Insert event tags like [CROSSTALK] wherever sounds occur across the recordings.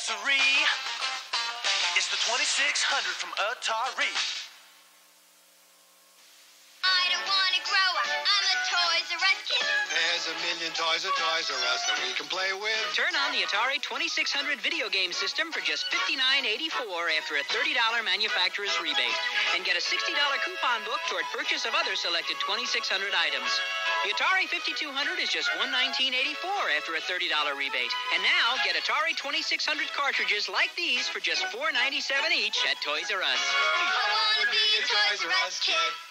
accessory. It's the 2600 from Atari. Toys at Toys R Us that we can play with. Turn on the Atari 2600 video game system for just $59.84 after a $30 manufacturer's rebate. And get a $60 coupon book toward purchase of other selected 2600 items. The Atari 5200 is just $119.84 after a $30 rebate. And now get Atari 2600 cartridges like these for just $4.97 each at Toys R Us. I want to be a Toys R Us kid.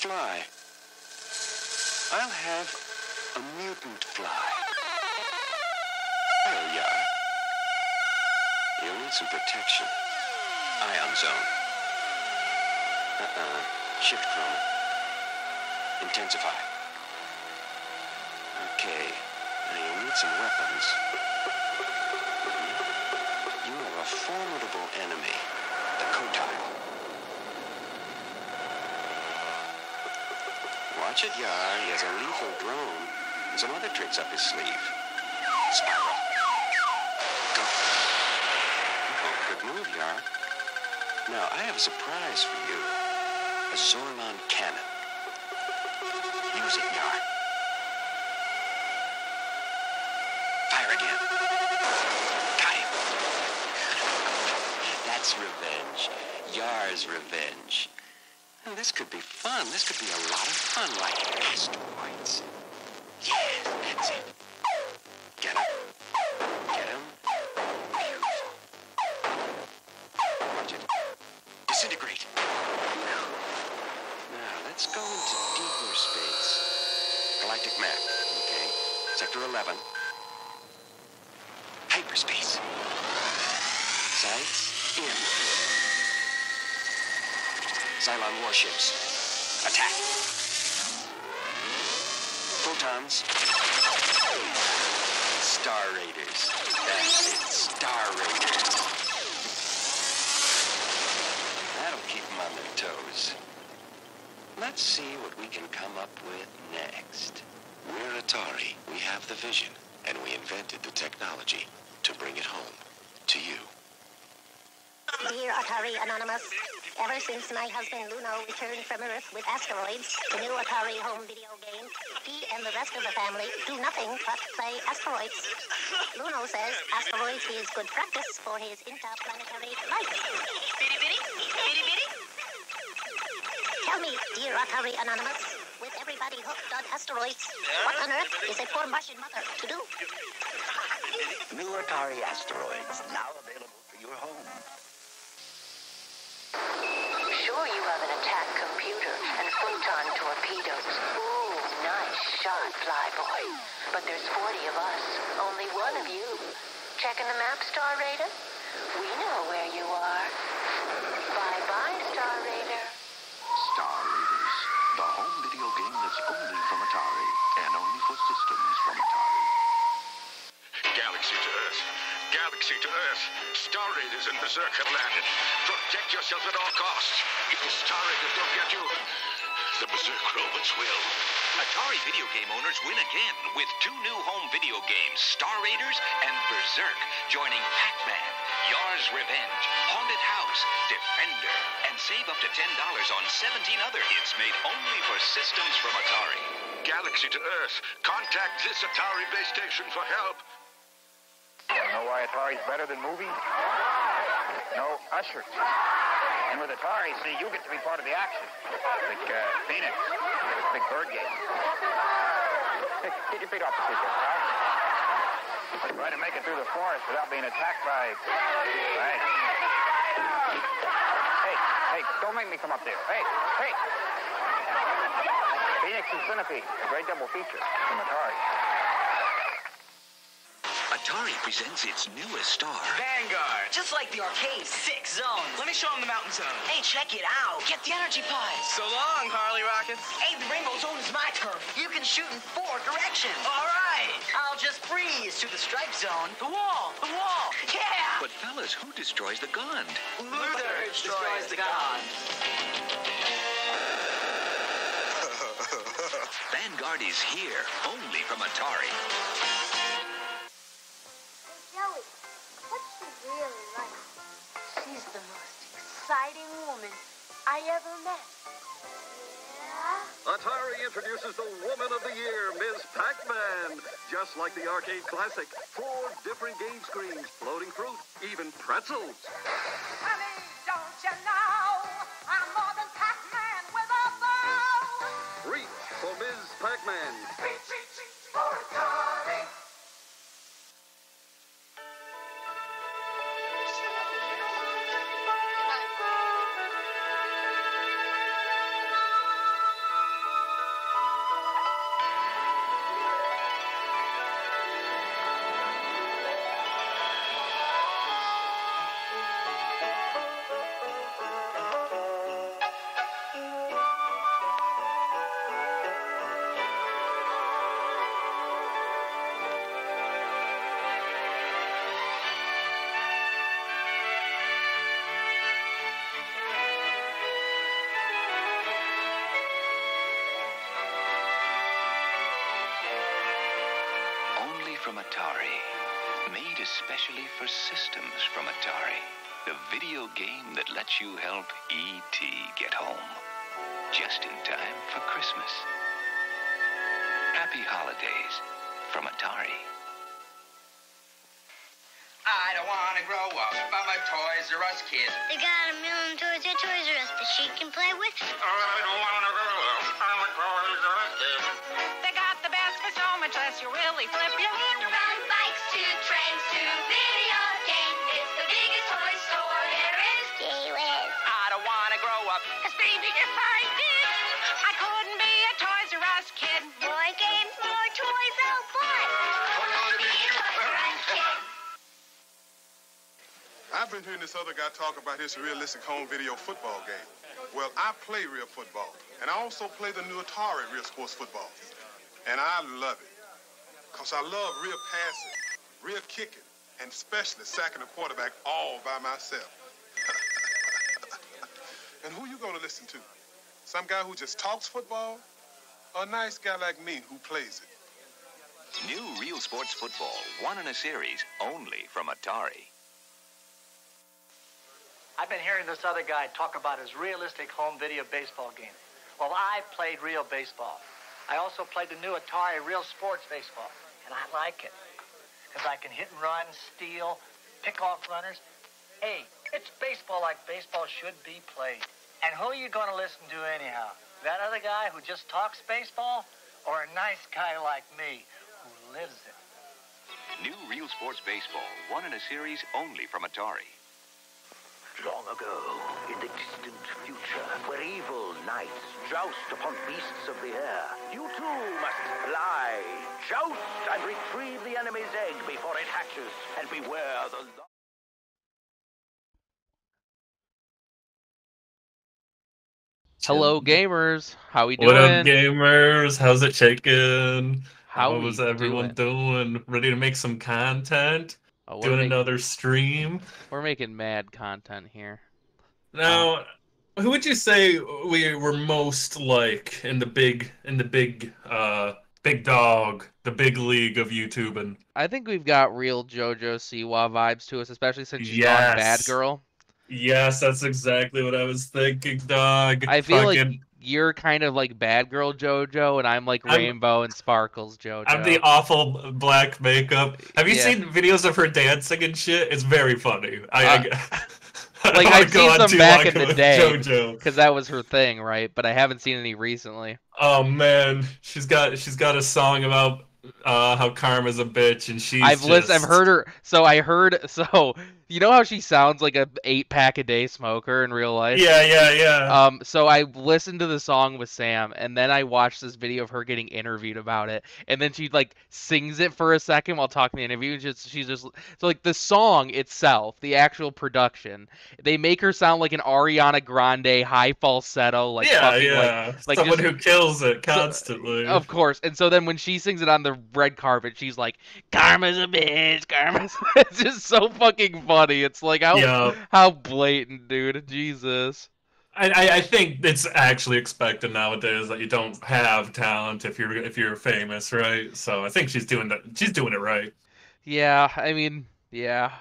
Fly. I'll have a mutant fly. There you. You'll need some protection. Ion zone. Uh-uh. Shift chroma. Intensify. Okay. Now you'll need some weapons. Hmm? You are a formidable enemy. The Qotile. Watch it, Yar. He has a lethal drone and some other tricks up his sleeve. Spiral. Go. Oh, good move, Yar. Now, I have a surprise for you. A Zorlon cannon. Use it, Yar. Fire again. [LAUGHS] That's revenge. Yar's revenge. This could be fun. This could be a lot of fun, like asteroids. Yeah, the vision, and we invented the technology to bring it home to you. Dear Atari Anonymous, ever since my husband Luno returned from Earth with Asteroids, the new Atari home video game, he and the rest of the family do nothing but play Asteroids. Luno says Asteroids is good practice for his interplanetary life. Bitty bitty, bitty bitty. Tell me, dear Atari Anonymous, with everybody hooked on Asteroids, what on earth is a poor Martian mother to do? New Atari Asteroids, now available for your home. Sure you have an attack computer and photon torpedoes. Ooh, nice shot, Flyboy. But there's 40 of us, only one of you. Checking the map, Star Raider? We know where you are. Systems from Atari. Galaxy to Earth. Galaxy to Earth. Star Raiders and Berserk have landed. Protect yourself at all costs. If the Star Raiders don't get you, the Berserk robots will. Atari video game owners win again with two new home video games, Star Raiders and Berserk, joining Pac-Man, Yar's Revenge, Haunted House, Defender, and save up to $10 on 17 other hits made only for systems from Atari. Galaxy to Earth. Contact this Atari base station for help. You know why Atari's better than movies? No ushers. And with Atari, see, you get to be part of the action. Like uh, Phoenix, big bird game. Hey, get your feet off the seat, pal. Try to make it through the forest without being attacked by... Right. Hey, hey, don't make me come up there. Hey, hey. Phoenix and Centipede, a great double feature from Atari. Atari presents its newest star. Vanguard. Just like the arcade. Six zones. Let me show them the mountain zone. Hey, check it out. Get the energy pies. So long, Harley Rockets. Hey, the rainbow zone is my turf. You can shoot in four directions. All right. I'll just freeze to the stripe zone. The wall. The wall. Yeah. But fellas, who destroys the gun? Luther destroys the god. Vanguard is here, only from Atari. Joey, what's she really like? She's the most exciting woman I ever met. Atari introduces the Woman of the Year, Ms. Pac-Man. Just like the arcade classic, four different game screens, floating fruit, even pretzels. Honey, don't you know Ms. game that lets you help E.T. get home. Just in time for Christmas. Happy holidays from Atari. I don't want to grow up. I'm a Toys R Us kid. They got a million toys at Toys R Us that she can play with. I don't want to grow up. I'm a Toys R Us kid. They got the best for so much less you really flip your lid. From bikes to trains to video Cause baby, if I did, I couldn't be a Toys R Us kid. More games, more toys, oh boy. I've been hearing this other guy talk about his realistic home video football game. Well, I play real football, and I also play the new Atari Real Sports Football. And I love it. Because I love real passing, real kicking, and especially sacking a quarterback all by myself. And who you going to listen to? Some guy who just talks football? Or a nice guy like me who plays it? New Real Sports Football, one in a series, only from Atari. I've been hearing this other guy talk about his realistic home video baseball game. Well, I played real baseball. I also played the new Atari Real Sports Baseball, and I like it. Because I can hit and run, steal, pick off runners. Hey, it's baseball like baseball should be played. And who are you going to listen to anyhow? That other guy who just talks baseball? Or a nice guy like me who lives it? New Real Sports Baseball, one in a series, only from Atari. Long ago, in the distant future, where evil knights joust upon beasts of the air, you too must fly, joust, and retrieve the enemy's egg before it hatches, and beware the. Hello, gamers. How we doing? What up, gamers? How's it shaking? How was everyone doing? Ready to make some content? Oh, Doing making- another stream? We're making mad content here. Now, who would you say we were most like in the big in the big uh big dog, the big league of YouTube? And I think we've got real JoJo Siwa vibes to us, especially since she's gone Bad Girl. Yes, that's exactly what I was thinking, dog. I feel like you're kind of like Bad Girl JoJo, and I'm like I'm- Rainbow and Sparkles JoJo. I'm the awful black makeup. Have you Yeah. seen videos of her dancing and shit? It's very funny. I, I, [LAUGHS] I like I've seen some back in the day JoJo. because that was her thing, right? But I haven't seen any recently. Oh man, she's got she's got a song about uh how Karma's a bitch and she's I've listened. I've heard her. So I heard. [LAUGHS] So you know how she sounds like a eight pack a day smoker in real life. Yeah, yeah, yeah. Um. So I listened to the song with Sam, and then I watched this video of her getting interviewed about it, and then she like sings it for a second while talking in the interview. Just she's just so like the song itself, the actual production, they make her sound like an Ariana Grande high falsetto, like yeah, fucking, yeah. like, like Someone just- who kills it constantly. Of course. And so then when she sings it on the red carpet, she's like, Karma's a bitch, Karma's [LAUGHS] It's just so fucking funny. It's like how Yeah. how blatant, dude. Jesus. I, I, think it's actually expected nowadays that you don't have talent if you're if you're famous, right? So I think she's doing that. She's doing it right. Yeah, I mean, yeah.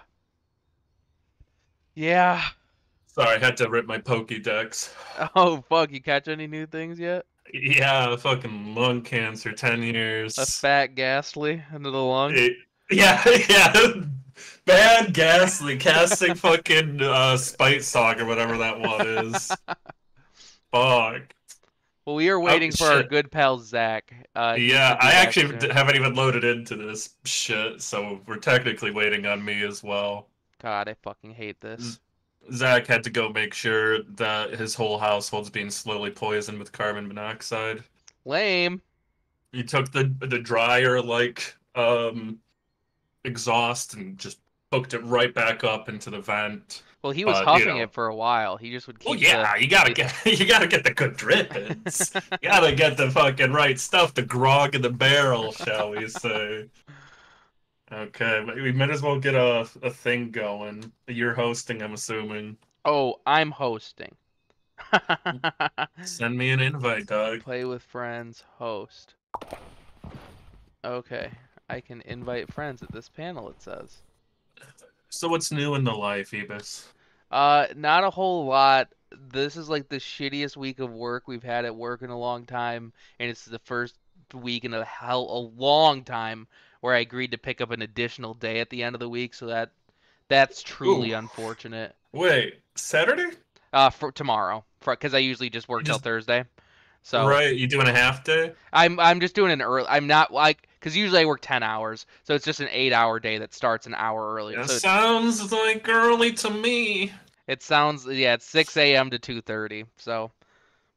Yeah. Sorry, I had to rip my Pokédex. Oh fuck, you catch any new things yet? Yeah, fucking lung cancer, ten years. A fat Gastly into the lung. It- yeah, [LAUGHS] yeah. Bad Gastly casting fucking uh spite sock or whatever that one is. [LAUGHS] Fuck. Well, we are waiting for our Oh, good pal Zach. Uh, Yeah, I actually haven't even loaded into this shit, so we're technically waiting on me as well. God, I fucking hate this. Zach had to go make sure that his whole household's being slowly poisoned with carbon monoxide. Lame. He took the the dryer like um exhaust and just hooked it right back up into the vent. Well, he was you huffing know. it for a while. He just would keep. Well, yeah, the- you gotta get [LAUGHS] you gotta get the good drippings. [LAUGHS] you gotta get the fucking right stuff, the grog in the barrel, shall we say? Okay, but we might as well get a a thing going. You're hosting, I'm assuming. Oh, I'm hosting. Send me an invite, Doug. Play with friends, host. Okay, I can invite friends at this panel. It says. So what's new in the life, Ebus? Uh, not a whole lot. This is like the shittiest week of work we've had at work in a long time, and it's the first week in a hell a long time where I agreed to pick up an additional day at the end of the week. So that that's truly Ooh. unfortunate. Wait, Saturday? Uh, for tomorrow, for because I usually just work till Thursday. So right, you doing a half day? I'm I'm just doing an early. I'm not like because usually I work ten hours, so it's just an eight-hour day that starts an hour earlier. That so sounds like early to me. it sounds yeah, it's six a.m. to two thirty. So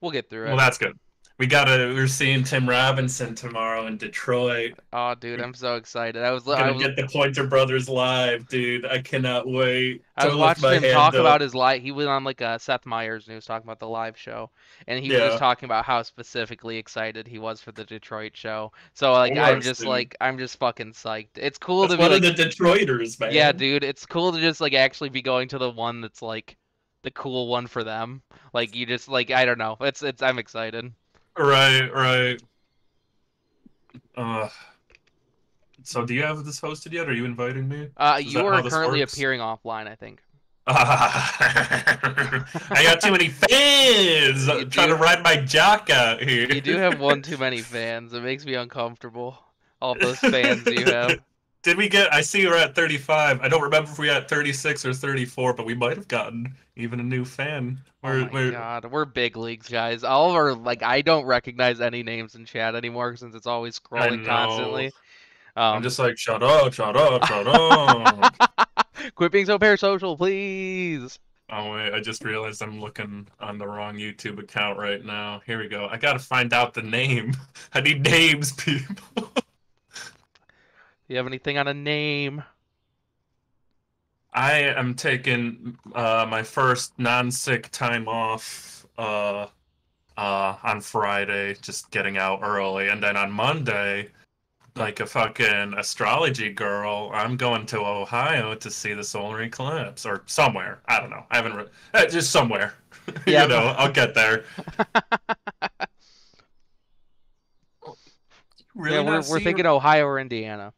we'll get through it. Well, that's good. We gotta. We're seeing Tim Robinson tomorrow in Detroit. Oh, dude, I'm so excited. I was I Gonna was, get the Pointer Brothers live, dude. I cannot wait. I was watching him talk up. about his live. He was on like a Seth Meyers news talking about the live show, and he was Yeah. just talking about how specifically excited he was for the Detroit show. So like I'm just dude. like I'm just fucking psyched. It's cool That's to be one like of the Detroiters, man. yeah, dude. It's cool to just like actually be going to the one that's like the cool one for them. Like you just like I don't know. It's it's I'm excited. Right, right. Uh, so do you have this hosted yet? Are you inviting me? Uh, Is you are currently works? appearing offline, I think. [LAUGHS] I got too many fans. I'm trying to ride my jock out here. You do have one too many [LAUGHS] fans. It makes me uncomfortable. All those fans you have. [LAUGHS] Did we get? I see we're at 35. I don't remember if we got 36 or 34, but we might have gotten even a new fan. Oh We're, my we're, god, we're big leagues, guys. All of our like, I don't recognize any names in chat anymore since it's always scrolling constantly. I'm Um, just like, shut up, shut up, shut up. [LAUGHS] quit being so parasocial, please. Oh wait, I just realized I'm looking on the wrong YouTube account right now. Here we go. I gotta find out the name. [LAUGHS] I need names, people. You have anything on a name? I am taking uh, my first non-sick time off uh, uh, on Friday, just getting out early, and then on Monday, like a fucking astrology girl, I'm going to Ohio to see the solar eclipse, or somewhere. I don't know. I haven't re- eh, just somewhere. [LAUGHS] Yeah. you know, I'll get there. [LAUGHS] Really yeah, we're we're see- thinking Ohio or Indiana.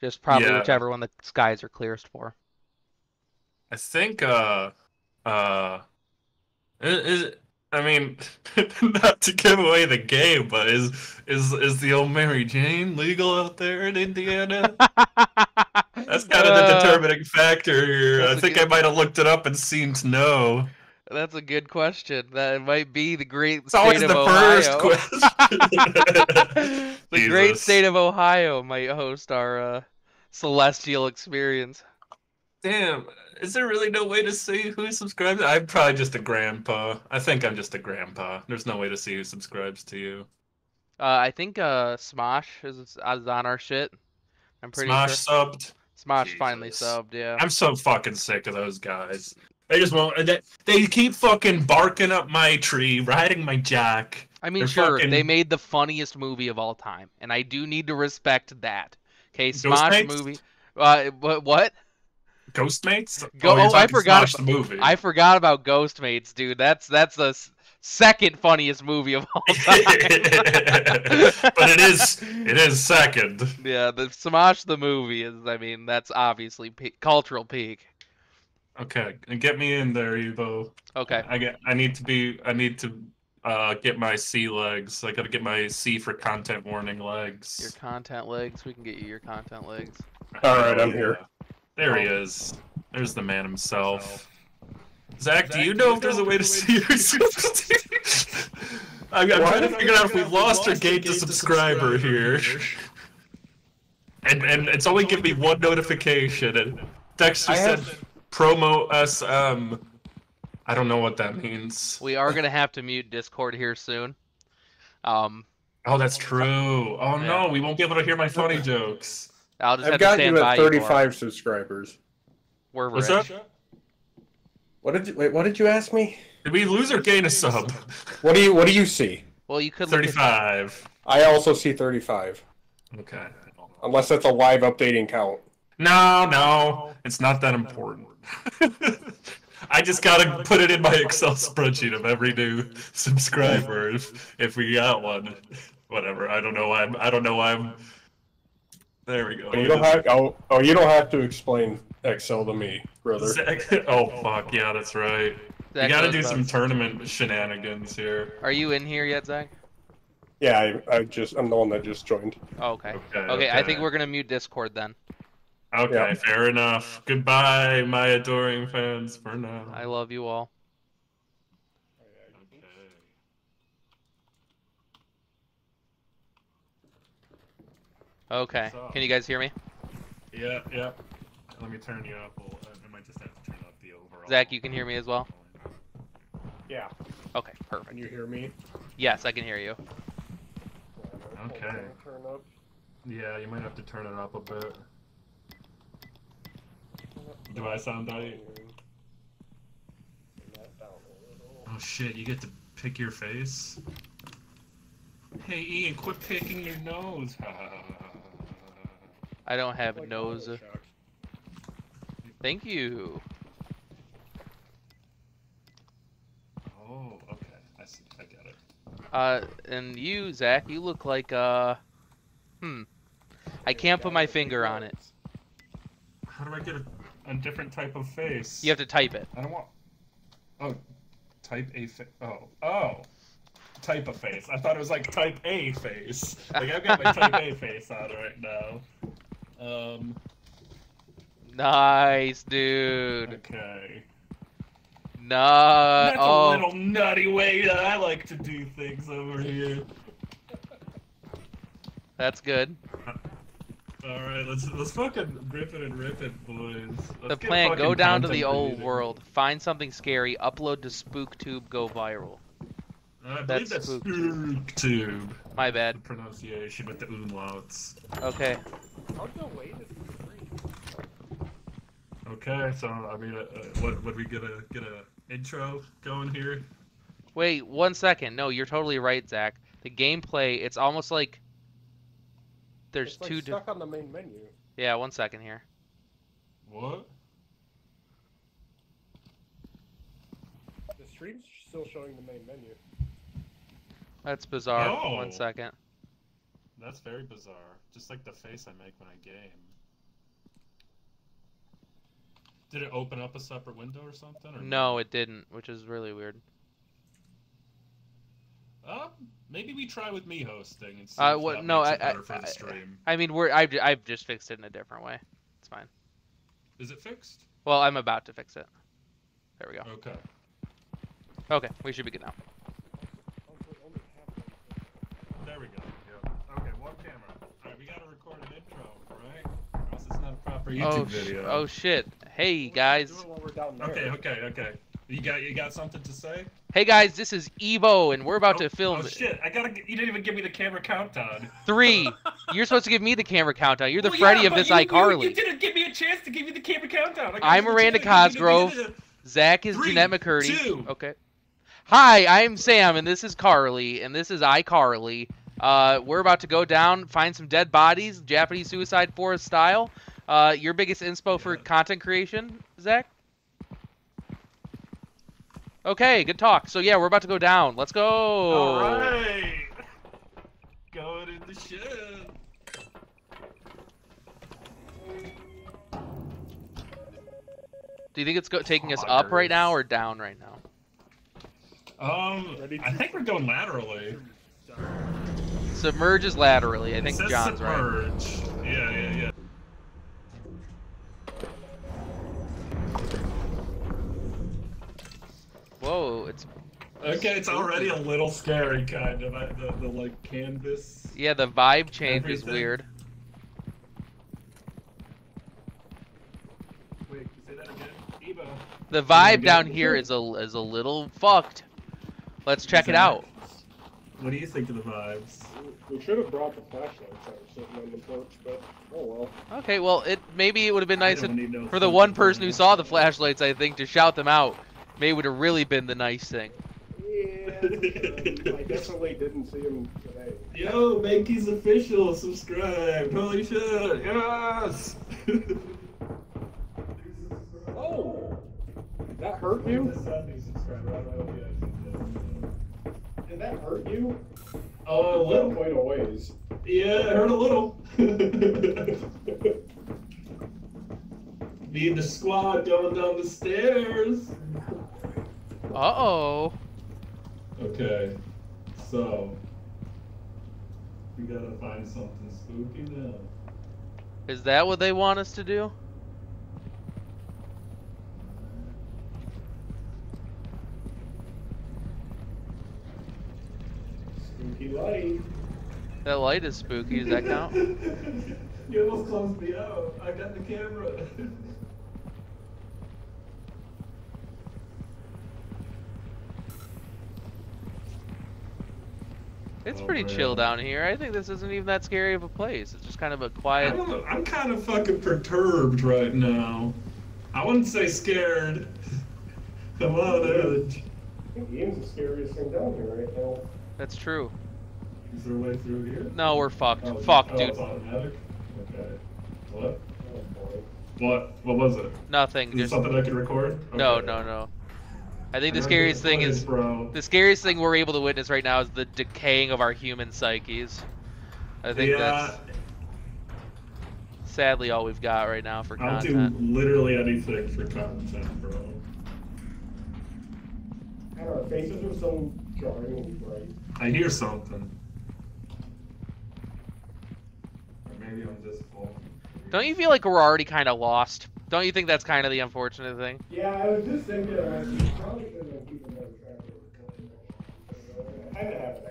Just probably Yeah. whichever one the skies are clearest for. I think uh uh is, is I mean [LAUGHS] not to give away the game, but is is is the old Mary Jane legal out there in Indiana? [LAUGHS] That's kind of the Uh, determining factor here. I think I might have looked it up and seemed no. That's a good question. That might be the great It's always state of the first Ohio. question. [LAUGHS] [LAUGHS] the great state of Ohio might host our uh, celestial experience. Damn, is there really no way to see who subscribes? I'm probably just a grandpa. I think I'm just a grandpa. There's no way to see who subscribes to you. Uh, I think uh, Smosh is, is on our shit. I'm pretty Smosh sure. subbed. Smosh finally subbed. Yeah. I'm so fucking sick of those guys. They just won't. They, they keep fucking barking up my tree, riding my jack. I mean, They're sure, they made the funniest movie of all time, and I do need to respect that. Okay, Smosh movie. Uh, what? What? Ghostmates? Go- oh, oh, I forgot. Smosh ab- the movie. I forgot about Ghostmates, dude. That's that's the second funniest movie of all time. [LAUGHS] but it is it is second. [LAUGHS] Yeah, the Smosh the movie is. I mean, that's obviously peak, cultural peak. Okay, and get me in there, Evo. Okay. I get. I need to be. I need to uh, get my C legs. I gotta get my C for content warning legs. Your content legs. We can get you your content legs. All right, I'm yeah. here. There he is. There's the man himself. Zach, do you know if there's a way to see yourself? I'm, [LAUGHS] I'm trying to figure out if we've lost our gate to subscriber here. [LAUGHS] And and it's only giving me one notification. And Dexter I said have- promo SM. I don't know what that means. We are gonna have to mute Discord here soon. Um, Oh, that's true. Oh no, we won't be able to hear my funny jokes. I'll just I've have to got stand you by at you. 35 subscribers. We're What's rich. up? What did you wait? What did you ask me? Did we lose or gain a sub? What do you What do you see? Well, you could look at- Thirty-five. I also see 35. Okay. Unless that's a live updating count. No, no, it's not that important. I just gotta put it in my Excel spreadsheet of every new subscriber if, if we got one. Whatever. I don't know why I'm. I don't know why I'm. There we go. Oh, you don't have. Oh, oh, you don't have to explain Excel to me, brother. Zach- [LAUGHS] oh fuck yeah, that's right. We Zach gotta do some tournament shenanigans here. Are you in here yet, Zach? Yeah, I, I just I'm the one that just joined. Oh, okay. Okay, Okay, I think we're gonna mute Discord then. Okay, Yeah. fair enough. Goodbye, my adoring fans. For now. I love you all. Okay. So- Can you guys hear me? Yeah, yeah. Let me turn you up. Well, I might just have to turn up the overall. Zach, you can hear me as well? Yeah. Okay, perfect. Can you hear me? Yes, I can hear you. Okay. Turn up. Yeah, you might have to turn it up a bit. Do I sound right? Oh shit, you get to pick your face? Hey Ian, quit picking your nose. [LAUGHS] I don't have a nose. Thank you. oh, okay. I see. I get it. Uh, and you, Zach, you look like uh, hmm. I can't put my finger on it. How do I get a, a different type of face? You have to type it. I don't want. Oh, type a face. Oh, oh, type a face. I thought it was like type A face. Like I've got my type A [LAUGHS] face on right now. Um. Nice, dude. Okay. Nah. That's oh. a little nutty way that I like to do things over here. That's good. [LAUGHS] All right, let's let's fucking rip it and rip it, boys. Let's The plan: go down to the old created. world, find something scary, upload to SpookTube, go viral. I believe that's Spook- SpookTube. My bad. The pronunciation with the umlauts. Okay. Okay, so I mean, uh, uh, what would we get a get a intro going here? Wait, one second. No, you're totally right, Zach. The gameplay, it's almost like there's It's like two. di- stuck on the main menu. yeah, one second here. What? The stream's still showing the main menu. That's bizarre. Oh. One second. That's very bizarre. Just like the face I make when I game. Did it open up a separate window or something? Or No, it didn't, which is really weird. Um, maybe we try with me hosting and see Uh, if what? that No, makes I, it I, for the I- stream. I mean, we're I've, I've just fixed it in a different way. It's fine. Is it fixed? Well, I'm about to fix it. There we go. Okay. Okay, we should be good now. There we go. Yep. Okay, one camera. Alright, we gotta record an intro, right? Or else it's not a proper YouTube oh, sh- video. oh shit! Hey guys. Okay, okay, okay. You got you got something to say? Hey guys, this is Evo, and we're about to film Oh shit! I gotta. You didn't even give me the camera countdown. three. [LAUGHS] You're supposed to give me the camera countdown. You're the Well, Freddy yeah, of this you, you- iCarly. You, didn't give me a chance to give you the camera countdown. I'm Miranda chance. You didn't Cosgrove. Zach is Three, Jennette McCurdy. two. Okay. Hi, I'm Sam, and this is Carly, and this is iCarly. Uh, we're about to go down, find some dead bodies, Japanese Suicide Forest style. Uh, your biggest inspo for content creation, Zach? Okay, good talk. So yeah, we're about to go down. Let's go. All right. Going in the shed. Do you think it's go- taking us up right now or down right now? Um, I think we're going laterally. Submerges laterally. I think it says John's right. Yeah, yeah, yeah. Whoa, it's Okay, it's already a little scary, kind of. I- The, the like canvas. yeah. The vibe change is weird. Wait, say that again. Evo. The vibe down here is a is a little fucked. Let's check it out. What do you think of the vibes? We should have brought the flashlights that were sitting on the porch, but oh well. Okay, well, it maybe it would have been nice don't if- need no for the one person who saw the flashlights. I think to shout them out, maybe would have really been the nice thing. Yeah, [LAUGHS] I definitely didn't see him today. Yo, Mankey's official, subscribe. Holy shit, yes! [LAUGHS] Oh, that hurt you? Did that hurt you? Oh, a little. Quite a ways. Yeah, it hurt a little. [LAUGHS] Me and the squad going down the stairs. Uh oh. Okay, so we gotta find something spooky now. Is that what they want us to do? Spooky light. That light is spooky. Does that count? [LAUGHS] You almost closed me out. I got the camera. [LAUGHS] It's Oh, pretty man. chill down here. I think this isn't even that scary of a place. It's just kind of a quiet. I'm, I'm kind of fucking perturbed right now. I wouldn't say scared. [LAUGHS] I'm on edge. I think Ian's the scariest thing down here right now. That's true. Is there a way through here? No, we're fucked. Oh, Fuck, oh, dude. It's automatic. Okay. What? Oh boy. What? What was it? Nothing. Is it Just something I can record? no, no, no. I think the don't scariest thing is bro. the scariest thing we're able to witness right now is the decaying of our human psyches. I think yeah, that's sadly all we've got right now for content. I'll do literally anything for content, bro. And our faces are so jarringly bright. I hear something. Or maybe I'm just full. Don't you feel like we're already kind of lost? Don't you think that's kind of the unfortunate thing? Yeah, I was just thinking, probably should have keep another track of it. I have an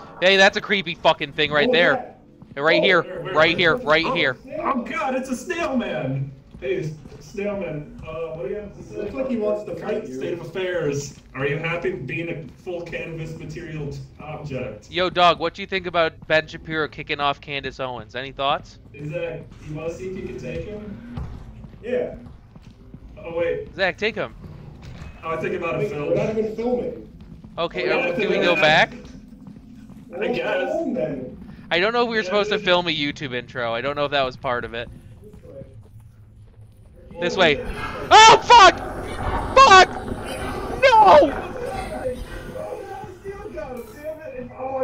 idea. Hey, that's a creepy fucking thing right Oh, there. Right here, Where, where, right where? here, right Oh, here. Oh god, it's a snail man! Hey, snail man, uh, what do you have to say? Looks like he wants to fight you. State of affairs. Are you happy being a full canvas material object? Yo, dog, what do you think about Ben Shapiro kicking off Candace Owens? Any thoughts? Is that, you wanna see if you can take him? Yeah. Oh wait, Zach, take him. oh, I think about a film. We're not even filming. Okay, Oh, yeah, uh, do we go have- back? I guess. I don't know if we were Yeah, supposed to film a YouTube intro. I don't know if that was part of it. This way. Oh, fuck! Fuck! No!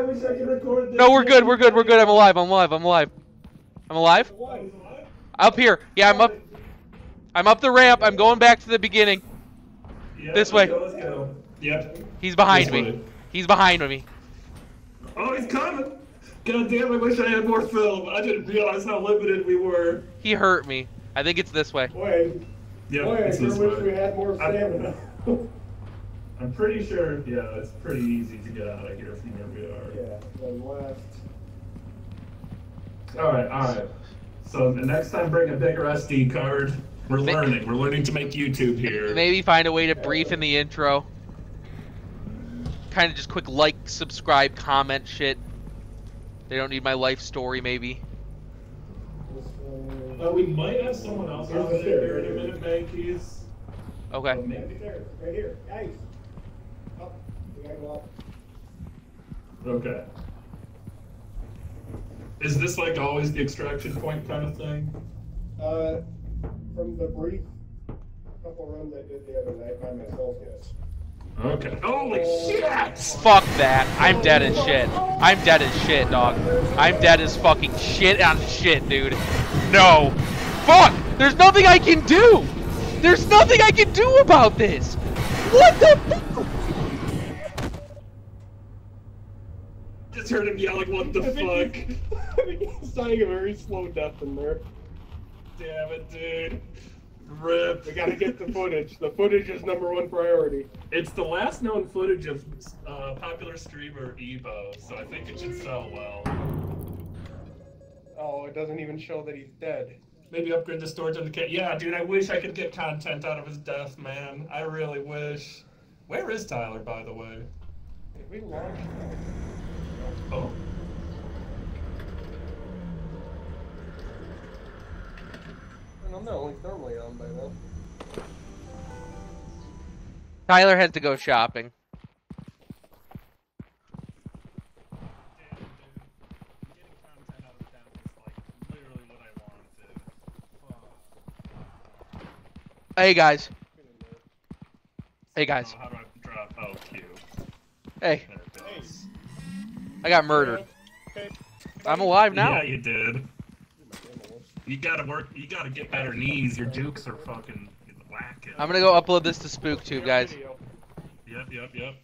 I wish I could record this. No, we're good, we're good, we're good. I'm alive, I'm alive, I'm alive. I'm alive? Up here. Yeah, I'm up. I'm up the ramp. I'm going back to the beginning. This way. go, let's go. Yep. He's behind This me. way. He's behind me. Oh, he's coming! God damn, I wish I had more film. I didn't realize how limited we were. He hurt me. I think it's this way. Boy, Yeah, boy, I it's sure this wish way. we had more I'm- stamina. [LAUGHS] I'm pretty sure, yeah, it's pretty easy to get out of here from where we are. yeah, then left. Alright, alright. So the next time bring a bigger SD card. We're learning. We're learning to make YouTube here. Maybe find a way to brief in the intro. Kind of just quick like, subscribe, comment shit. They don't need my life story, maybe. Uh, we might have someone else Here's out the there here in a minute, Bankies. Okay. Maybe there, right here. Guys. Up. We gotta go up. Okay. Is this like always the extraction point kind of thing? Uh, from the brief couple runs I did the other night by myself, yes. Okay. Holy shit! Fuck that. I'm dead as shit. I'm dead as shit, dog. I'm dead as fucking shit on shit, dude. No. Fuck! There's nothing I can do! There's nothing I can do about this! What the fuck? Just heard him yelling, "What the [LAUGHS] fuck?" He's dying a very slow death in there. Damn it, dude. Rip. We gotta get the footage. The footage is number one priority. It's the last known footage of uh, popular streamer Eebo, so I think it should sell well. Oh, it doesn't even show that he's dead. Maybe upgrade the storage on the cat. Yeah, dude, I wish I could get content out of his death, man. I really wish. Where is Tyler, by the way? Did we launch? Oh. I'm not only thermally on by now. Tyler has to go shopping. Hey guys. Hey guys. How do I drop? Oh, Hey. I got murdered. I'm alive now. Yeah, you did. You gotta work. You gotta get better knees. Your dukes are fucking whacking. I'm gonna go upload this to SpookTube, guys. Yep, yep, yep.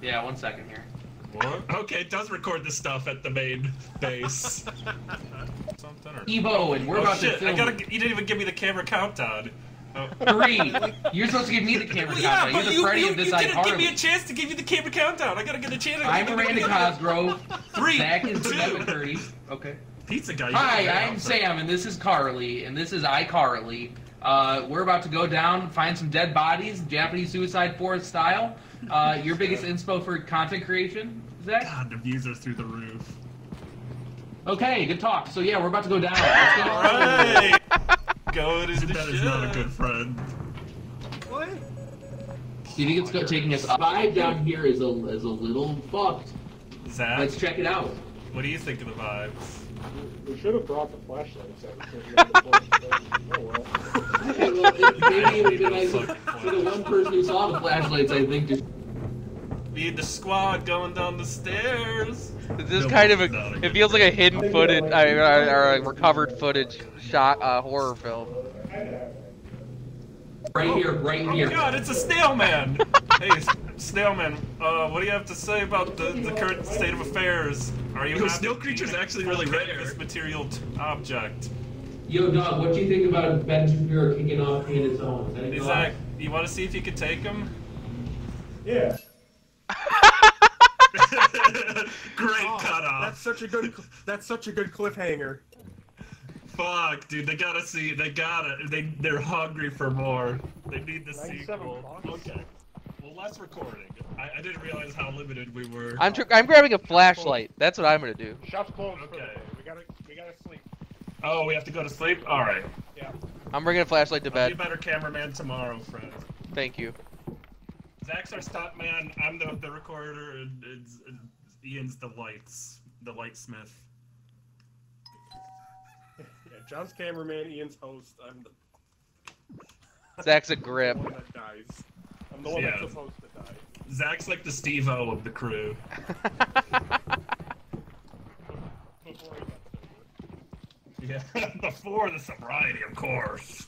Yeah, one second here. What? Okay, it does record the stuff at the main base. [LAUGHS] Something or... Evo, and we're oh, about to shit, I gotta. You didn't even give me the camera countdown. Oh. Three. You're supposed to give me the camera Well, yeah. You're but the you, Freddy you, of this you didn't give me a chance to give you the camera countdown. I gotta get a chance. I'm Miranda Cosgrove. Three, Zach is two. Devin Curdy. Okay. Pizza guy. Hi, I'm out. Sam, and this is Carly, and this is iCarly. Uh, we're about to go down, find some dead bodies, Japanese Suicide Forest style. Uh, your biggest inspo for content creation, Zach? God, the views are through the roof. Okay, good talk. So yeah, we're about to go down. Let's go. Alright! Go to the That is not a good friend. What? Do you think it's go- taking us up? Vibe down here is a is a little fucked. Zach? Let's check it out. What do you think of the vibes? We should have brought the flashlights out. so we had the flashlights. Oh well. Okay, well, it- maybe it would be nice if- for the one person who saw the flashlights, I think, just Need the squad going down the stairs. This is kind of a. It feels like a hidden footage, uh, or, or a recovered footage shot uh, horror film. right here, right here. Oh here. my god, it's a snail man! [LAUGHS] hey, snail man, uh, what do you have to say about the, the current state of affairs? Are you Yo, happy snail creature's actually really rare. This material t- object. Yo, dog, what do you think about Ben Shapiro kicking off Candace Owens? Is that Zach, you want to see if you can take him? Yeah. [LAUGHS] [LAUGHS] Great oh, cutoff. That's such a good. That's such a good cliffhanger. Fuck, dude, they gotta see. They gotta. They they're hungry for more. They need the 97 sequel. Okay. Well, less recording. I, I didn't realize how limited we were. I'm tr- I'm grabbing a flashlight. That's what I'm gonna do. Shop's closed. Okay. We gotta. We gotta sleep. Oh, we have to go to sleep. All right. Yeah. I'm bringing a flashlight to I'll be a bed. better cameraman tomorrow, friend. Thank you. Zach's our stunt man. I'm the the recorder, and, it's and Ian's the lights, the lightsmith. [LAUGHS] Yeah. John's cameraman. Ian's host. I'm the. Zach's a I'm grip. the one that dies. I'm the one Yeah. that's supposed to die. Zach's like the Steve-O of the crew. [LAUGHS] Before he got Yeah, [LAUGHS] before the sobriety, of course.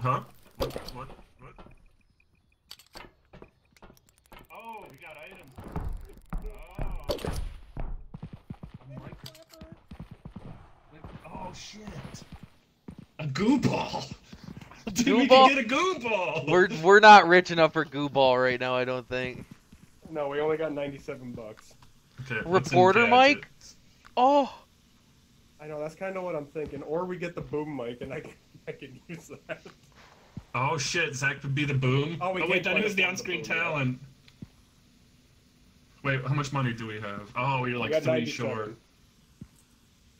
Huh? What? What? What? Oh, we got items. Oh. Oh shit. A goo ball. [LAUGHS] Dude, Goo we ball? can get a goo ball. We're we're not rich enough for goo ball right now. I don't think. No, we only got 97 bucks. Okay, Reporter Mic. Oh, I know that's kind of what I'm thinking. Or we get the boom mic and I can I can use that. Oh shit, Zach would be the boom. Oh, we wait, can't then who's the on the on-screen boom, yeah. talent? Wait, how much money do we have? Oh, you're like got three short.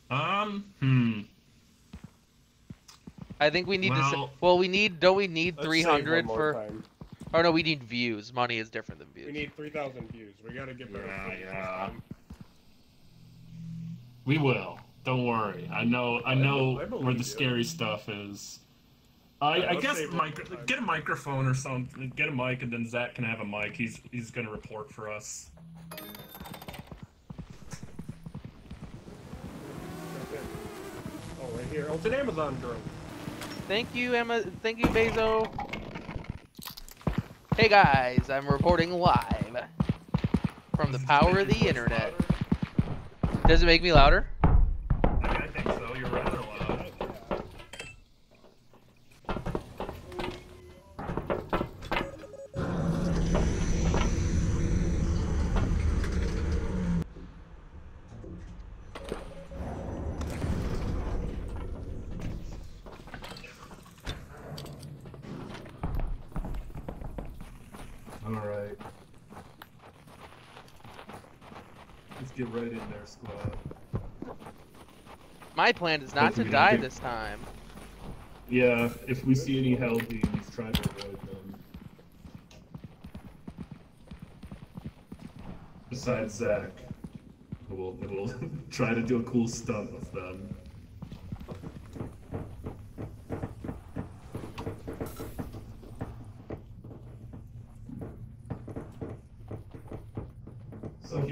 Um, hmm. I think we need to. Well- well, we need. Don't we need Let's three save one hundred more for? time. Oh no, we need views. Money is different than views. We need 3,000 views. We gotta get better. Yeah, yeah. We will. Don't worry. I know. I know I where the you. scary stuff is. I, Yeah, I guess save mic- one more time. get a microphone or something. Get a mic, and then Zach can have a mic. He's he's gonna report for us. Okay. Oh, right here. Oh, it's an Amazon drone. Thank you, Emma. Thank you, Bezo. Hey guys, I'm reporting live from the power of the internet. Does it make me louder? I I think so. You're rather loud. All right. Let's get right in there, squad. My plan is not to die not. this time. Yeah, if we see any hell beams, try to avoid them. Besides Zach, who will, who will [LAUGHS] try to do a cool stunt with them.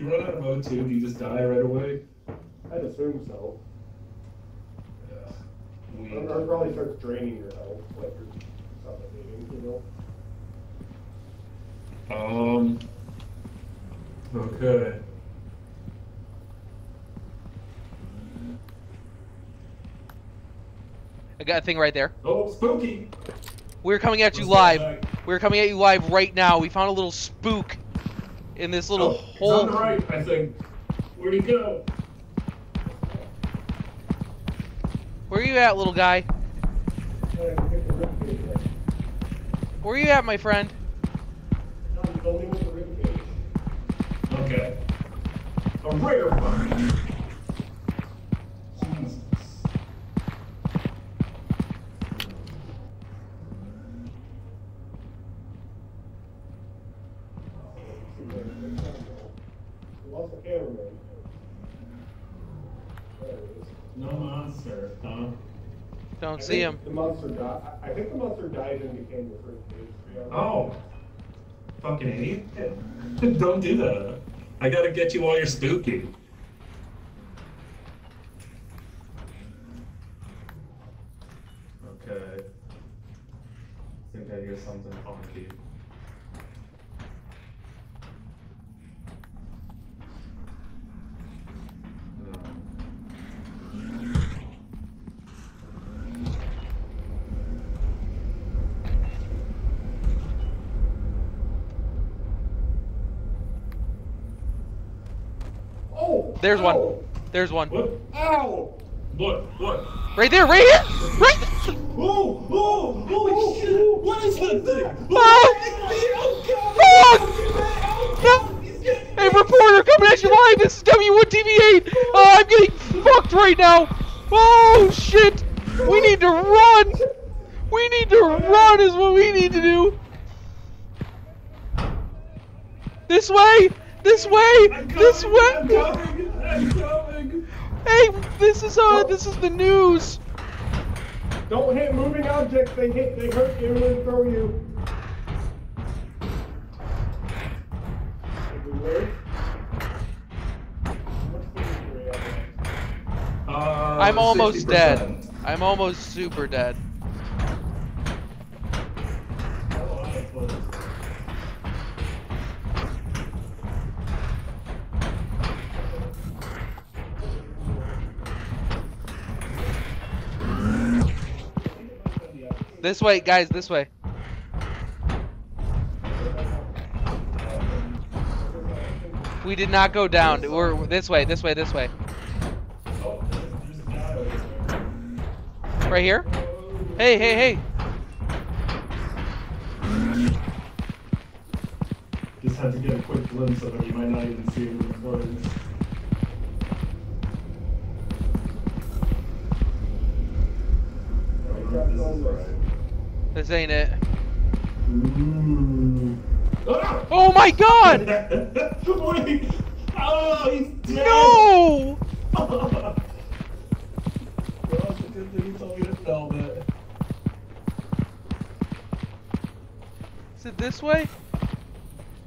You run out of O2, do you just die right away? I'd assume so. We, Or, or probably starts draining your health, like you're suffocating, you know? Um. Okay. I got a thing right there. Oh, spooky! We're coming at you What's that live. We're coming at you live right now. We found a little spook in this little Oh, hole. on the right, I think. Where'd he go? Where are you at, little guy? Where are you at, my friend? Okay. A rare find. Jesus. Lost the cameraman. There it is. No monster, huh? Don't I see him. The monster died. I think the monster died and became the first page. to be. Oh. Fucking idiot. [LAUGHS] Don't do that. I gotta get you while you're spooky. Okay. I think I hear something funky. Oh! There's one. ow, There's one. Ow! What? What? Right there, right here! Right there! Oh! Oh! Holy shit! What is that thing? Oh. Fuck! No! Oh, oh. Hey, reporter, coming at you live! This is W1TV8! Oh, I'm getting fucked right now! Oh, shit! We need to run! We need to run is what we need to do! This way! This way! This way! I'm coming! Hey, this is uh, this is the news! Don't hit moving objects. They hit. They hurt you and throw you. Everywhere. What's the injury on that? Uh, I'm almost 60%. dead. I'm almost super dead. This way, guys, this way. We did not go down. We're this way, this way, this way. Right here? Hey, hey, hey. Just had to get a quick glimpse of it. You might not even see it in the buttons. Right, this ain't it. Ah! Oh my god! [LAUGHS] Oh, he's dead! No! Gosh, it's good that he told me to sell that. Is it this way?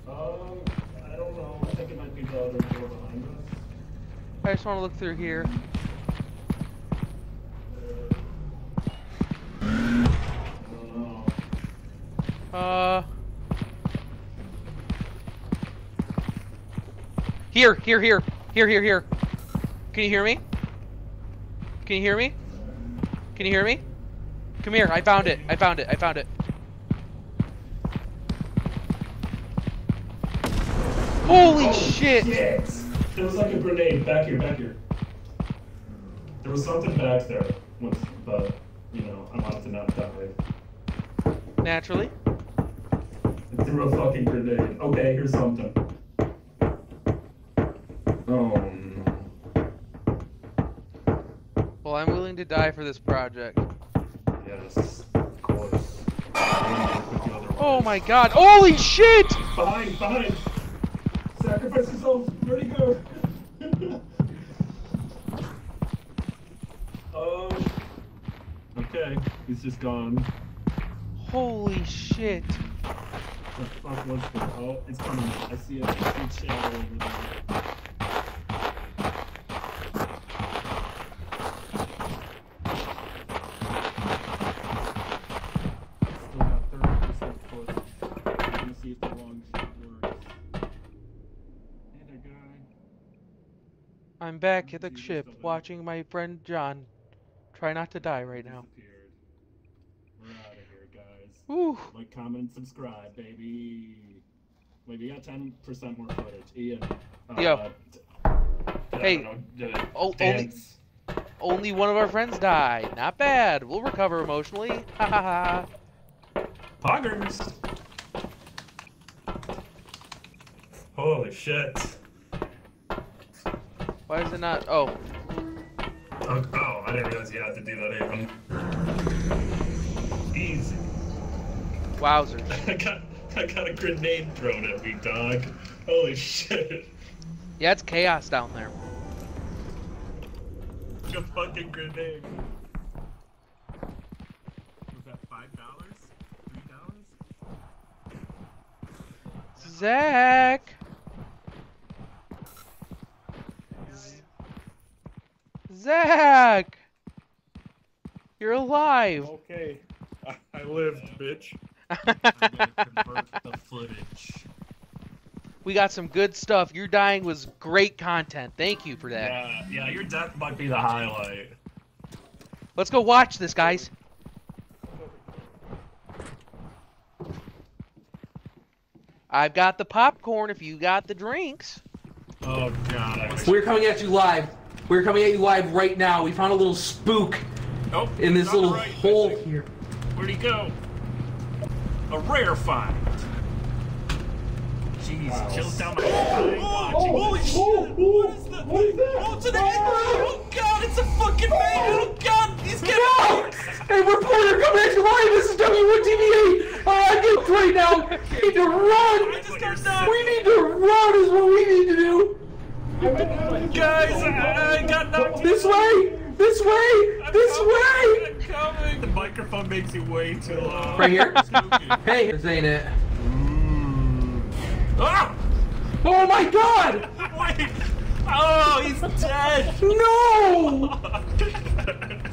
Um, I don't know. I think it might be the other door behind us. I just want to look through here. Uh. Uh, here, here, here, here, here, here. Can you hear me? Can you hear me? Can you hear me? Come here, I found it. I found it. I found it. Holy Oh, shit! There was like a grenade back here, back here. There was something back there, but you know, I wanted to not die. Naturally. Threw a fucking grenade. Okay, here's something. Oh no. Well, I'm willing to die for this project. Yes, of course. Oh my god! Holy shit! Behind, behind! Sacrifice yourself! Where'd go? Oh. [LAUGHS] Um, okay, he's just gone. Holy shit! The fuck was that? Oh, it's coming. I see. I shadow over there. Still got 30% footage. I'm gonna see if the long shot works. Hey there, guy. I'm back at the ship watching my friend John. Try not to die right now. We're out of here, guys. Woo. Like, comment, and subscribe, baby. Wait, we got 10% more footage. Ian. Uh, Yo. Hey, know, Oh, only, only one of our friends died. Not bad. We'll recover emotionally. [LAUGHS] Ha ha ha. Poggers. Holy shit. Why is it not? Oh, Oh, oh, I didn't realize you had to do that even. Easy. wowzers. [LAUGHS] I got, I got a grenade thrown at me, dog. Holy shit. Yeah, it's chaos down there. A fucking grenade. Was that five dollars? Three dollars? Zach. Z- Zach. You're alive. Okay. I, I lived, bitch. I'm gonna convert the footage. We got some good stuff. Your dying was great content. Thank you for that. Yeah, yeah, your death might be the highlight. Let's go watch this, guys. I've got the popcorn if you got the drinks. Oh god, We're coming at you live. We're coming at you live right now. We found a little spook Nope, in this little right, hole here. Where'd he go? A rare find. Jeez, chills down my spine oh, watching holy this. shit! Oh, what is that? What is that? Oh, it's an ah! Oh god, it's a fucking man! Oh god, he's getting No! Hey, reporter, coming at you live. This is W1TVA. Oh, uh, I get right now. We need to run. We need to run. Is what we need to do. Guys, I, I got knocked This way. This way. This way. I'm coming. The microphone makes you way too loud. Right here. [LAUGHS] Hey, this ain't it. Ah! Oh my God! [LAUGHS] Wait! Oh, he's dead! No!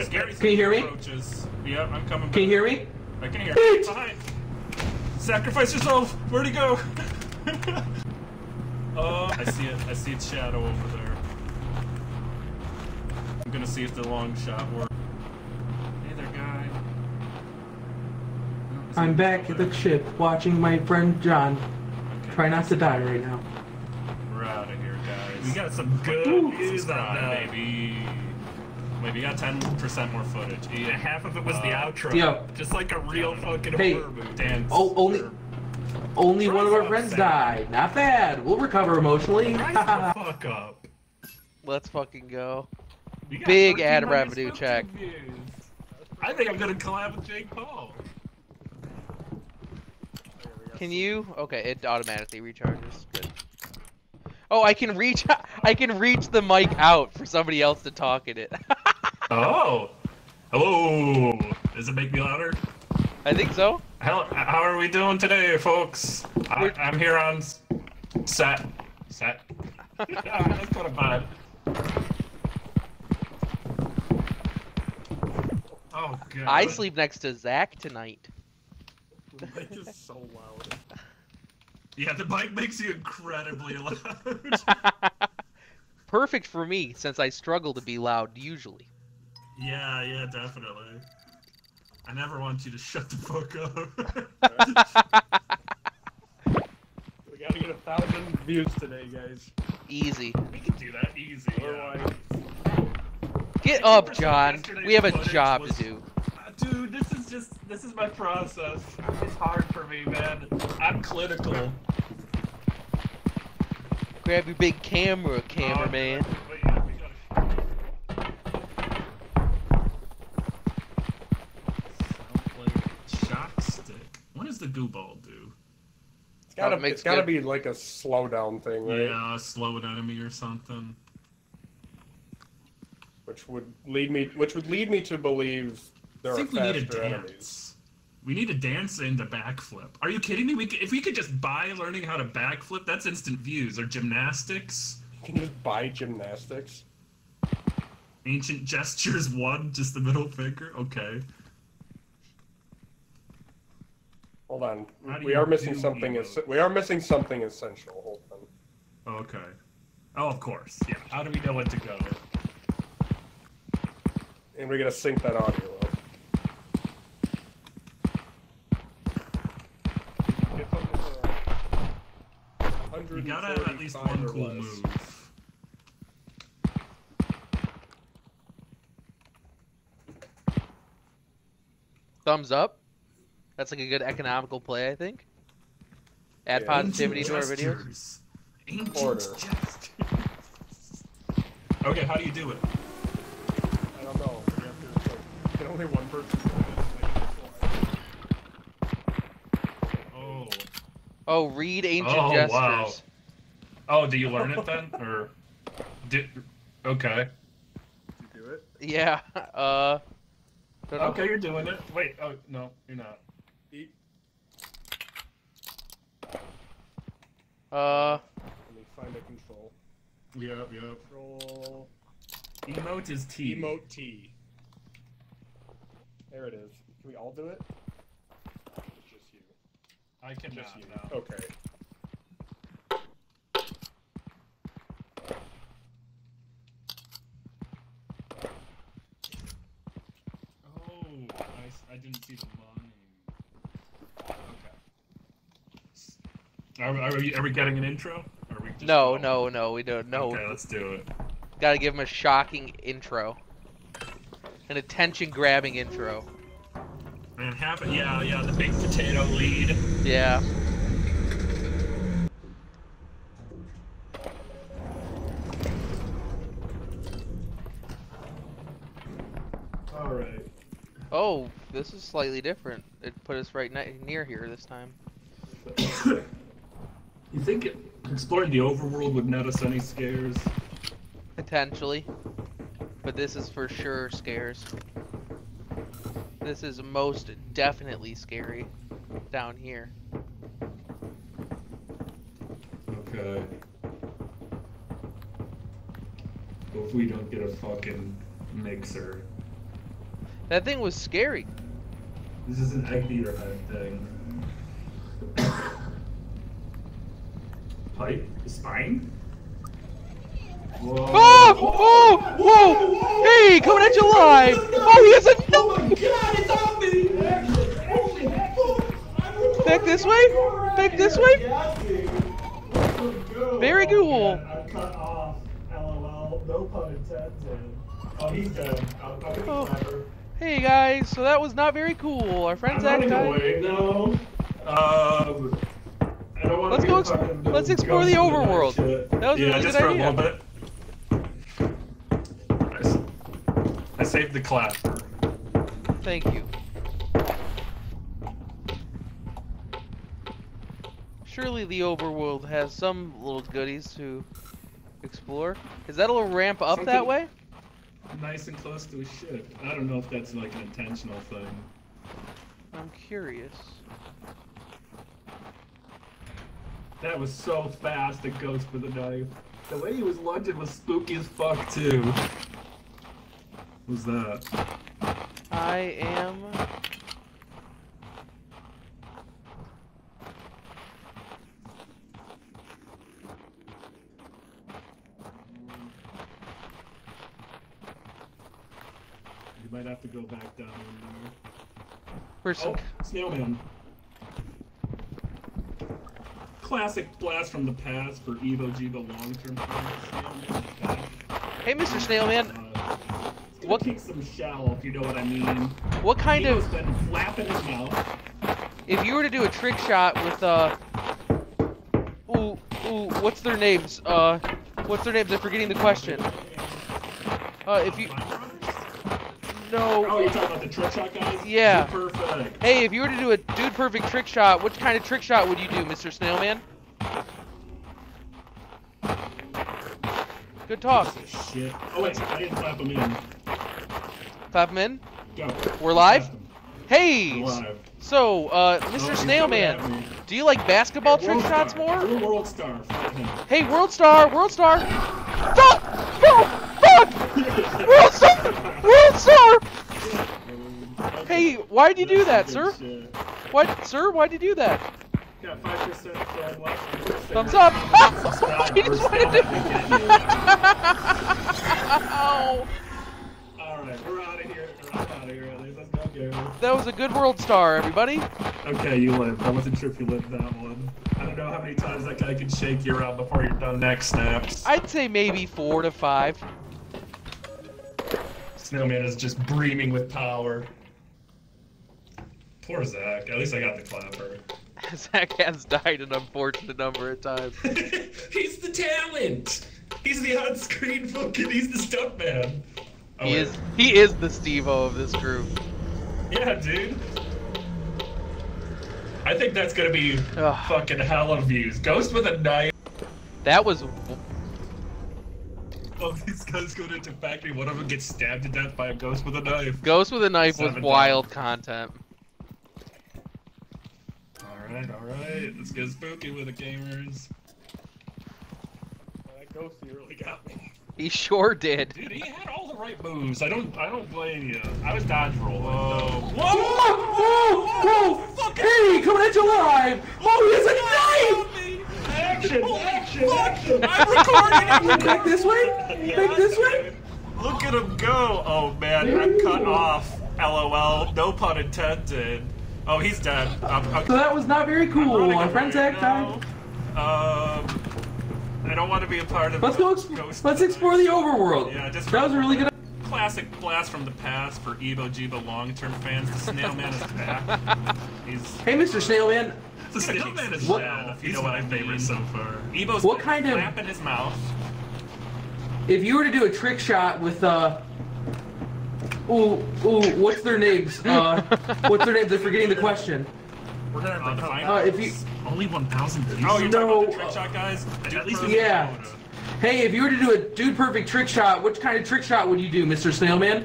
Scary Can you hear me? Approaches. Yep, I'm coming. Can you hear me? I can hear. Bitch! Behind. Sacrifice yourself. Where'd he go? [LAUGHS] oh, I see it. I see its shadow over there. I'm gonna see if the long shot works. Hey there, guy. No, is I'm back at the there? ship watching my friend John. Okay. Try not to die right now. We're out of here, guys. We got some good news on that, baby. Wait, we got 10% more footage. Yeah, half of it was the uh, outro. Yeah. Just like a real fucking Hey, horror movie. Dance. Oh, only only one of our friends Sam. died. Not bad. We'll recover emotionally. Rise the [LAUGHS] fuck up. Let's fucking go. Big ad revenue check. views. I think I'm gonna collab with Jake Paul. Can you? Okay, it automatically recharges. Good. Oh, I can reach. [LAUGHS] I can reach the mic out for somebody else to talk in it. [LAUGHS] Oh, hello. Does it make me louder? I think so. How, how are we doing today, folks? I, I'm here on set. Set. [LAUGHS] That's kind of bad. Oh god. I sleep next to Zach tonight. The mic is so loud. [LAUGHS] Yeah, the mic makes you incredibly loud. [LAUGHS] Perfect for me since I struggle to be loud usually. yeah, yeah, definitely. I never want you to shut the fuck up. [LAUGHS] We gotta get a thousand views today, guys. Easy. we can do that easy. Yeah. Get up, John. We have a job was- to do. Dude, this is just this is my process. It's hard for me, man. I'm clinical. Grab your big camera, oh, cameraman. Wait, yeah, Shock stick. What does the goo ball do? It's gotta, Oh, it it's gotta good- be like a slowdown thing, right? Yeah, a slow enemy or something. Which would lead me, which would lead me to believe there I are think we need a dance. enemies. We need a dance and a backflip. Are you kidding me? We could, if we could just buy learning how to backflip, that's instant views. Or gymnastics. You can just buy gymnastics. Ancient gestures [LAUGHS] one, just the middle finger. Okay. Hold on, we are missing something. Es- we are missing something essential. Hold on. Okay. Oh, of course. Yeah. How do we know when to go? And we gotta sync that audio up. Get something You gotta have at least one cool less. move. Thumbs up. That's like a good economical play, I think. Add Yeah. positivity to our Ancient videos. Ancient Order. gestures. [LAUGHS] okay, how do you do it? I don't know. You have to, like, get only one person. Oh. Oh, read ancient oh, gestures. wow. Oh, do you learn it then? [LAUGHS] or did okay. You do it. Yeah. Uh. don't know. Okay, you're doing it. Wait, oh no, you're not. Eat. Uh. Let me find a control. Yep, yep. Control. Emote is T. Emote T. There it is. Can we all do it? It's just you. I cannot. Just you. no. Okay. Oh, I, s- I didn't see the line. Okay. Are, are, we, are we getting an intro? Or are we just No, going? no, no, we don't. No. Okay, let's do it. Gotta give him a shocking intro. An attention grabbing intro. Have it. Yeah, yeah, the big potato lead. Yeah. All right. Oh, this is slightly different. It put us right near here this time. [COUGHS] You think exploring the overworld would net us any scares? Potentially. But this is for sure scares. This is most definitely scary down here. Okay. What if we don't get a fucking mixer? That thing was scary. This is an egg beater head thing. [COUGHS] Pipe? The spine? Whoa. Oh! Whoa! Hey, coming at you live! Oh, he has a. Oh my god, it's on me! Back this way? Back this way? Very cool. I'm cut off. LOL. No pun intended. Oh, he's dead. I'm, I'm gonna Oh. Hey guys, so that was not very cool. Our friend Zach died. now. Um, I don't want Let's go. Ex- let's explore the ghost in night overworld. shit. That was a yeah, really just good for idea. a little bit. Saved the clapper. thank you. Surely the overworld has some little goodies to explore. Is that a little ramp up that way? Nice and close to a ship. I don't know if that's like an intentional thing. I'm curious. That was so fast, it goes for the knife. The way he was lunging was spooky as fuck too. Was that? I am. You might have to go back down there. Where's Oh, Snailman. Classic blast from the past for Eebo Jeebo long term. Hey, Mr. Snailman. Uh, What kick some shell if you know what I mean. What kind of- been flapping his mouth. If you were to do a trick shot with uh, ooh, ooh, what's their names? Uh, what's their names? I'm forgetting the question. Uh, if you. No. Oh, you're talking about the trick shot guys? Yeah. Hey, if you were to do a dude perfect trick shot, what kind of trick shot would you do, Mr. Snailman? Good talk. Shit. Oh wait, I didn't clap him in. Clap him in. Go. We're live. Hey. Live. So, uh, Oh, Mr. he's Snailman, coming at me. do you like basketball trick World shots more? You're world star. Hey, World Star, World Star. Fuck! Fuck! Fuck! World Star! World Star! [LAUGHS] Hey, why'd you do that, sir? What, sir? Why'd you do that? Got 5% flag. Thumbs up. Subscribe He or just wanted to-. Alright, we're out of here. We're out of here at least. Let's go, Gary. That was a good World Star, everybody. Okay, you lived. I wasn't sure if you lived that one. I don't know how many times that guy can shake you around before you're done next snaps. I'd say maybe four to five. Snowman is just breaming with power. Poor Zach. At least I got the clapper. [LAUGHS] Zach has died an unfortunate number of times. [LAUGHS] He's the talent. He's the on-screen fucking. He's the stuntman. Oh, He wait. is he is the Steve-O of this group. Yeah, dude. I think that's gonna be fucking hell of views. Ghost with a knife. That was Oh, [LAUGHS] these guys go into factory. One of them gets stabbed to death by a ghost with a knife. Ghost with a knife was Seven wild content. All right, all right. Let's get spooky with it, gamers. That ghosty really got me. He sure did. Dude, he had all the right moves. I don't, I don't blame you. I was dodge rolling. Whoa, Whoa! Whoa! Hey, coming at you live! Oh, he has a knife! Action! Action! Action! I'm recording! Back this way? Back this way? Look at him go! Oh man, I'm cut off. LOL. No pun intended. Oh, he's dead. Um, okay. So that was not very cool. My friend Zach died. Um, I don't want to be a part of. Let's go. Ghost let's explore the overworld. Yeah, just that was a really good. Classic blast from the past for Eebo Jeebo long-term fans. The Snailman is back. [LAUGHS] He's Hey, Mr. Snailman. the Snailman is What- dead. If you know what I mean. so far. Eebo's What kind of- flapping his mouth. If you were to do a trick shot with uh. Ooh, ooh, what's their names? [LAUGHS] Uh, what's their names? They're forgetting the question. We're gonna have to find Uh, if you- only 1,000 views. Oh, you're No, talking about the trick shot guys? At least we Yeah. Hey, if you were to do a dude perfect trick shot, which kind of trick shot would you do, Mr. Snailman?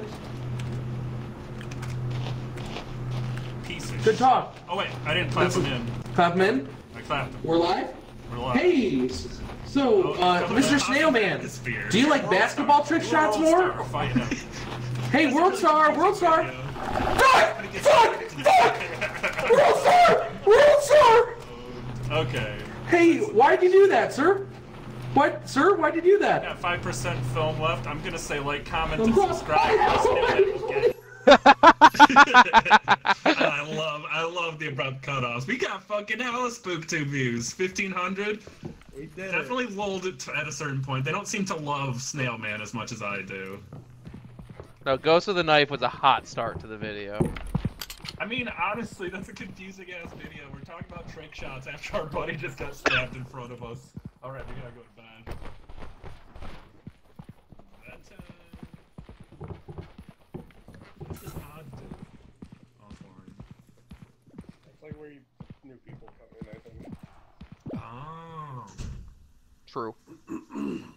Piece of Good talk. Oh wait, I didn't clap him in. Clap him in. I clapped. We're live. We're live. Hey, so uh, Mr. Snailman, do you like basketball trick shots more? [LAUGHS] Fight him. Hey, World Star, World Star. Fuck! Fuck! Fuck! World Star! World Star! Okay. Hey, why'd you do that, sir? What, sir? Why'd you do that? Got five percent film left. I'm gonna say like, comment, and Thumbs up. subscribe. [LAUGHS] [LAUGHS] I love, I love the abrupt cutoffs. We got fucking hella SpookTube views. Fifteen hundred. Definitely lulled it to- at a certain point. They don't seem to love Snail Man as much as I do. No, Ghost with the Knife was a hot start to the video. I mean, honestly, that's a confusing ass video. We're talking about trick shots after our buddy just got stabbed in front of us. Alright, we gotta go to bed. That's. This is odd, dude. Like where you, new people come in, I think. Oh. True. [CLEARS THROAT]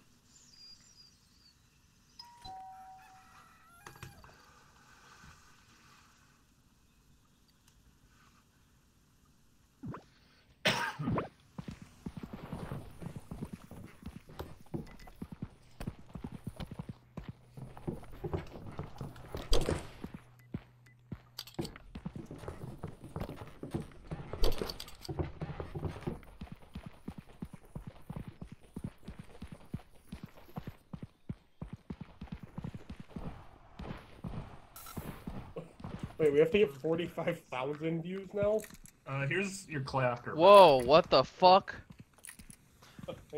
we have to get forty-five thousand views now. Uh, here's your clacker. Whoa, what the fuck?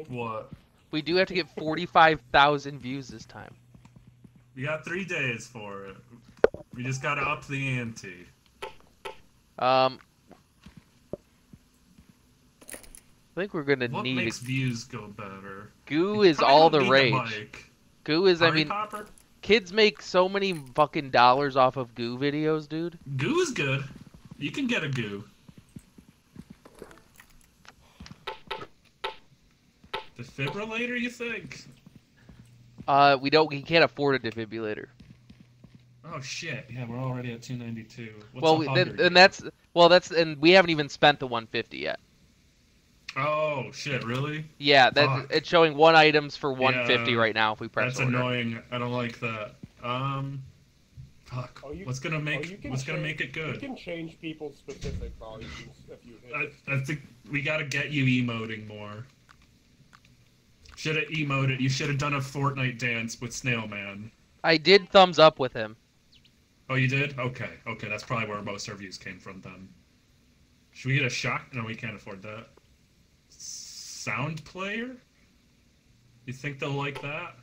What? We do have to get 45,000 views this time. We got three days for it. We just gotta up the ante. Um, I think we're gonna What need makes views go better? goo is all the rage. Goo is, I Party mean, popper? Kids make so many fucking dollars off of goo videos, dude. Goo is good. You can get a goo. Defibrillator, you think? Uh, we don't, we can't afford a defibrillator. Oh shit! Yeah, we're already at 292. What's well, we, then, and that's well, that's and we haven't even spent the 150 yet. Oh shit! Really? Yeah, that Fuck. it's showing one items for 150 Yeah, right now if we press That's order. annoying. I don't like that. Um, fuck. Oh, you, what's gonna oh, make you can What's gonna make it good? You can change people's specific volumes if you hit. I, I think we gotta get you emoting more. Should have emoted. You should have done a Fortnite dance with Snail Man. I did thumbs up with him. Oh, you did? Okay, okay. That's probably where most of our views came from then. Should we get a shot? No, we can't afford that. Sound player? You think they'll like that?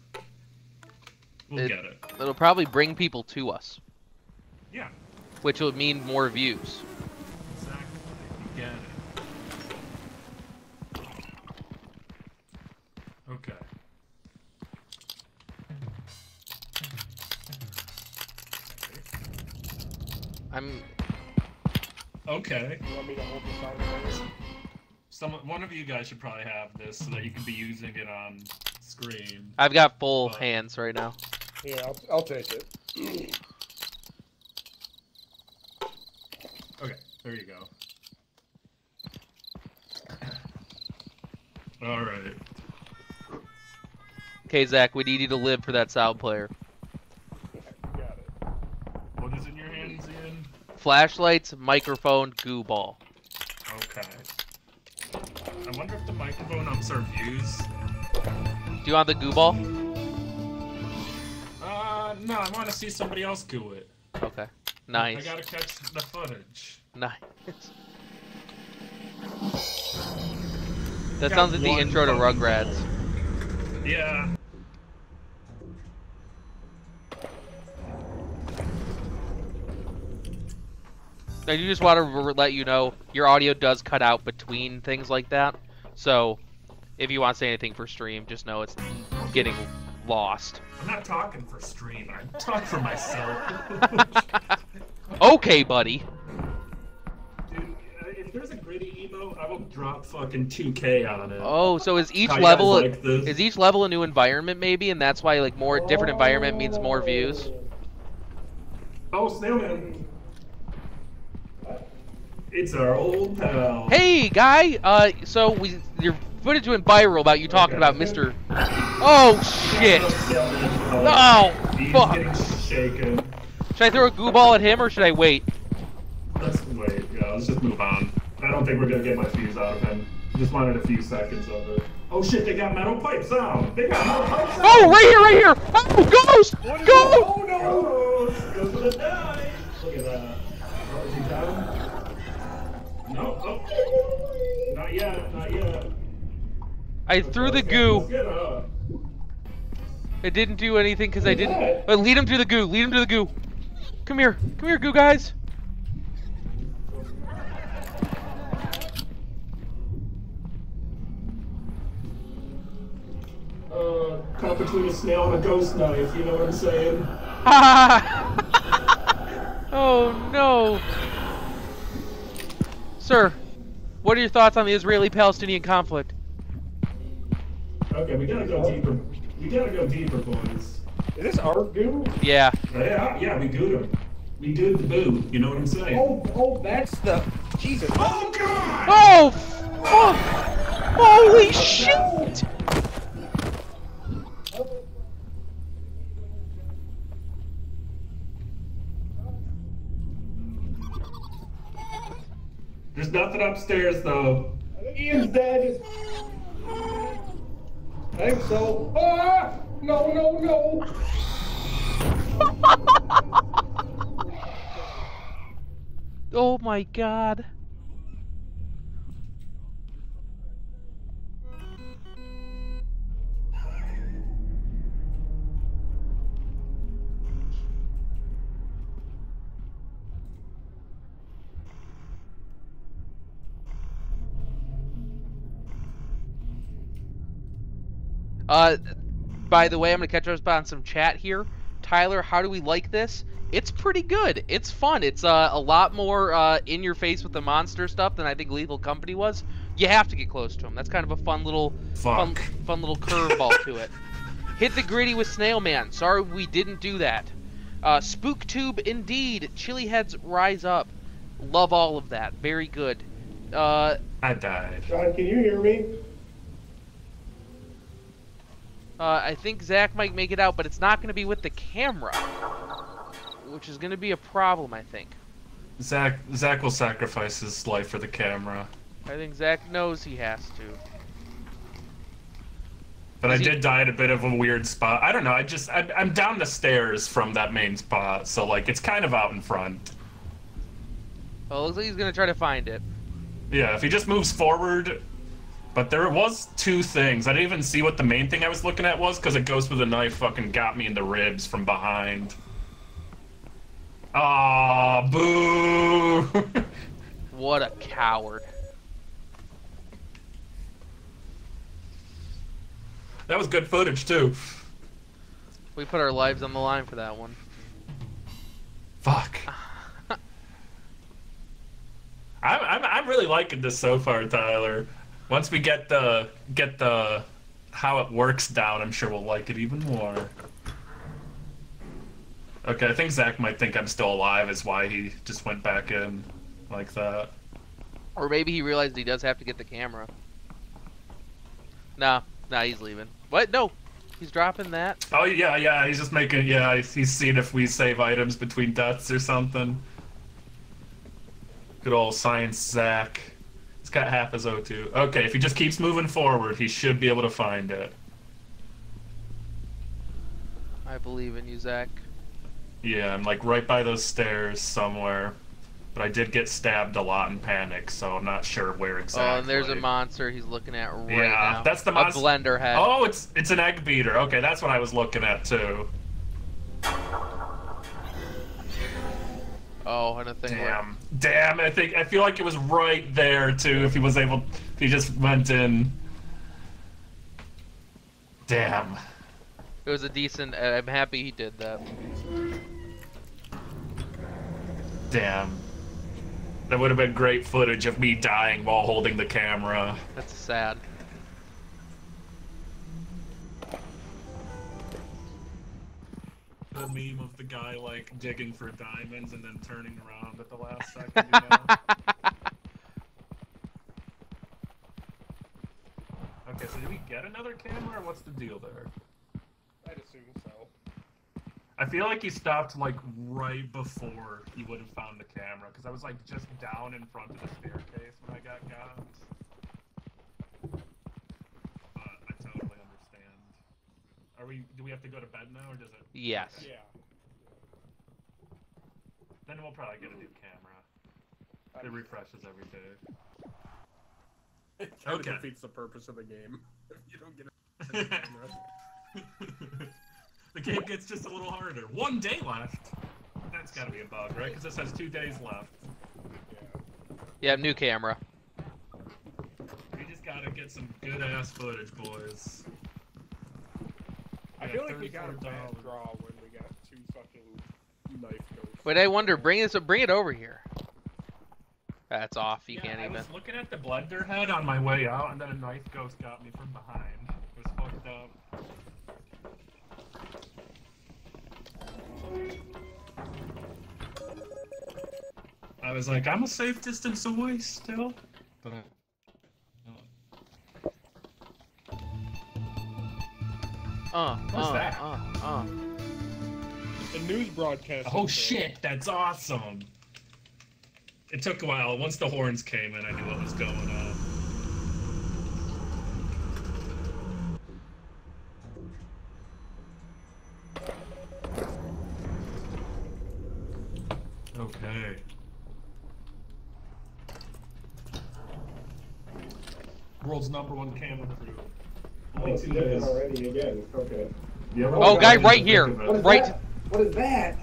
We'll It- get it. It'll probably bring people to us, Yeah, which would mean more views. exactly. You get it. Okay. I'm Okay. You want me to hold the sound player? Some one of you guys should probably have this so that you can be using it on screen. I've got full hands right now. Yeah, I'll, I'll take it. Okay, there you go. [COUGHS] All right. Okay, Zach, we need you to live for that sound player. Got it. What is in your hands, Ian? Flashlights, microphone, goo ball. Okay. I wonder if the microphone ups our views. Do you want the goo ball? Uh, no, I want to see somebody else do it. Okay. Nice. I gotta catch the footage. Nice. [LAUGHS] That sounds like the intro to Rugrats. Yeah. I do just want to let you know your audio does cut out between things like that. So if you want to say anything for stream, just know it's getting lost. I'm not talking for stream. I talk for myself. [LAUGHS] Okay, buddy. Dude, uh, if there's a griddy emo, I will drop fucking 2K on it. Oh, so is each How level like is each level a new environment maybe, and that's why like more different environment means more views? Oh, Snailman. It's our old pal. Hey, guy. Uh, so we your footage went viral about you talking about Mr. Oh shit! Oh fuck! shaken. Should I throw a goo ball at him or should I wait? Let's wait. Yeah, let's just move on. I don't think we're gonna get much views out of him. Just wanted a few seconds of it. Oh shit, they got metal pipes out. They got metal pipes out. Oh, right here, right here! Oh, ghost! Ghost! Oh no! Goes to die. Look at that. Oh, is he down? No. Oh. Not yet. Not yet. I threw the goo. It didn't do anything because I didn't. But lead him to the goo. Lead him to the goo. Come here. Come here, goo guys. Uh, caught between a snail and a ghost knife. You know what I'm saying? [LAUGHS] oh no. Sir, What are your thoughts on the Israeli-Palestinian conflict? Okay, we gotta go deeper. We gotta go deeper, boys. Is this our goo? Yeah. Yeah, yeah, we gooed him. We gooed the boo. You know what I'm saying? Oh, oh, that's the Jesus. Oh God! Oh, fuck! Oh, holy shit! There's nothing upstairs though. I think Ian's dead. I think so. Ah! No, no, no. [LAUGHS] Oh my god. Uh, by the way, I'm gonna catch up on some chat here. Tyler, how do we like this? It's pretty good. It's fun. It's uh, a lot more uh, in your face with the monster stuff than I think Lethal Company was. You have to get close to him. That's kind of a fun little fun, Fuck. fun little curveball to it. [LAUGHS] Hit the griddy with Snail Man. Sorry we didn't do that. Uh, SpookTube, indeed. Chili heads rise up. Love all of that. Very good. Uh, I died. John, can you hear me? Uh, I think Zach might make it out, but it's not going to be with the camera, which is going to be a problem, I think. Zach Zach will sacrifice his life for the camera. I think Zach knows he has to. But Is I he- did die at a bit of a weird spot. I don't know. I just I, I'm down the stairs from that main spot, so like it's kind of out in front. Oh, looks like he's going to try to find it. Yeah, if he just moves forward. But there was two things. I didn't even see what the main thing I was looking at was because a ghost with a knife fucking got me in the ribs from behind. Ah, boo! [LAUGHS] What a coward. that was good footage too. We put our lives on the line for that one. Fuck. [LAUGHS] I'm, I'm I'm really liking this so far, Tyler. Once we get the get the how it works down, I'm sure we'll like it even more. Okay, I think Zach might think I'm still alive, is why he just went back in like that. Or maybe he realized he does have to get the camera. Nah, nah, he's leaving. What? No, he's dropping that. Oh yeah, yeah, he's just making yeah, he's he's seeing if we save items between deaths or something. Good old science Zach. He's got half his O2. Okay, if he just keeps moving forward, he should be able to find it. I believe in you, Zach. Yeah, I'm like right by those stairs somewhere. But I did get stabbed a lot in panic, so I'm not sure where exactly. Oh, and there's a monster he's looking at right yeah, now. that's the monster. a blender head. Oh, it's it's an egg beater. Okay, that's what I was looking at too. Oh, and a thing. where- Damn, damn! I think I feel like it was right there too. If he was able, if he just went in. Damn. It was a decent. I'm happy he did that. Damn. That would have been great footage of me dying while holding the camera. That's sad. The meme of the guy like digging for diamonds and then turning around at the last second. You know? [LAUGHS] okay, so did we get another camera, or what's the deal there? I'd assume so. I feel like he stopped like right before he would have found the camera because I was like just down in front of the staircase when I got got. But I totally understand. Are we? Do we have to go to bed now, or does it? Yes. Yeah. Then we'll probably get a new camera. It refreshes every day. [LAUGHS] It kind Okay. of defeats the purpose of the game. [LAUGHS] You don't get a [LAUGHS] camera. the game gets just a little harder. One day left. That's got to be a bug, right? Because this has two days left. Yeah, new camera. We just gotta get some good ass footage, boys. I feel like we got a bad draw when we got two fucking knife ghosts. Wait, I wonder. Bring this. Bring it over here. That's off. You can't I even. was looking at the blender head on my way out, and then a knife ghost got me from behind. It was fucked up. I was like, I'm a safe distance away still. But Uh, What's uh, that? uh, uh. The news broadcast. Oh shit, that's awesome! It took a while. Once the horns came in, I knew what was going on. Okay. World's number one camera crew. Oh, it's two different already again. Okay. Yeah, Oh, guy, right here. What is Right. that? What is that?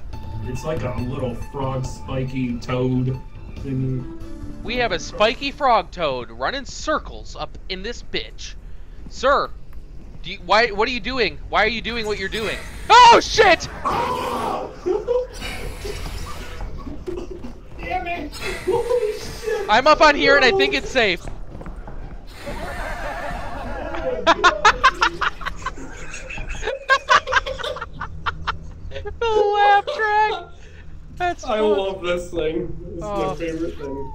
It's like a little frog, spiky toad thing. We have a spiky frog toad running circles up in this bitch. Sir, do you, why? What are you doing? Why are you doing what you're doing? Oh shit! [LAUGHS] Damn it! Holy shit! I'm up on here and I think it's safe. [LAUGHS] the laugh track. That's. I fun. love this thing. This is Oh. my favorite thing.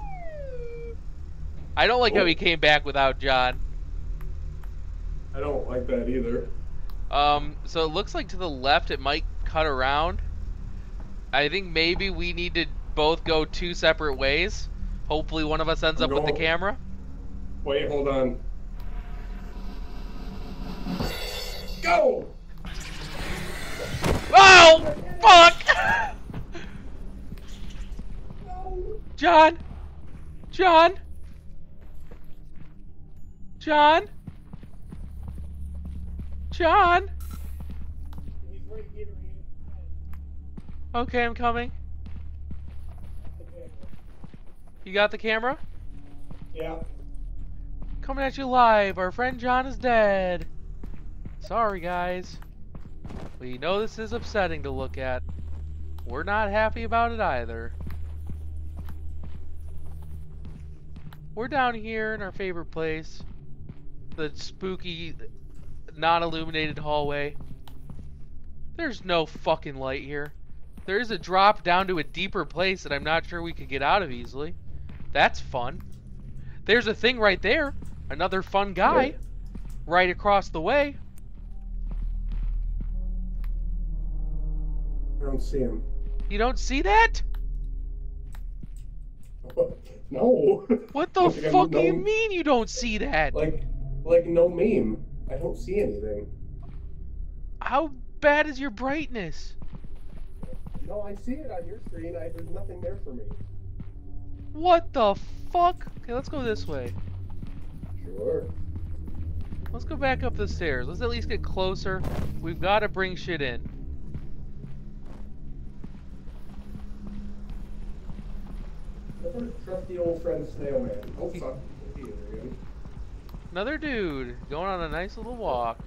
I don't like how he came back without John. I don't like that either. Um, so it looks like to the left it might cut around. I think maybe we need to both go two separate ways. Hopefully one of us ends I'm up with the camera. Wait, hold on. Go! Oh, fuck! John! John! John! John! Okay, I'm coming. You got the camera? Yeah. Coming at you live. Our friend John is dead. Sorry, guys. We know this is upsetting to look at. We're not happy about it either. We're down here in our favorite place. The spooky, non-illuminated hallway. There's no fucking light here. There is a drop down to a deeper place that I'm not sure we could get out of easily. That's fun. There's a thing right there. Another fun guy. Right across the way. I don't see him. You don't see that? [LAUGHS] No. What the [LAUGHS] Like, fuck do you mean you don't see that? Like, like no meme. I don't see anything. How bad is your brightness? No, I see it on your screen. I, there's nothing there for me. What the fuck? Okay, let's go this way. Sure. Let's go back up the stairs. Let's at least get closer. We've got to bring shit in. Never trust the old friend Snail Man. Oh fuck. He is again. Another dude going on a nice little walk.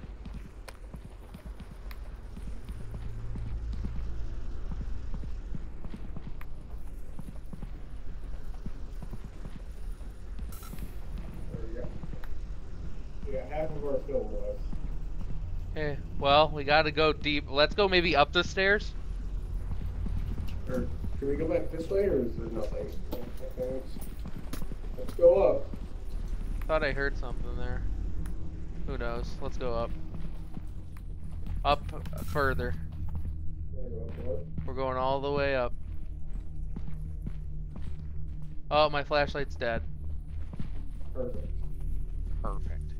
There we go. We half of our film left. Eh, okay, well, we got to go deep. Let's go maybe up the stairs. Or can we go back this way, or is there nothing? Okay, thanks. Let's go up. Thought I heard something there. Who knows? Let's go up. Up further. We go, up, up. We're going all the way up. Oh, my flashlight's dead. Perfect. Perfect.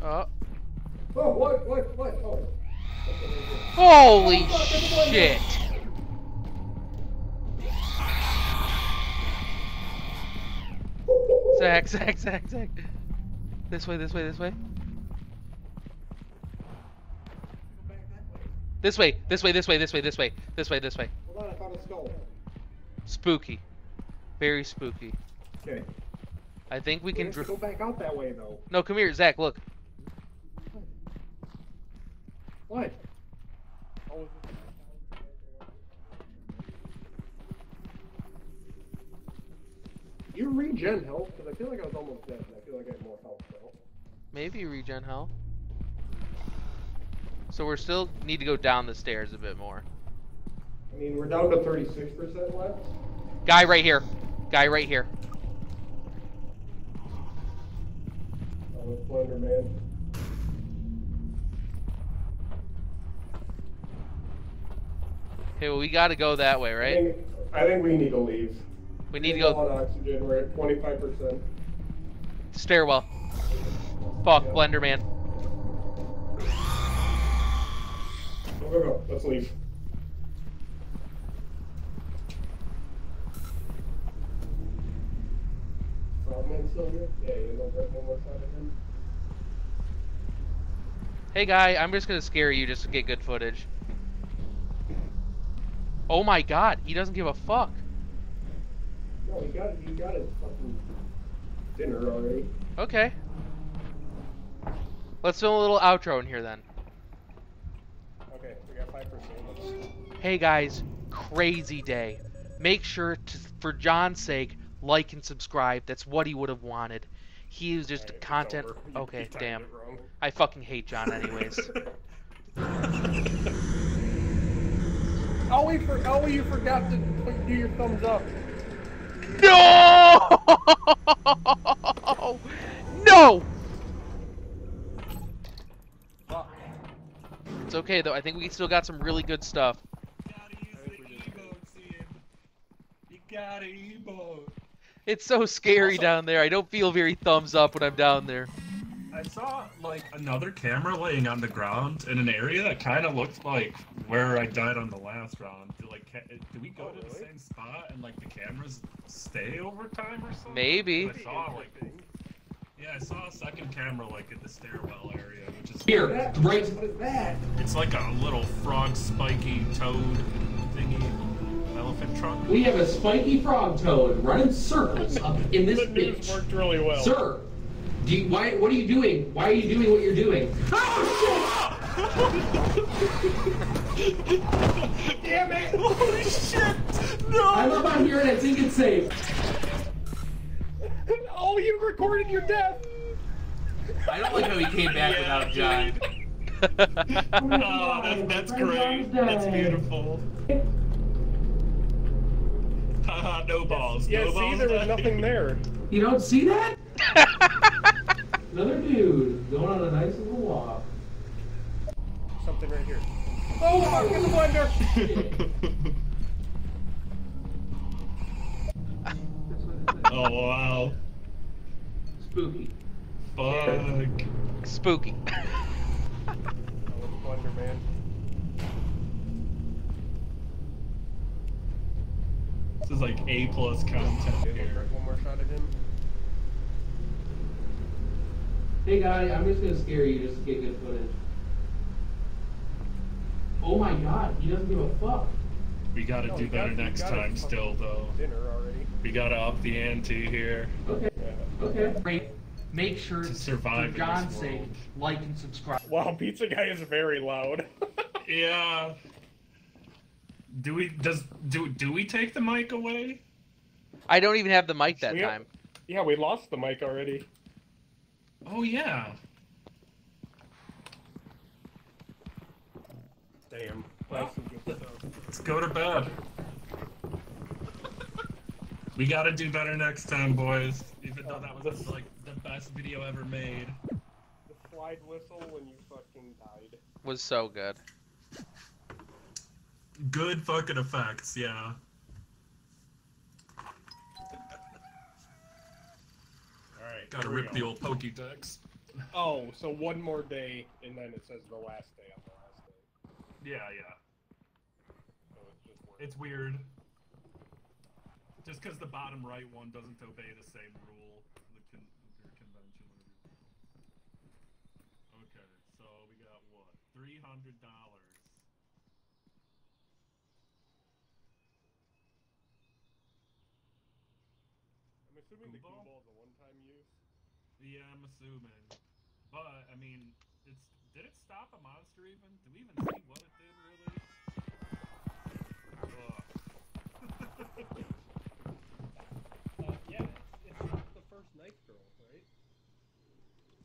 Oh. Oh, what, what, what? Oh. Holy Oh, fuck, it's one shit! Zach, Zach, Zach, Zach. This way, this way, this way. This way, this way, this way, this way, this way, this way, this way. Hold on, I found a skull. Spooky. Very spooky. Okay. I think we We can. Dr- go back out that way, though. no, come here, Zach. Look. What? Oh, is it- regen health? Because I feel like I was almost dead, and I feel like I have more health now. Maybe regen health. So we're still need to go down the stairs a bit more. I mean, we're down to 36% left. Guy right here. Guy right here. Oh, it's Blender Man. Okay, well we gotta go that way, I right? think, I think we need to leave. We need to go on oxygen. We're at 25%. stairwell. Fuck, Blender Man. Go, go, go. Let's leave. Frogman still here? Yeah, you know, right one more side of him. Hey guy, I'm just gonna scare you just to get good footage. Oh my god, he doesn't give a fuck. No, he got, he got his fucking dinner already. Okay. Let's do a little outro in here then. Okay, we got 5%. Hey guys, crazy day. Make sure to, for John's sake, like and subscribe. That's what he would have wanted. He is just content. [LAUGHS] Okay, damn. I fucking hate John, anyways. [LAUGHS] Oh, we for, oh, you forgot to do your thumbs up. No! no! It's okay though. I think we still got some really good stuff. You got it, emote. It's so scary down there. I don't feel very thumbs up when I'm down there. I saw like another camera laying on the ground in an area that kind of looked like where I died on the last round. Do like, uh, do we go to the same spot and like the cameras stay over time or something? Maybe. I saw like, yeah, I saw a second camera like at the stairwell area, which is Here, right. What is that? It's like a little frog, spiky toad thingy, elephant trunk. We have a spiky frog toad running circles up in this The bitch. worked really well. Sir, do you, why? What are you doing? Why are you doing what you're doing? [LAUGHS] Oh, [LAUGHS] Damn it! Holy shit! No! I'm up on here and I think it's safe. [LAUGHS] oh, you recorded your death! I don't like how he came back without John. oh, oh that's, that's great. That's beautiful. Haha, no balls. Yeah, no see, balls there was nothing there. You don't see that? [LAUGHS] Another dude going on a nice little walk. Something right here. Oh, fuck, in the blender! [LAUGHS] Oh wow. Spooky. Fuck. Spooky. [LAUGHS] Oh, it's Blender Man. This is like A plus content here. One more shot of him. Hey guy, I'm just gonna scare you just to get good footage. Oh my god, he doesn't give a fuck. We gotta No, do you better got- you next time still though. Dinner already. We gotta up the ante here. Okay. Okay. Great. Make sure To survive in for John's this sake, like and subscribe. Wow, Pizza Guy is very loud. [LAUGHS] Yeah. Do we does do do we take the mic away? I don't even have the mic that We- time. yeah, we lost the mic already. Oh yeah. Damn. Well, That's some good stuff. Let's go to bed. We gotta do better next time, boys. Even though that was like the best video ever made. The slide whistle when you fucking died. Was so good. Good fucking effects, yeah. Alright. Gotta rip the old Pokédex. Oh, so one more day, and then it says the last day on the last day. Yeah, yeah. So it's. It's weird. Just because the bottom right one doesn't obey the same rule, the con- convention. Okay, so we got what? Three hundred dollars. I'm assuming the Goofball? Goomball is a one-time use. Yeah, I'm assuming. But I mean, it's did it stop a monster even? Do we even see what it did really? [LAUGHS] uh, yeah, it's, it's not the first knife girl, right?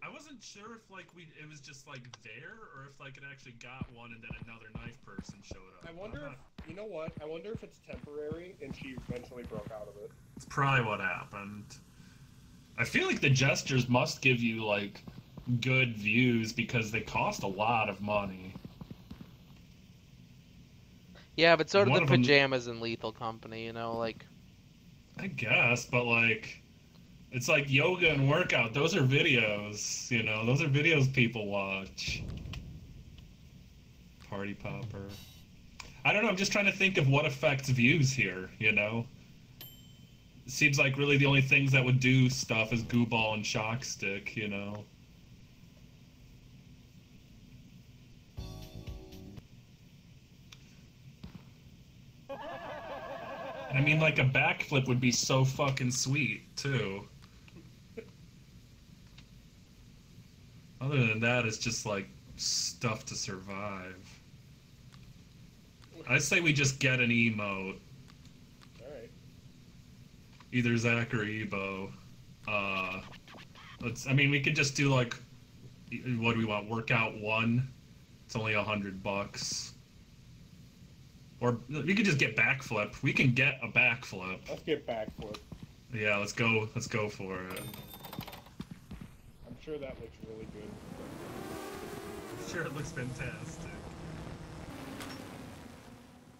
I wasn't sure if like we it was just like there or if like it actually got one and then another knife person showed up. I wonder uh if you know what? I wonder if it's temporary and she eventually broke out of it. It's probably what happened. I feel like the gestures must give you like good views because they cost a lot of money. Yeah, but so do One the of 'em- pajamas in Lethal Company. You know, like I guess, but like it's like yoga and workout. Those are videos, you know. Those are videos people watch. Party popper. I don't know. I'm just trying to think of what affects views here. You know. Seems like really the only things that would do stuff is goo ball and shock stick. You know. I mean, like a backflip would be so fucking sweet too. Other than that, it's just like stuff to survive. I say we just get an emote. Either Zach or Eebo. Uh, let's. I mean, we could just do like, what do we want? Workout one. It's only a hundred bucks. Or we could just get backflip. We can get a backflip. Let's get backflip. Yeah, let's go. Let's go for it. I'm sure that looks really good. I'm sure, it looks fantastic.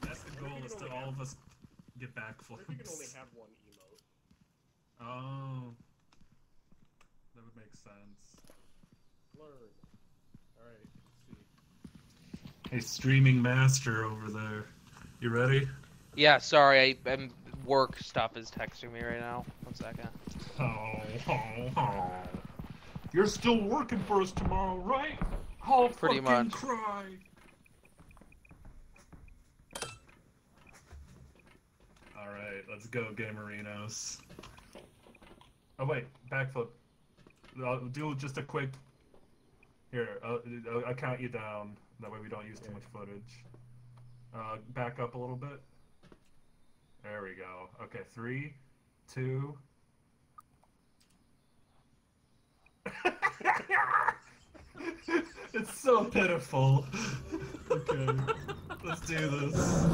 That's the goal, is to all of us get What if we can only backflips. have one emote? Oh. That would make sense. Learn. Alright, let's see. Hey, streaming master over there. You ready? yeah. Sorry, I am work stuff is texting me right now. One second. Oh, oh, oh. You're still working for us tomorrow, right? Oh, I'll Pretty fucking much. cry. All right, let's go, Gamerinos. Oh wait, backflip. I'll do just a quick. Here, I'll, I'll, count you down. That way we don't use too much footage. Uh, back up a little bit. There we go. Okay, three, two. [LAUGHS] it's so pitiful. [LAUGHS] Okay, let's do this.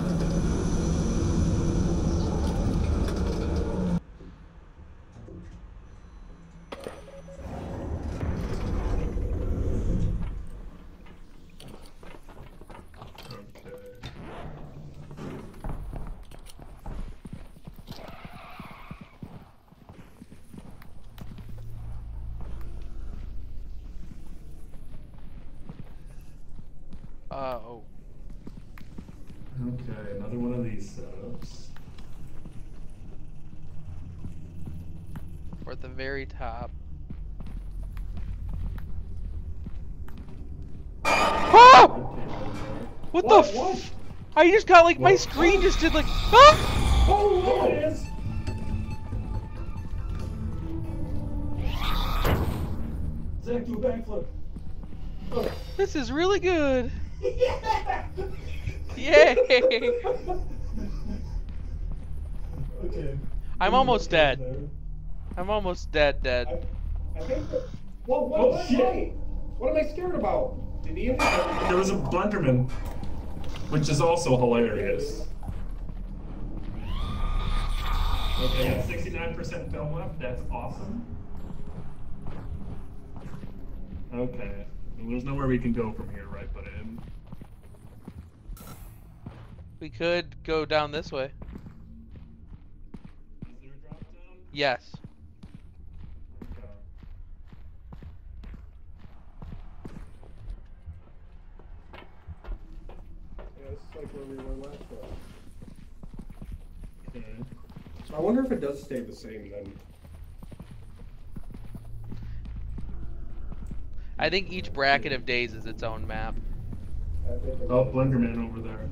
Okay. Uh oh. Okay, another one of these setups. We're at the very top. Ah! What, the? F- I just got like my screen just did like. Ah! Oh, there it is! Zach, do a backflip. Oh. This is really good. [LAUGHS] Yay! Okay. I'm almost dead. I'm almost dead, dead. I think that. Whoa, what, Oh, what, shit. why? What am I scared about? Did he There was a Blenderman, which is also hilarious. Okay, 69% film left. That's awesome. Okay. Well, there's nowhere we can go from here, right? But in. We could go down this way. Yes. Yeah, this is like where we were last time. Okay. So I wonder if it does stay the same then. I think each bracket of days is its own map. Oh, Blenderman over there.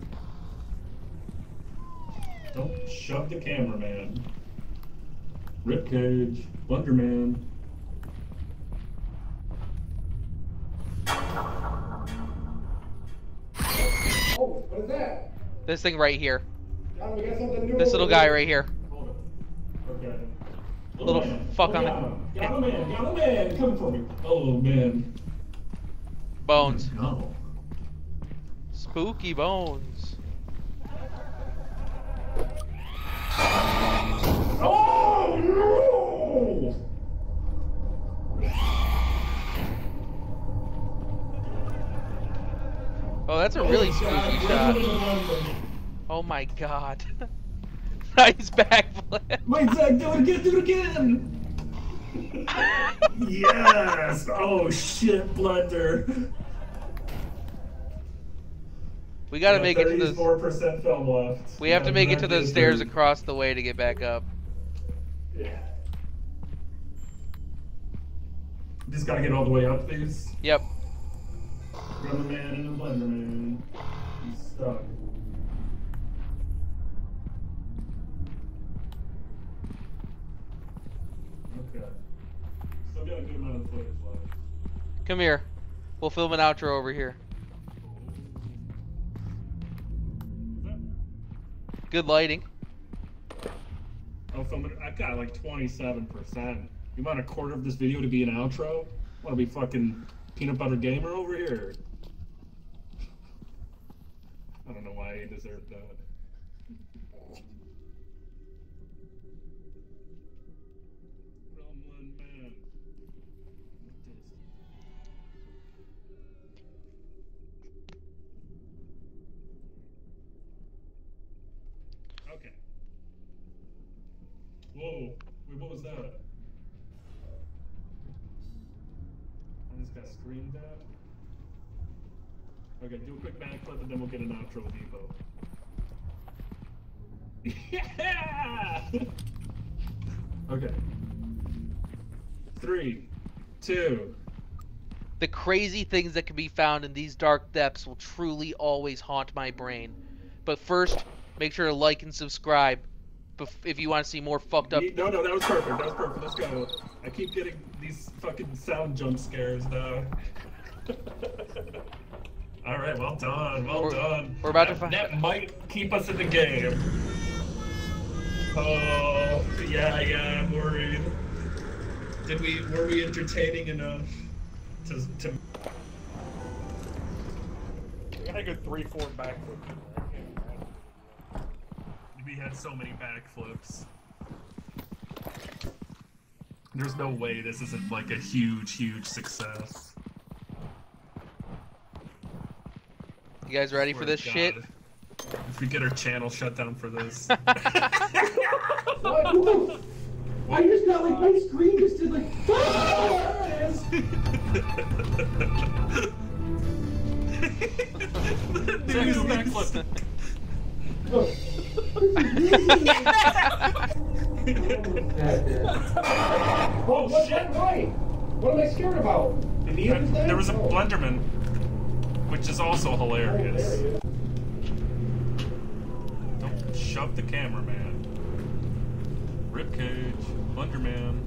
Don't shove the cameraman. Ribcage, Blenderman. Oh, what is that? This thing right here. John, we got something new. This little guy here. right here. Okay. Little fuck on the Got a man, got a man, coming for me. Oh man. bones. No. Spooky bones. Oh no! Oh, that's a really spooky shot. Oh my god. [LAUGHS] nice backflip. Wait, Zach, do it again, do it again! yes! Oh shit, blunder. We gotta make it to the. Four percent film left. We have to make it to not the stairs dude. across the way to get back up. Yeah. Just gotta get all the way up these. Yep. Rubber man and the blender man. He's stuck. Okay. Still got a good amount of footage left. Come here. We'll film an outro over here. Good lighting. Oh, film I got like 27%. You want a quarter of this video to be an outro? Want to be fucking peanut butter gamer over here? I don't know why he deserved that. Gremlin man. Okay. Whoa. Wait, what was that? Got screamed at. Okay, do a quick backflip and then we'll get an outro with Eebo. Yeah! okay. Three, two. The crazy things that can be found in these dark depths will truly always haunt my brain. But first, make sure to like and subscribe if you want to see more fucked up. No, no, that was perfect. That was perfect. Let's go. I keep getting these fucking sound jump scares now. [LAUGHS] All right, well done, well We're- done. we're about to find- That might keep us in the game. Oh, yeah, yeah, I'm worried. Did we were we entertaining enough to to? I got a good three, four backflip. We had so many backflips. There's no way this isn't like a huge, huge success. You guys ready for this to shit? If we get our channel shut down for this. [LAUGHS] I just got like my screen just did like. [LAUGHS] Dude, do backflip. [LAUGHS] Oh, what shit? Why? What am I scared about? The there was a oh. Blenderman, which is also hilarious. Oh, Don't shove the cameraman. Ribcage, Blenderman.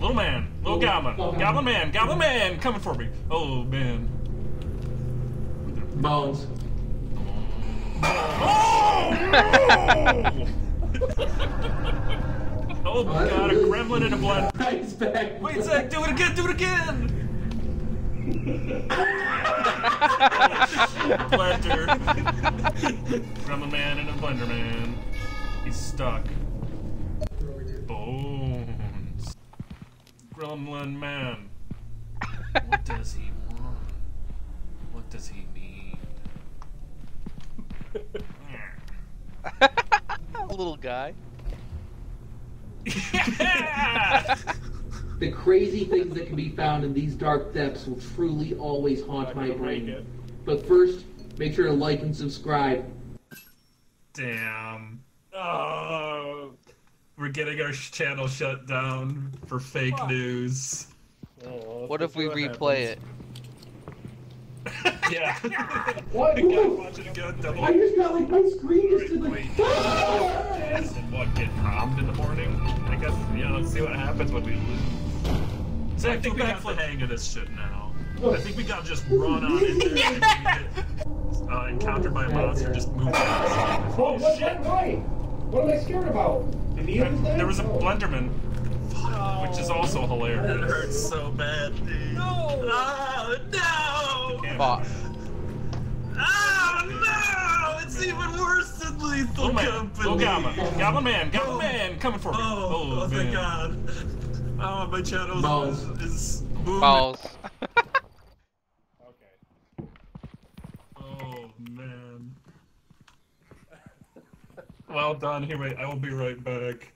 Little man, little goblin, goblin man, goblin man, coming for me. Oh man. Bones. [LAUGHS] Oh my god, a gremlin in a back. Wait, Zach, do it again, do it again! [LAUGHS] Blender. Gremlin man and a blender man. He's stuck. Bones. Gremlin man. What does he want? What does he need? [LAUGHS] Little guy. [LAUGHS] The crazy things that can be found in these dark depths will truly always haunt my brain. But first, make sure to like and subscribe. Damn. Oh. We're getting our channel shut down for fake news. What if we replay it? Yeah. What? We gotta watch it again. Double. I just got like my screen just did like. And what, get robbed in the morning? I guess, yeah, let's see what happens when we lose. So I think we got the hang of this shit now. I think we gotta just run on in there and get uh, encountered by a monster, just move fast. Oh, what shit? Why? What am I scared about? The There was a Blenderman, [LAUGHS] which is also hilarious. It hurts so bad, dude. No! Ah, no! Fuck. Ah, no! It's even worse than Lethal Oh man, Company. oh Gamma, Gamma man, Gamma man, coming for me. Oh, oh, thank. God. Oh, my channel Balls. is, is booming. Balls. [LAUGHS] Oh man. Well done. Here, wait. I will be right back.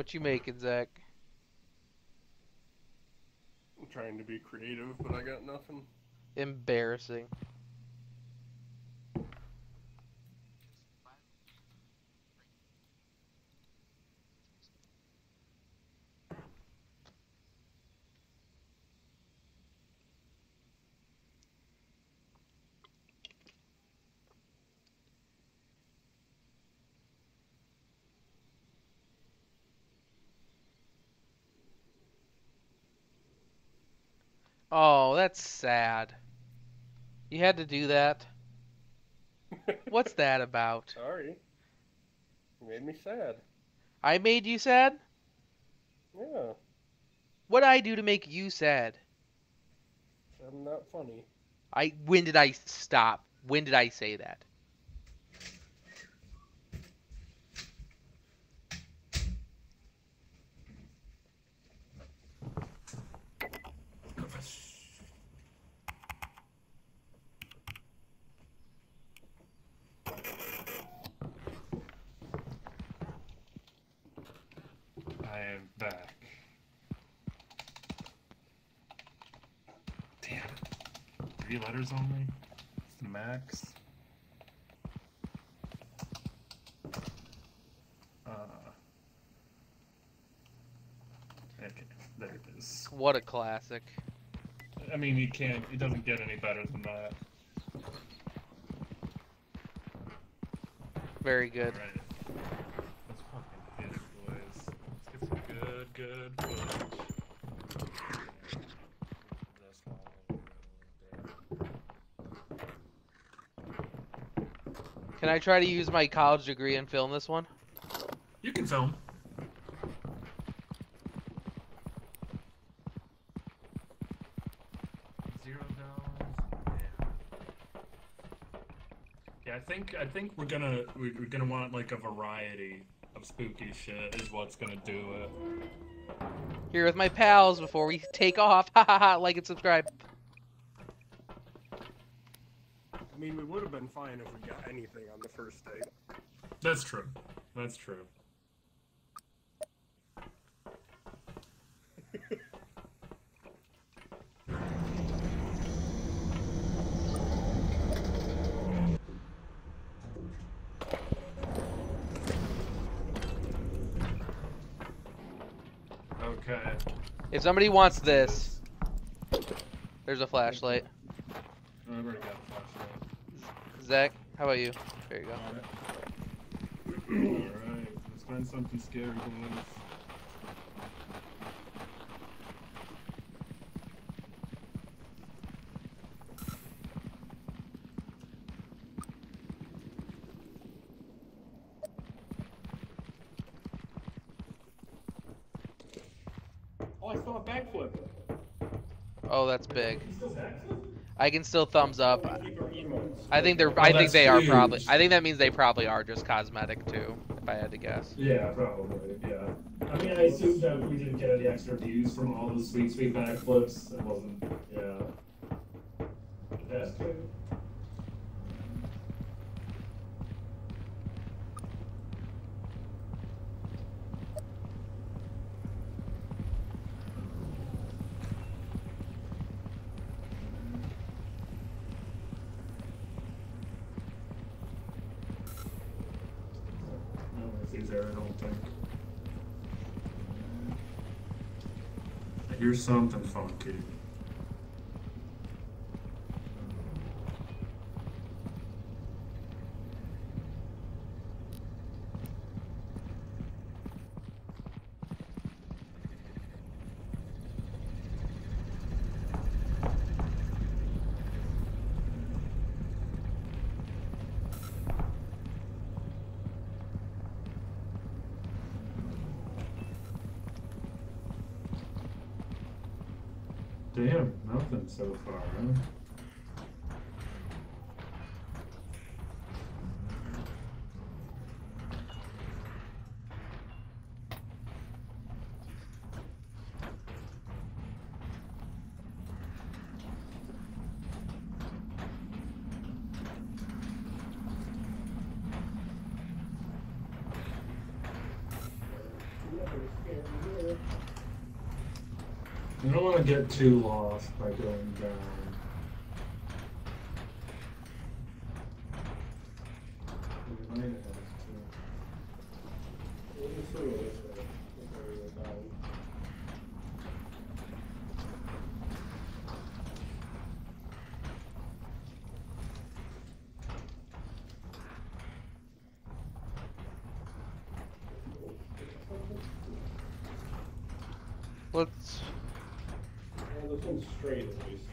What you making, Zach? I'm trying to be creative, but I got nothing. Embarrassing. Oh, that's sad. You had to do that. What's that about? [LAUGHS] Sorry. You made me sad. I made you sad? Yeah. What'd I do to make you sad? I'm not funny. I when did I stop? When did I say that? I am back. Damn it. Three letters only? Max. Uh, okay, there it is. What a classic. I mean, you can't, it doesn't get any better than that. Very good. Right. Let's fucking get it, boys. Let's get some good, good footage. That's all Can I try to use my college degree and film this one? You can film. Zero dollars. Yeah, I think I think we're gonna we're, we're gonna want like a variety of spooky shit is what's gonna do it. Here with my pals before we take off. [LAUGHS] Ha ha ha! Like and subscribe. I mean, we would have been fine if we got anything on the first date. That's true. That's true. Okay. If somebody wants this, there's a flashlight. I've already got a flashlight. Zach, how about you? There you go. Alright, [CLEARS THROAT] let's find something scary, boys. Oh, I saw a backflip. Oh, that's big. I can still thumbs up. Keep our emotes. I think they're. Oh, I think they are probably. I think that means they probably are just cosmetic too. If I had to guess. Yeah, probably. Yeah. I mean, I assume that we didn't get any extra views from all those sweet, sweet backflips. It wasn't. Yeah. That's true. No, it seems there, I don't think. I hear something funky. Damn, nothing so far? I don't want to get too lost by going down. We might have to. Let's. Well, this one's straight at least.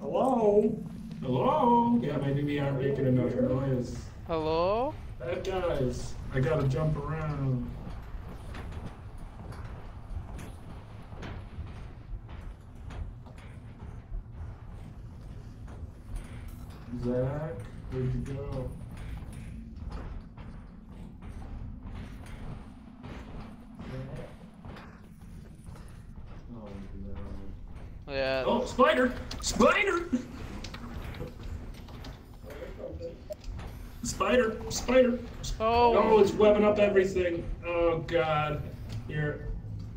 Hello? Hello? Yeah, maybe we aren't making enough noise. Hello? Bad guys, I gotta jump around. Zach, where'd you go? Oh no. Yeah. Oh, spider! Spider! Spider! Spider! Oh. No, it's webbing up everything. Oh god. Here.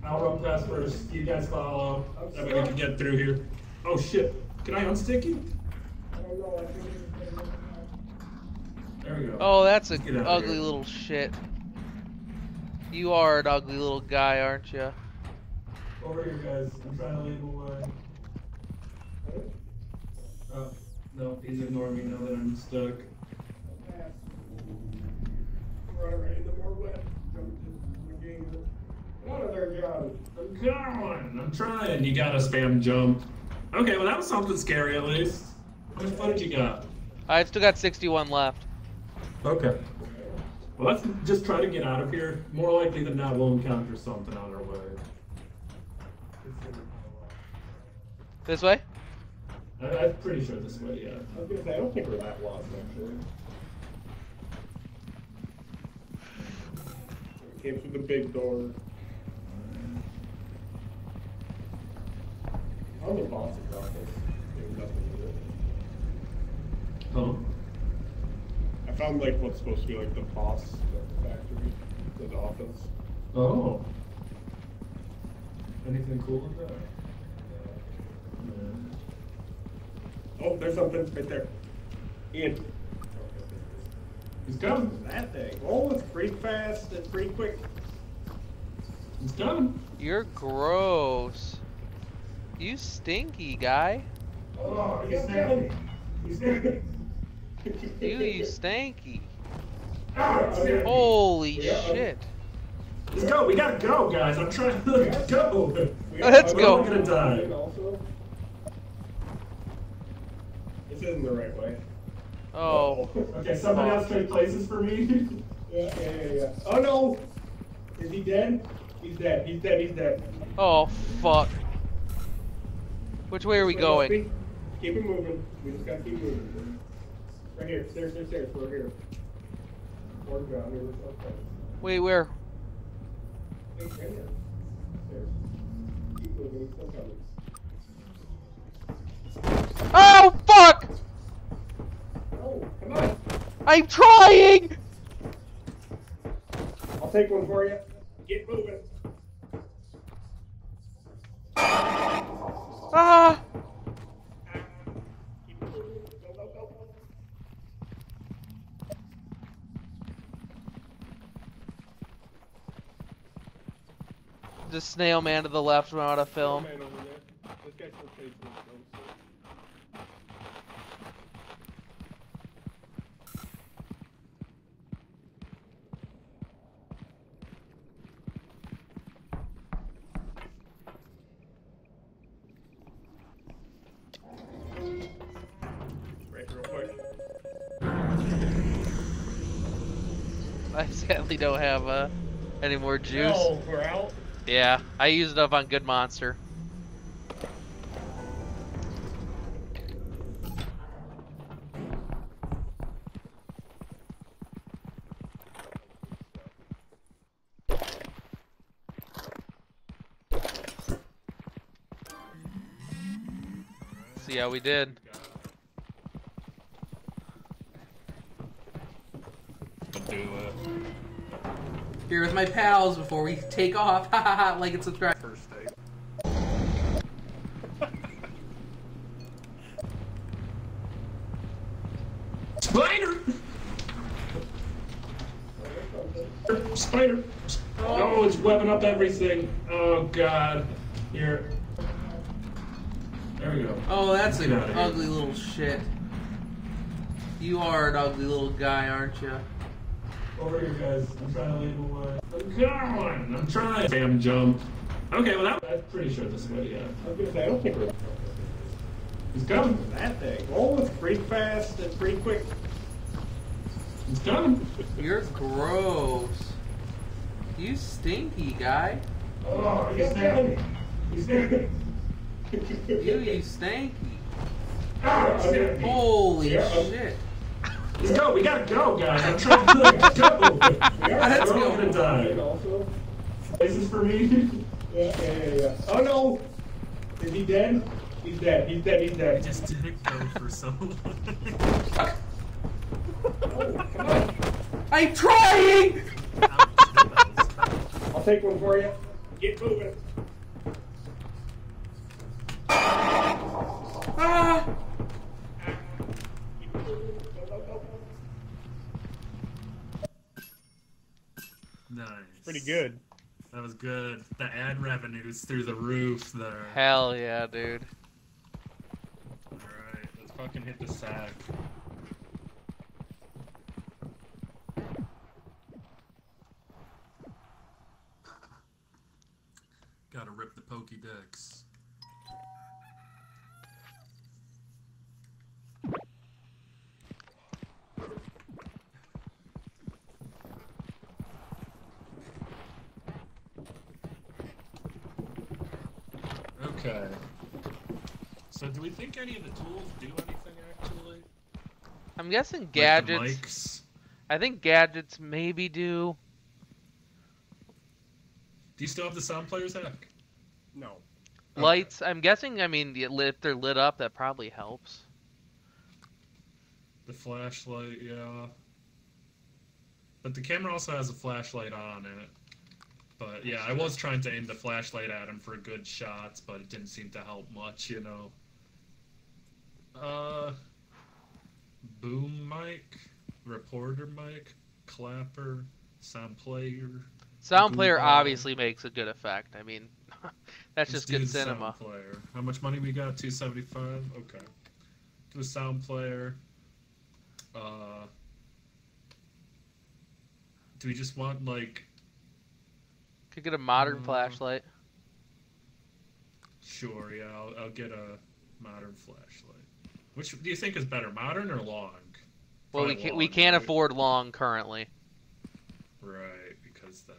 I'll run past first. You guys follow. That way we can get through here. Oh shit. Can I unstick you? There we go. Oh, that's a Get out of ugly here. little shit. You are an ugly little guy, aren't you? Over here, guys. I'm trying to lead the way. Oh, no, he's ignoring me now that I'm stuck. Run around the more wet. Jump to the game. One of their jobs. I'm going. I'm trying. You gotta spam jump. Okay, well that was something scary at least. How much footage you got? I still got 61 left. Okay. Well, let's just try to get out of here. More likely than not, we'll encounter something on our way. This way? I, I'm pretty sure this way, yeah. I was gonna say, I don't think we're that lost actually. We Came through the big door. On the boss's office. There's nothing to it. Oh. I found like what's supposed to be like the boss of the factory, the office. Oh. Anything cool with that? Oh, there's something right there. Ian. He's coming. That thing. Oh, it's pretty fast. It's pretty quick. He's coming. You're gross. You stinky guy. Oh, he's snapping. He's snapping. You, you stanky. Oh, Holy Yeah. shit. Let's go. We gotta go, guys. I'm trying to go. Let's We're go. all gonna die. Also, this isn't the right way. Oh. Okay, somebody else oh. trade places for me. Yeah, yeah, yeah, yeah. Oh no! Is he dead? He's dead. He's dead. He's dead. Oh, fuck. Which way are we This way must going? Keep it moving. We just gotta keep moving. Right here. Stairs, stairs, stairs. We're here. Or ground. Here. Okay. Wait, where? Right here. Stairs. Keep moving. Still coming. Oh, fuck! Oh, come on. I'm trying! I'll take one for you. Get moving. Ah! The snail man to the left went out of film. Man over there. This guy's still chasing his ghost. Right, real quick. I sadly don't have uh, any more juice. No, we're out. Yeah, I used it up on Good Monster. See how we did. Do it. Here with my pals before we take off. [LAUGHS] Ha ha ha! Like and subscribe. First date. Spider! Spider! Oh. oh, it's webbing up everything. Oh god. Here. There we go. Oh, that's Get an ugly little shit. You are an ugly little guy, aren't you? Over here, guys. I'm trying to leave him away. I'm going! I'm trying. Damn jump. Okay, well, that, I'm pretty sure this way, yeah. I was gonna say, I don't think we're. He's coming. That thing. Oh, it's pretty fast and pretty quick. He's coming. You're gross. You stinky guy. Oh, he's there. He's there. You, you stanky. Okay. Ah, Holy Yeah, shit. Let's go. We gotta go, guys. I'm trying to let's go. Let's We're all go. gonna die. Also. This for me. Yeah, yeah, yeah, yeah. Oh no! Is he dead? He's dead. He's dead. He's dead. I just didn't go for so [LAUGHS] I'm trying! [LAUGHS] I'll take one for you. Get moving. Ah! Nice. Pretty good. That was good. The ad revenues through the roof there. Hell yeah, dude. Alright, let's fucking hit the sack. Gotta rip the Pokédex. Okay. So do we think any of the tools do anything actually? I'm guessing Like the gadgets. mics? I think gadgets maybe do. Do you still have the sound players hack? No. Lights. I'm guessing. I mean, if they're lit up, that probably helps. The flashlight, yeah. But the camera also has a flashlight on it. But yeah, I was trying to aim the flashlight at him for good shots, but it didn't seem to help much, you know. Uh, boom mic, reporter mic, clapper, sound player. Sound player Google. obviously makes a good effect. I mean, [LAUGHS] that's Let's just good sound cinema. Player. How much money we got? Two seventy five. Okay. Do a sound player. Uh. Do we just want like? Could get a modern Uh, flashlight. Sure. Yeah. I'll, I'll get a modern flashlight. Which do you think is better, modern or long? Well, we can't we can't right? afford long currently. Right, because that.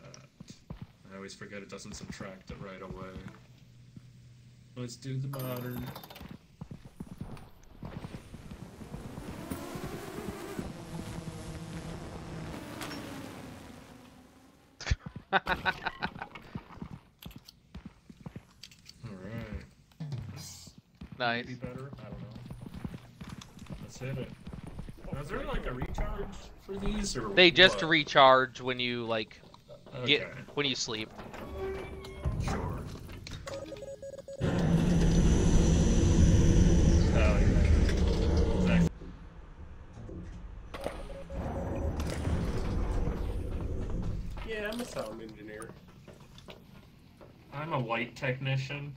I always forget it doesn't subtract it right away. Let's do the modern. [LAUGHS] Alright. Nice. Maybe better? I don't know. Hit it. Now, is there like a recharge for these or They just what? recharge when you like get Okay. when you sleep. Sure. Oh, exactly. Yeah, I'm a sound engineer. I'm a light technician.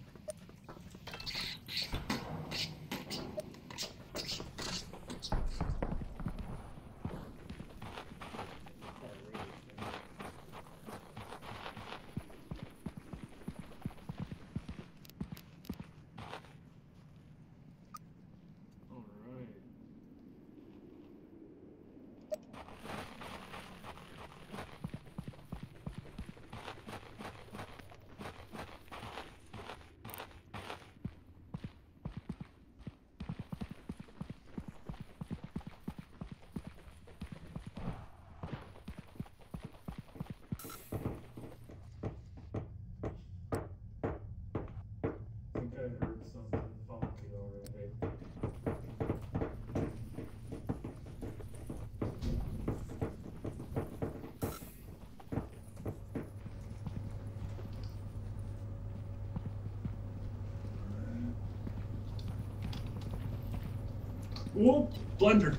Alright. I think I heard something funky already. Whoop! Blender.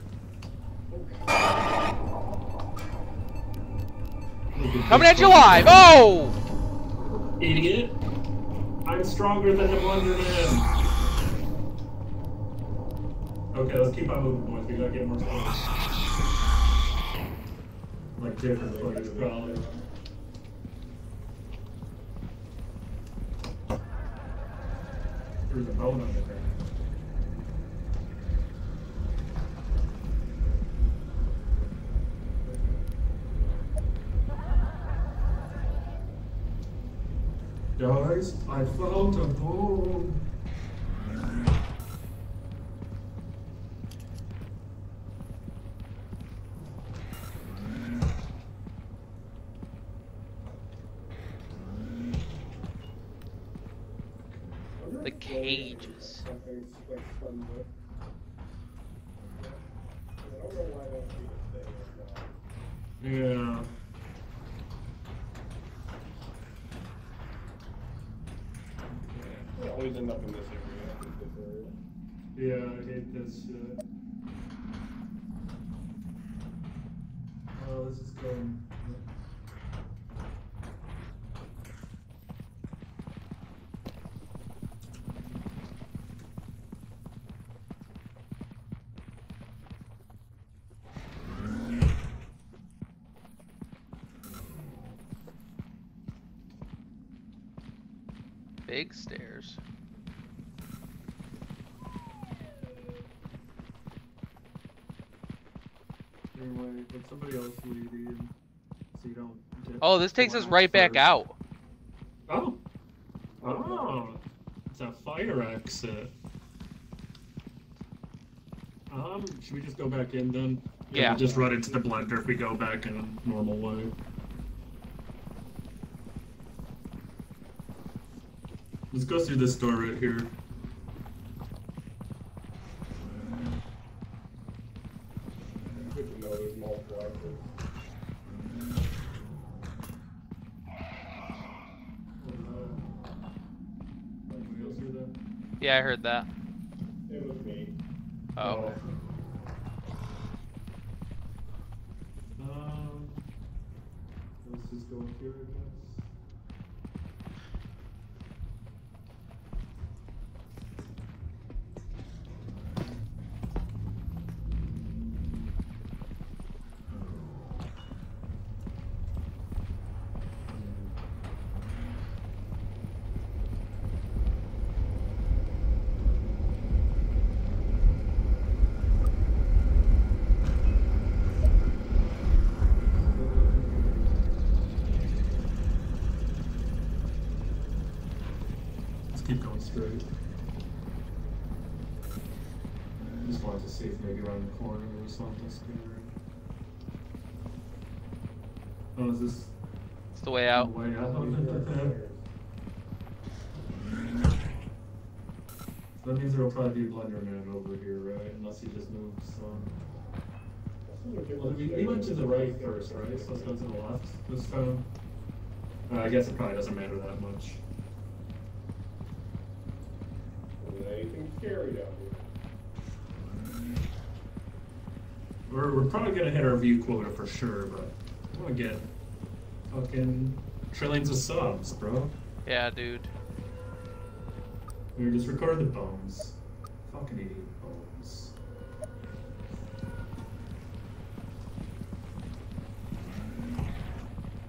Coming at you live. Oh! Idiot. I'm stronger than the Blender Man. Okay, let's keep on moving, boys. We gotta get more players. Like different players, probably. There's a bone under there. Guys, I found a bone. The cages. Something's like spun with. I don't know why that's even a thing right now. Yeah. They always end up in this area. I hate this I this shit. Uh, oh, this is going. Big stairs. Anyway, let somebody else lead in so you don't get Oh, this takes us right back first. out. Oh. Oh. It's a fire exit. Um, should we just go back in then? Yeah. we'll just run into the blender if we go back in a normal way. Let's go through this door right here. Good to know there's multiple exits. Anybody else hear that? I heard that. It was me. Oh. Um, let's just go up here, I guess. Let's keep going straight. Just wanted to see if maybe around the corner there was something scary. Oh, is this It's the way out. the way out? That means there'll probably be a Blender Man over here, right? Unless he just moves some. Well, he, he went to the right first, right? So let's go to the left this time. Uh, I guess it probably doesn't matter that much. Is there anything scary down We're, we're probably gonna hit our view quota for sure, but I wanna get fucking trillions of subs, bro. Yeah, dude. We just recorded the bones. Fucking idiot bones.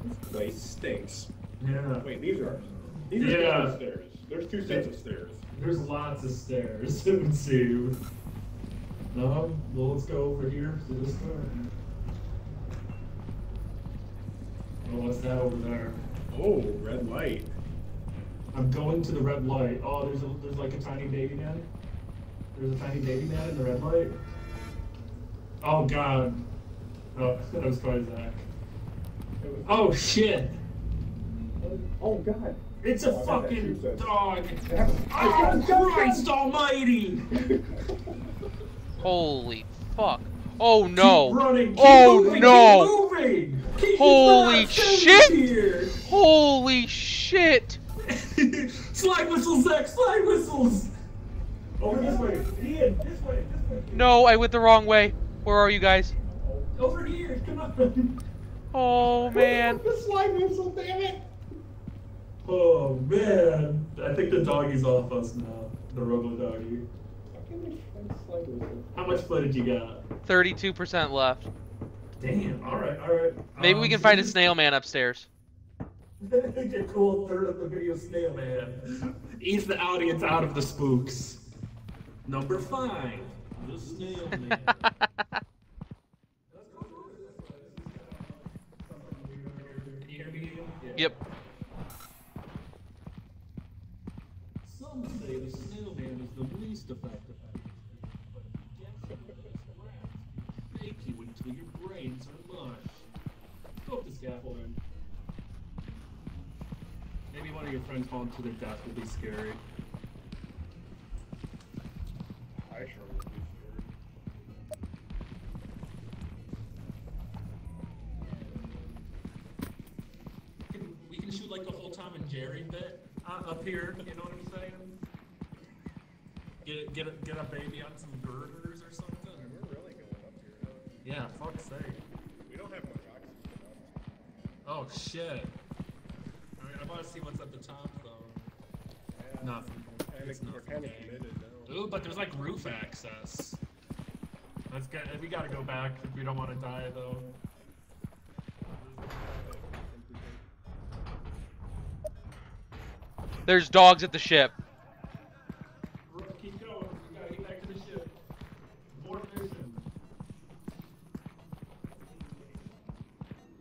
This place stinks. Yeah. Wait, these are these are Yeah. stairs. There's two sets of stairs. There's lots of stairs, [LAUGHS] it would seem. No, well, let's go over here to this door. Oh, what's that over there? Oh, red light. I'm going to the red light. Oh, there's a, there's like a tiny baby man. There's a tiny baby man in the red light. Oh god. Oh, [LAUGHS] that was probably Zach. Oh shit! Oh god. It's a Oh, I got that fucking dog. Oh [LAUGHS] Christ Almighty! [LAUGHS] Holy fuck. Oh no. running, keep oh moving, no. keep moving! Keep Holy your fast shit! here. Holy shit. [LAUGHS] Slide whistles, Zach! Slide whistles! Over this way. Ian, this way, this way. No, I went the wrong way. Where are you guys? Over here, come on. Oh man. The [LAUGHS] slide whistle, damn it. Oh man, I think the doggy's off us now. The robo doggy. How much footage you got? 32% left. Damn. All right, all right. Maybe we Um, can find a snail man upstairs. [LAUGHS] Get cool third of the video snail man. Ease the audience out of the spooks. Number five, the snail man. Can you hear me? Yeah. Yep. Some say the snail man is the least effective. but it gets you in this rats, Make you until your brains are mush. Go up the scaffolding. Maybe one of your friends falling to their death would be scary. I sure would be scared. We can, we can shoot like a whole Tom and Jerry bit uh, up here. You know what I'm saying? Get get a, get a baby on some girders or something. We're really going up here. Yeah, fuck's sake. We don't have much oxygen. Oh shit. I mean, I want to see what's at the top though. Nothing. And It's we're nothing. kind of committed now. Ooh, but there's like roof access. Let's get. We gotta go back if we don't want to die though. There's dogs at the ship. Keep going. We gotta get back to the ship. More mission.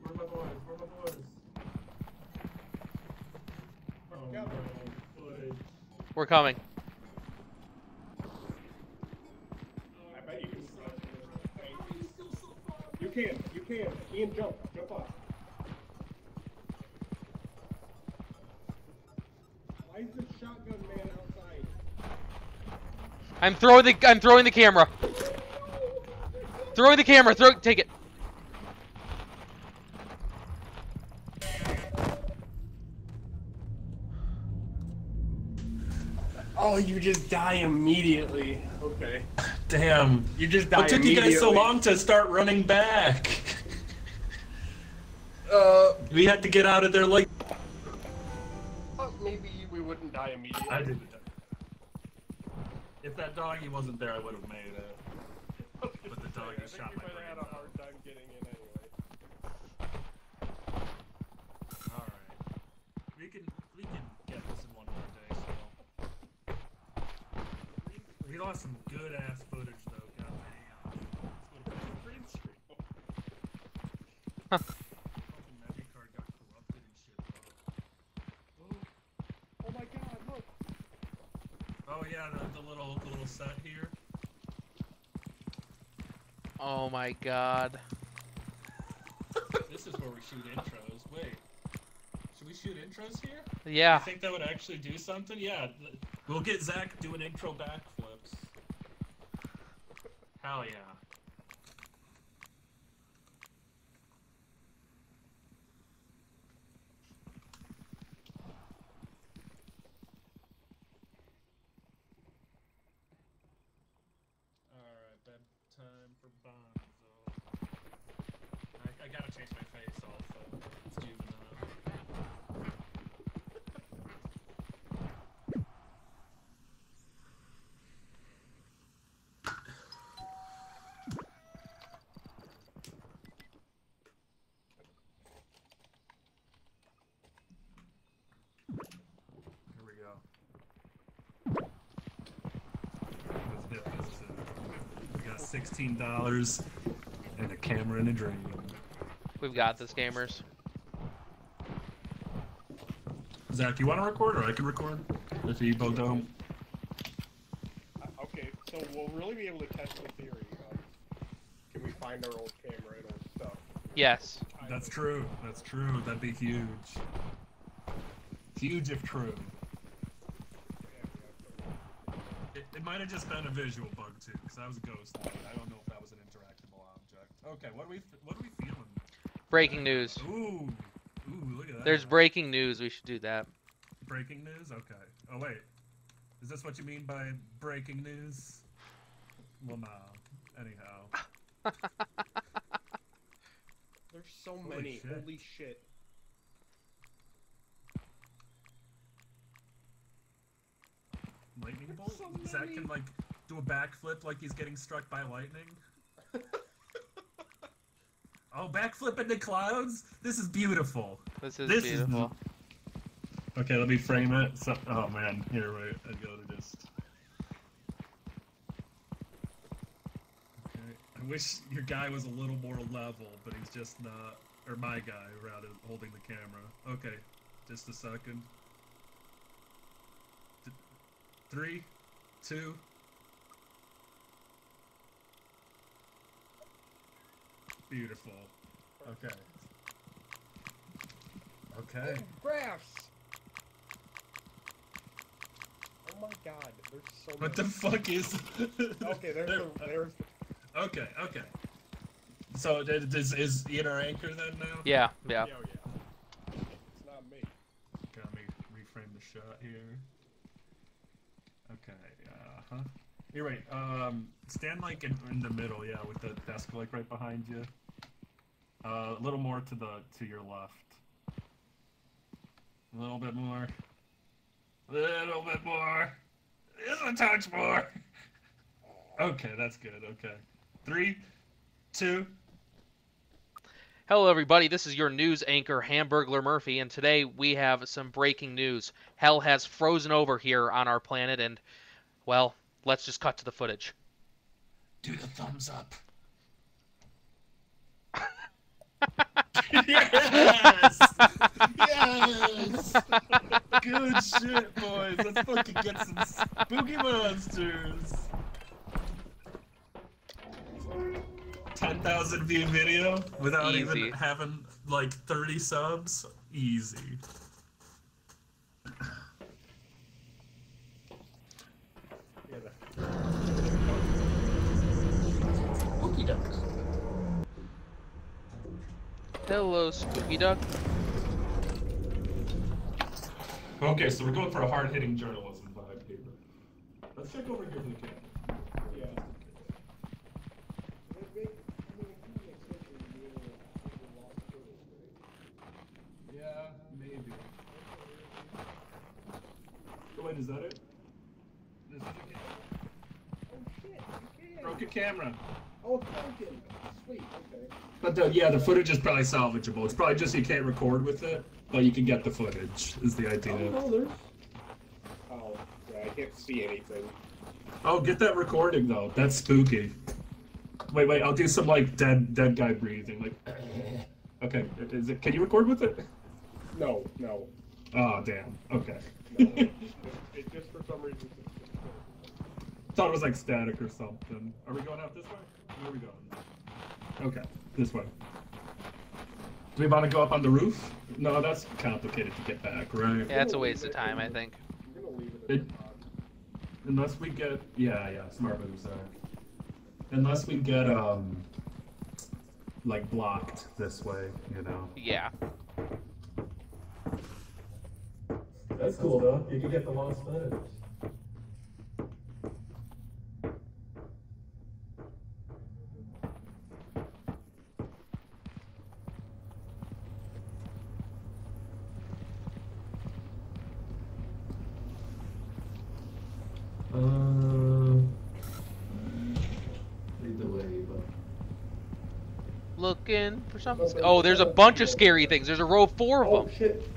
Where are my boys? Where are my boys? Oh no, footage. We're coming. I bet you can. You can. You can. Ian, jump. Jump off. Why is the shotgun man outside? I'm throwing the I'm throwing the camera. Throwing the camera. Throw take it. Oh, you just die immediately. Okay. [LAUGHS] Damn. You just die What took you guys so long to start running back? Uh, we had to get out of there like. Doggy wasn't there, I would have made it. But the doggy shot my might have brain had a out. hard time getting in anyway. All right. We can we can get this in one more day. So we lost some good ass footage though. God damn. This would've been green screen. Fucking memory card got corrupted and shit. Though. Oh my god, look. Oh yeah, the, the little the little set here. Oh my god. This is where we shoot intros. Wait. Should we shoot intros here? Yeah. You think that would actually do something? Yeah. We'll get Zach doing intro backflips. Hell yeah. Alright, bedtime for Bonzo. Sixteen dollars and a camera and a dream. We've got this, gamers. Zach, do you want to record or I can record? If you both don't. Uh, Okay, so we'll really be able to test the theory of can we find our old camera and old stuff? Yes. That's true. That's true. That'd be huge. Huge if true. It, it might have just been a visual bug too, because I was a ghost. I don't know if that was an interactable object. Okay, what are we what are we feeling? Breaking news. Ooh, ooh, look at that. There's breaking news. We should do that. breaking news. Okay. Oh wait, is this what you mean by breaking news? Well, no. Anyhow. [LAUGHS] There's so Holy many. shit. Holy shit. Lightning bolt? So Zach many. can like do a backflip like he's getting struck by lightning. [LAUGHS] oh, backflip into clouds? This is beautiful. This is This beautiful. Okay, let me frame it. So, oh man, here wait, I gotta just. Okay, I wish your guy was a little more level, but he's just not. Or my guy, rather, holding the camera. Okay, just a second. Th- Three, two. Beautiful. Okay. Okay. Graphs. Oh my god, there's so What many. the fuck is? [LAUGHS] Okay, there's the, [LAUGHS] there's the, Okay, okay. So th- is is Ian our anchor then now? Yeah, yeah. Yo, yeah. It's not me. Okay, let me reframe the shot here. Okay, uh huh. Here, wait. Um, stand like in, in the middle, yeah, with the desk like right behind you. Uh, a little more to the to your left. A little bit more. A little bit more. Just a touch more. [LAUGHS] Okay, that's good. Okay. Three, two. Hello, everybody. This is your news anchor, Hamburglar Murphy, and today we have some breaking news. Hell has frozen over here on our planet, and, well, let's just cut to the footage. Do the thumbs up. Yes! Yes! Good shit, boys. Let's fucking get some spooky monsters. 10,000 view video without Easy. even having like 30 subs? Easy. Spooky ducks. Hello, Spooky Duck. Okay, so we're going for a hard hitting journalism vibe here. Let's check over here for the camera. Yeah, maybe. Oh, wait, is that it? This is the camera. Broke a camera. Oh, it's broken. Sweet, okay. But the, yeah, the footage is probably salvageable. It's probably just you can't record with it, but you can get the footage. Is the idea? Oh, no, there's... Oh, yeah, I can't see anything. Oh, get that recording though. That's spooky. Wait, wait. I'll do some like dead dead guy breathing. Like, [LAUGHS] okay. Is it? Can you record with it? No, no. Oh, damn. Okay. [LAUGHS] It, it just for some reason. Thought it was like static or something. Are we going out this way? Where are we going? Okay, this way. Do we want to go up on the roof? No, that's complicated to get back, right? Yeah, it's a waste of time, I think. It, unless we get, yeah, yeah, smart move, Zach. Unless we get um, like blocked this way, you know. Yeah. That's cool though. You can get the lost footage. Um, lead the way, but Uh, Looking for something. sc- Oh, there's a bunch of scary things. There's a row of four of oh, them. Oh shit.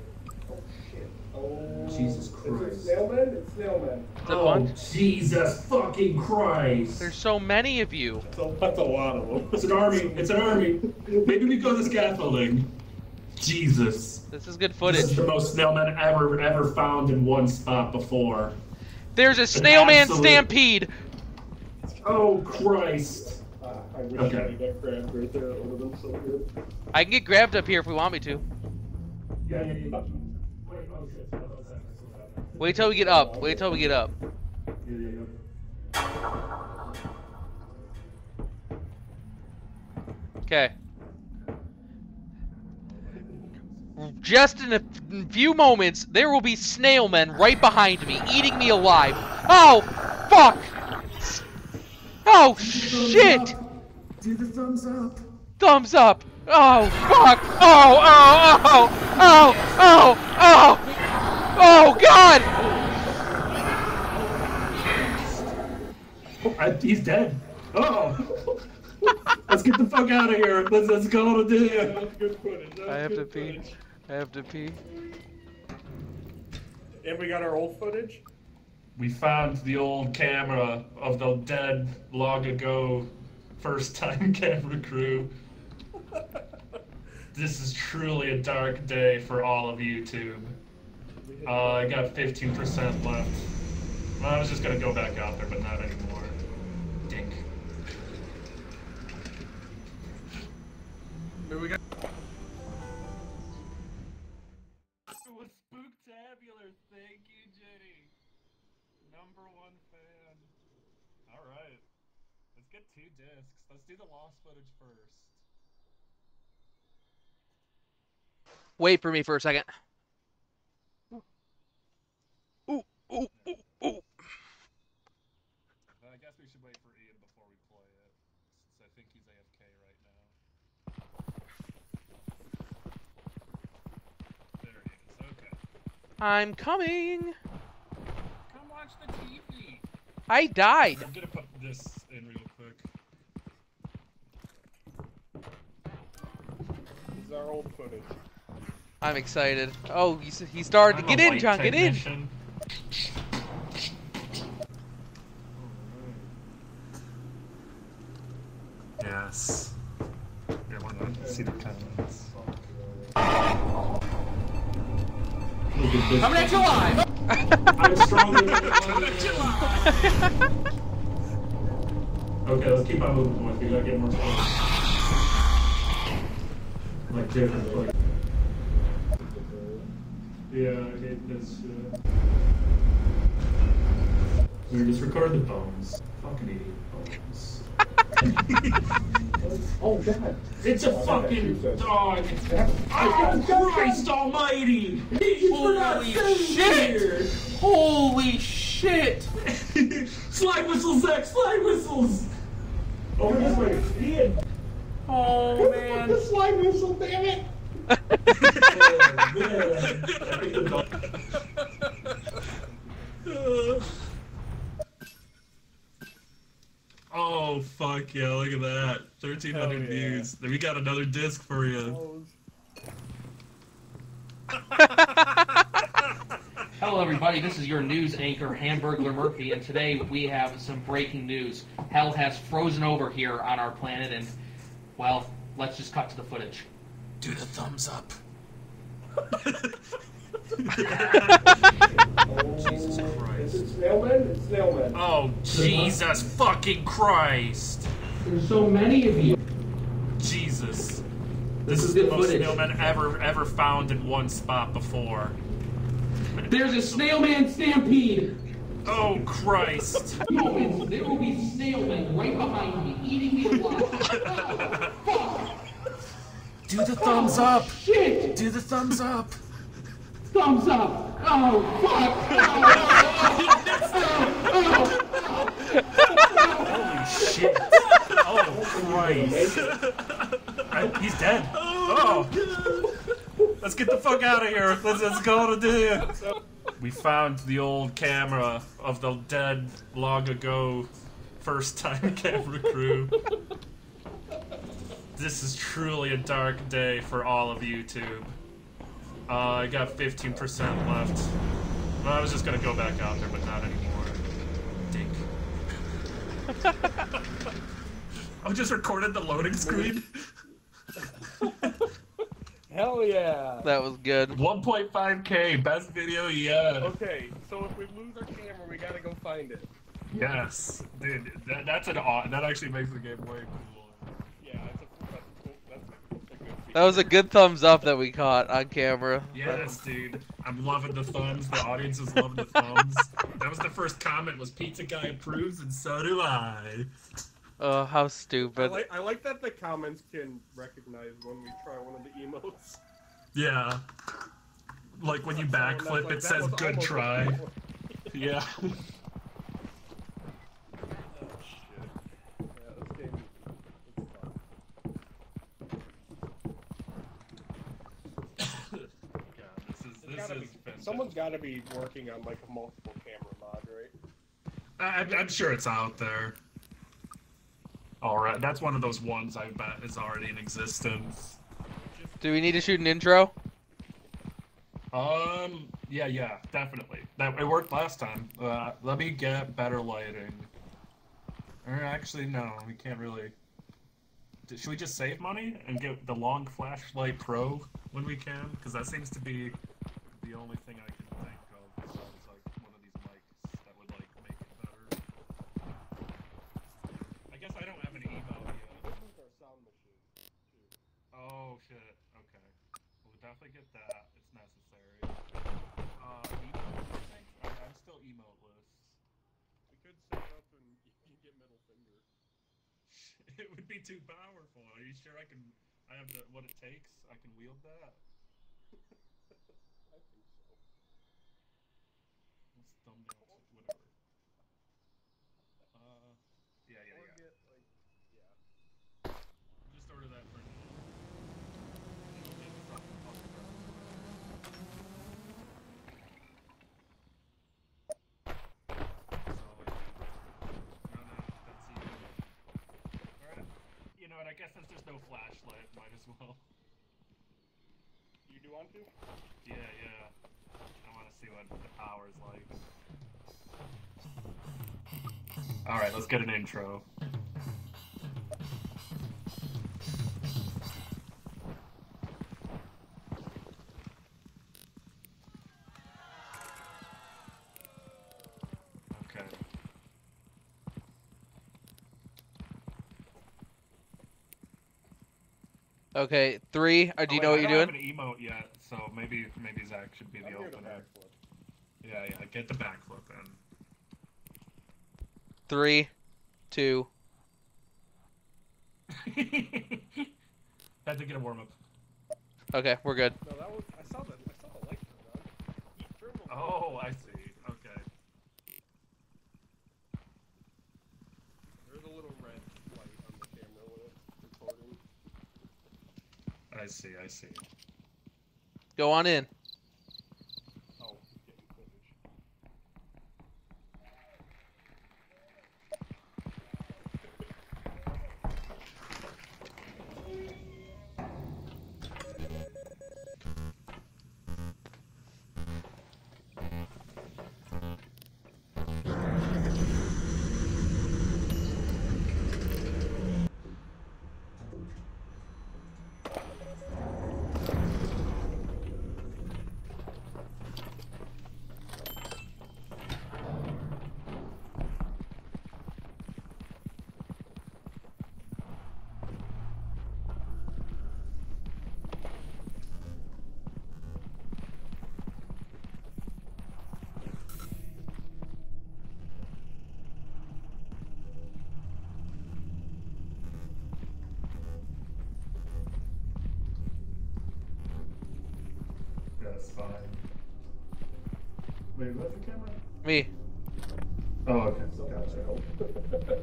Oh shit. Jesus Is it Christ. Snailman? It's Snailman. The Oh, bunch? Jesus fucking Christ. There's so many of you. That's a lot of them. It's an army. It's an army. Maybe we go to scaffolding. Jesus. This is good footage. This footage. is the most snailmen ever ever found in one spot before. There's a snailman absolute- stampede. Oh Christ. Uh, I wish Okay. I grabbed right there. That would have so good. I can get grabbed up here if we want me to. Yeah, yeah, yeah. Wait, shit. Hold on a second. Hold on. Wait till we get up. Wait till we get up. Yeah, yeah, yeah. Okay. Just in a few moments, there will be snailmen right behind me, eating me alive. Oh, fuck! Oh, shit! Do the thumbs up. Thumbs up! Oh, fuck! Oh, oh, oh! Oh, oh, oh! Oh, God! Oh, I, he's dead. Oh. let's get the fuck out of here. Let's let's go to do. That's good footage. I have to good pee. Footage. I have to pee. And we got our old footage. We found the old camera of the dead long ago first time [LAUGHS] camera crew. [LAUGHS] This is truly a dark day for all of YouTube. Uh, I got 15% left. Well, I was just gonna go back out there, but not anymore. Dink. Maybe we got. was spooktabular. Thank you, Jenny. Number one fan. All right. Let's get two discs. Let's do the lost footage first. Wait for me for a second. Ooh, ooh, ooh, ooh. I guess we should wait for Ian before we play it, since I think he's AFK right now. There he is. Okay. I'm coming. Come watch the TV. I died. I'm gonna put this in real quick. This is our old footage. I'm excited. Oh, he's, s- he started. I'm Get in, light John. Get in. Yes. Yeah, why not? See the comments. Look at this. Coming at you live. I'm stronger than Okay, let's keep on moving, boys. We gotta get more fun. Like different, like. Yeah, I hate this shit. Uh, we just record the bones. Fucking idiot bones. [LAUGHS] Oh God! It's a fucking dog. Oh, oh Christ almighty! Holy shit! Holy shit! Slide whistles, Zach! Slide whistles! Over this way. Ian! Oh man! The slide whistle, damn it! Oh fuck yeah! Look at that, thirteen hundred Hell yeah. views. Then we got another disc for you. [LAUGHS] Hello, everybody. This is your news anchor, Hamburglar Murphy, and today we have some breaking news. Hell has frozen over here on our planet, and, well, let's just cut to the footage. Do the thumbs up. Oh, Jesus Christ. Is it Snailman? It's Snailman. Oh, Jesus fucking Christ! There's so many of you. Jesus. This is is the most footage. snailmen ever ever found in one spot before. There's a snailman stampede. Oh Christ! [LAUGHS] Moments, there will be snailmen right behind me, eating me alive. [LAUGHS] Do the thumbs oh, up! Shit! Do the thumbs up! Thumbs up! Oh, fuck! [LAUGHS] Oh, oh, Holy shit! Oh Christ! I- he's dead. Oh! Let's get the fuck out of here. Let's, let's go to the. We found the old camera of the dead long ago first time [LAUGHS] camera crew. This is truly a dark day for all of YouTube. Uh, I got 15% left. Well, I was just gonna go back out there, but not anymore. Dick. [LAUGHS] I just recorded the loading screen. [LAUGHS] [LAUGHS] Hell yeah! That was good. 1.5k, best video yet. Okay, so if we lose our camera, we gotta go find it. Yes, dude, that, that's an aw- that actually makes the game way cooler. Yeah, that's a, that's a, cool, that's a, that's a good feature. That was a good thumbs up that we caught on camera. Yes, dude. I'm loving the thumbs. The audience is loving the thumbs. [LAUGHS] that was the first comment. Was Pizza Guy approves, and so do I. Oh, how I stupid. like, I like that the comments can recognize when we try one of the emotes. Yeah. Like when you backflip, like, it says "Good try." Yeah. [LAUGHS] Oh. Yeah, this game is this is this gotta be- Someone's got to be working on like a multiple camera mod, right? I, I'm- I'm sure it's out there. All right, that's one of those ones I bet is already in existence. Do we need to shoot an intro? Um, yeah, yeah, definitely. That it worked last time. Uh, let me get better lighting. Or actually, no, we can't really. Should we just save money and get the long flashlight pro when we can? Because that seems to be the only thing I can think of besides like one of these mics that would like make it better. I guess I don't have an email yet. Oh shit. Okay. We'll definitely get that. It's necessary. Uh, emote, I think? I, I'm still emoteless. We could set it up and you can get middle finger. It would be too powerful. Are you sure I can? I have the, what it takes. I can wield that. [LAUGHS] I think so. Let's thumbnail, whatever. Uh, yeah, yeah, Or yeah. get like, yeah. Just order that for now. You know what? I guess since there's no flashlight, might as well. You do want to? Yeah, yeah. I want to see what the power's like. All right, let's get an intro. Okay. Okay, three. Uh, do you Oh, know wait, what I you're don't doing? have an emote yet, so maybe maybe Zach should be the I'm the opener. backflip. Yeah, yeah. Get the backflip in. Three, two. [LAUGHS] Had to get a warm up. Okay, we're good. No, that was. I saw the. I saw the light turn on. You turned the light Oh, I see. Okay. There's a little red light on the camera when it's recording. I see. I see. Go on in.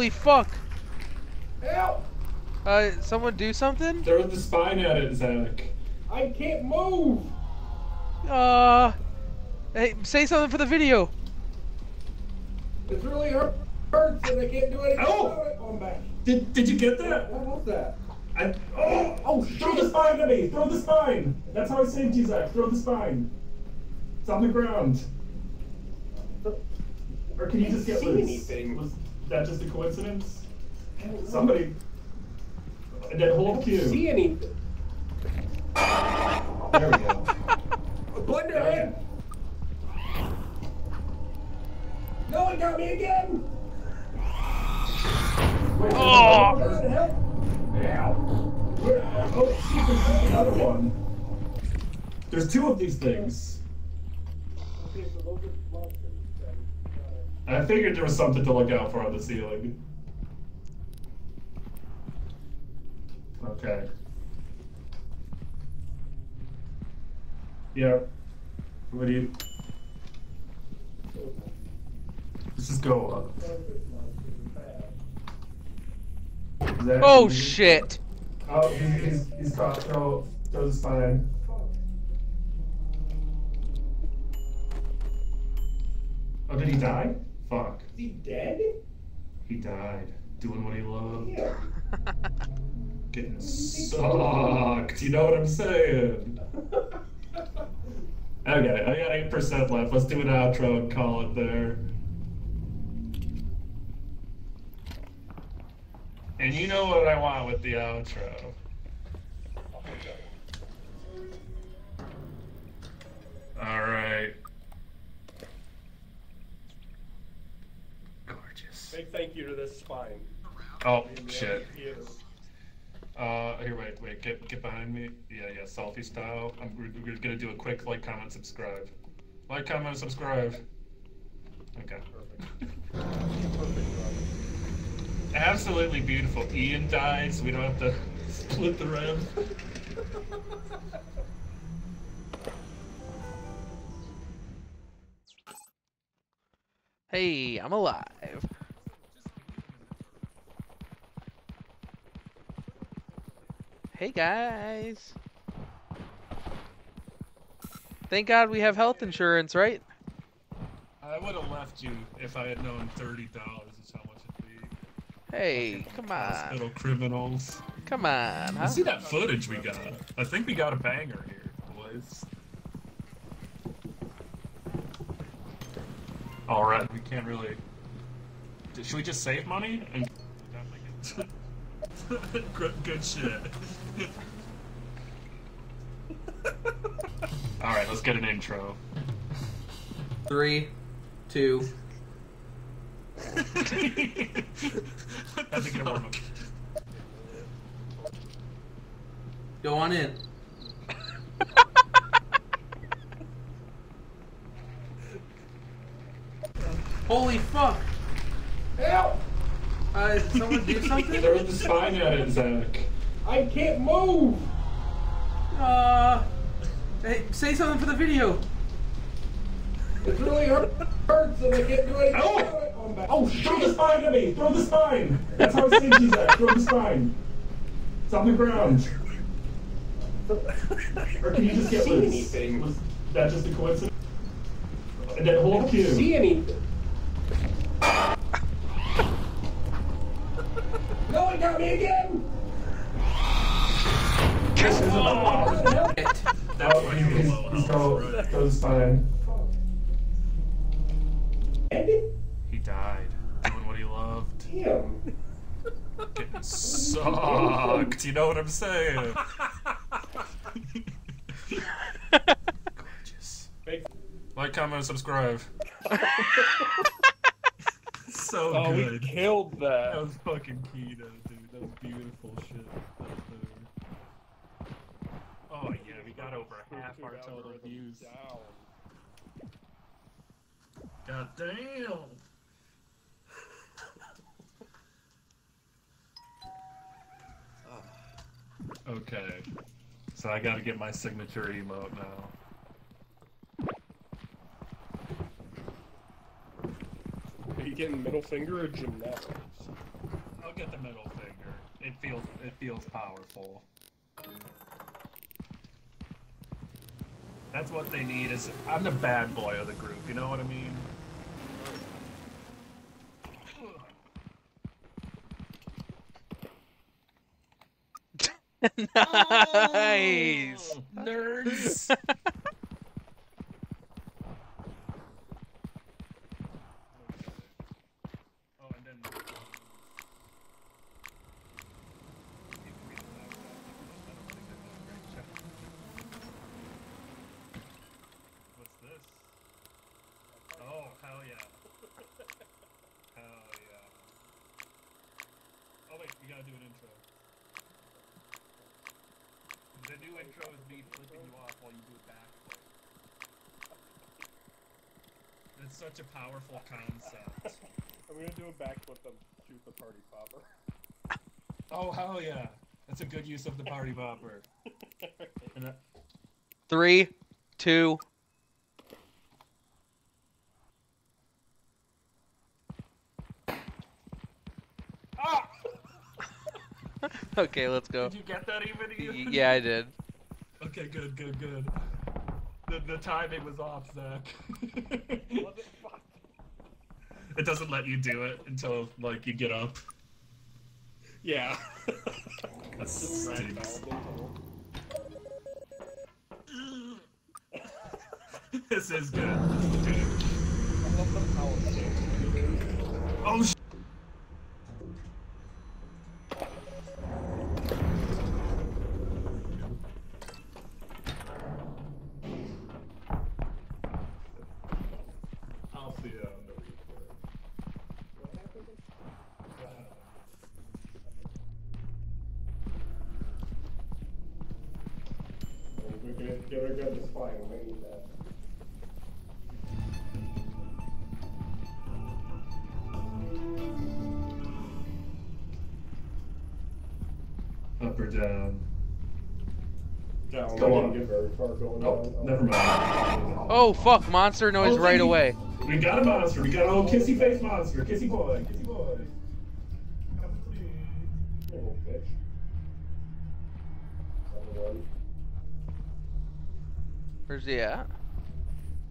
Holy fuck! Help! Uh, someone do something? Throw the spine at it, Zach. I can't move! Uh, hey, say something for the video. It's really hurt, hurts and I can't do anything Ow! about it. Oh, I'm back. Did Did you get that? What was that? I, oh, Oh, throw the spine at me. Throw the spine. That's how I saved you, Zach. Throw the spine. It's on the ground. Or can you just get see loose? anything. That just a coincidence? Somebody. And then hold Q. See anything? There we go. Blender head! No, it got me again! Wait, Oh! What the hell? Ow. Oh, shit, there's another one. There's two of these things. Okay, so those are monsters. then. I figured there was something to look out for on the ceiling. Okay. Yeah. What do you? Let's just go up. Oh shit! Oh, he's, he's, he's caught. Throw the spine. Oh, did he die? Fuck. He dead? He died. Doing what he loved. Yeah. [LAUGHS] Getting sucked. You know what I'm saying? I got it. I got eight percent left. Let's do an outro and call it there. And you know what I want with the outro. All right. Big thank you to this spine. Oh shit. theater. Uh, here, wait, wait, get get behind me. Yeah, yeah, selfie style. I'm we're, we're gonna do a quick like, comment, subscribe. Like, comment, subscribe. Okay. Perfect. [LAUGHS] Absolutely beautiful. Ian died, so we don't have to [LAUGHS] split the rev. [LAUGHS] Hey, I'm alive. Hey guys. Thank God we have health insurance, right? I would have left you if I had known thirty dollars is how much it'd be. Hey, come on. Hospital criminals. Come on, huh? You see that footage we got? I think we got a banger here, boys. All right, we can't really. Should we just save money? And... [LAUGHS] good shit. [LAUGHS] All right, let's get an intro. Three, two. Had to get a warm up. Go on in. Holy fuck! Help! Uh, did someone do [LAUGHS] something? Throw the spine at it, Zach. I can't move! Uh, hey, say something for the video. It's really hurt, hurts and I can't do anything Ow! about it. Oh, I'm. Oh, throw the spine at me! Throw the spine! That's how I saved you, Throw the spine. It's on the ground. Or can you just get See loose? anything. Was that just a coincidence? And then hold Q. See anything? Saying? Gorgeous. Like, comment, and subscribe. [LAUGHS] so Oh, we good. killed that. That was fucking keto, dude. That was beautiful shit. Oh yeah, we got over half half our total views. God damn. Okay. So I gotta get my signature emote now. Are you getting middle finger or gymnastics? I'll get the middle finger. It feels it feels powerful. That's what they need is I'm the bad boy of the group, you know what I mean? [LAUGHS] nice. Oh, nerds. [LAUGHS] Oh, and then What's this? Oh, hell yeah. Hell yeah. Oh wait, we gotta do an intro. The new intro is me flipping you off while you do a backflip. It's such a powerful concept. [LAUGHS] I'm gonna do a backflip and shoot the party popper. [LAUGHS] Oh hell yeah! That's a good use of the party popper. [LAUGHS] Uh, three, two. Ah! okay, let's go. Did you get that even? Ian? Yeah, I did. Okay, good, good, good. The, the timing was off, Zach. [LAUGHS] it doesn't let you do it until like you get up. Yeah. That stinks. [LAUGHS] this is good. Oh on. didn't get very far going Oh, down. never mind. Oh fuck! Monster noise Oh, right thank away. We got a monster. We got a little kissy face monster. Kissy boy. Kissy boy. Little bitch. Where's he at?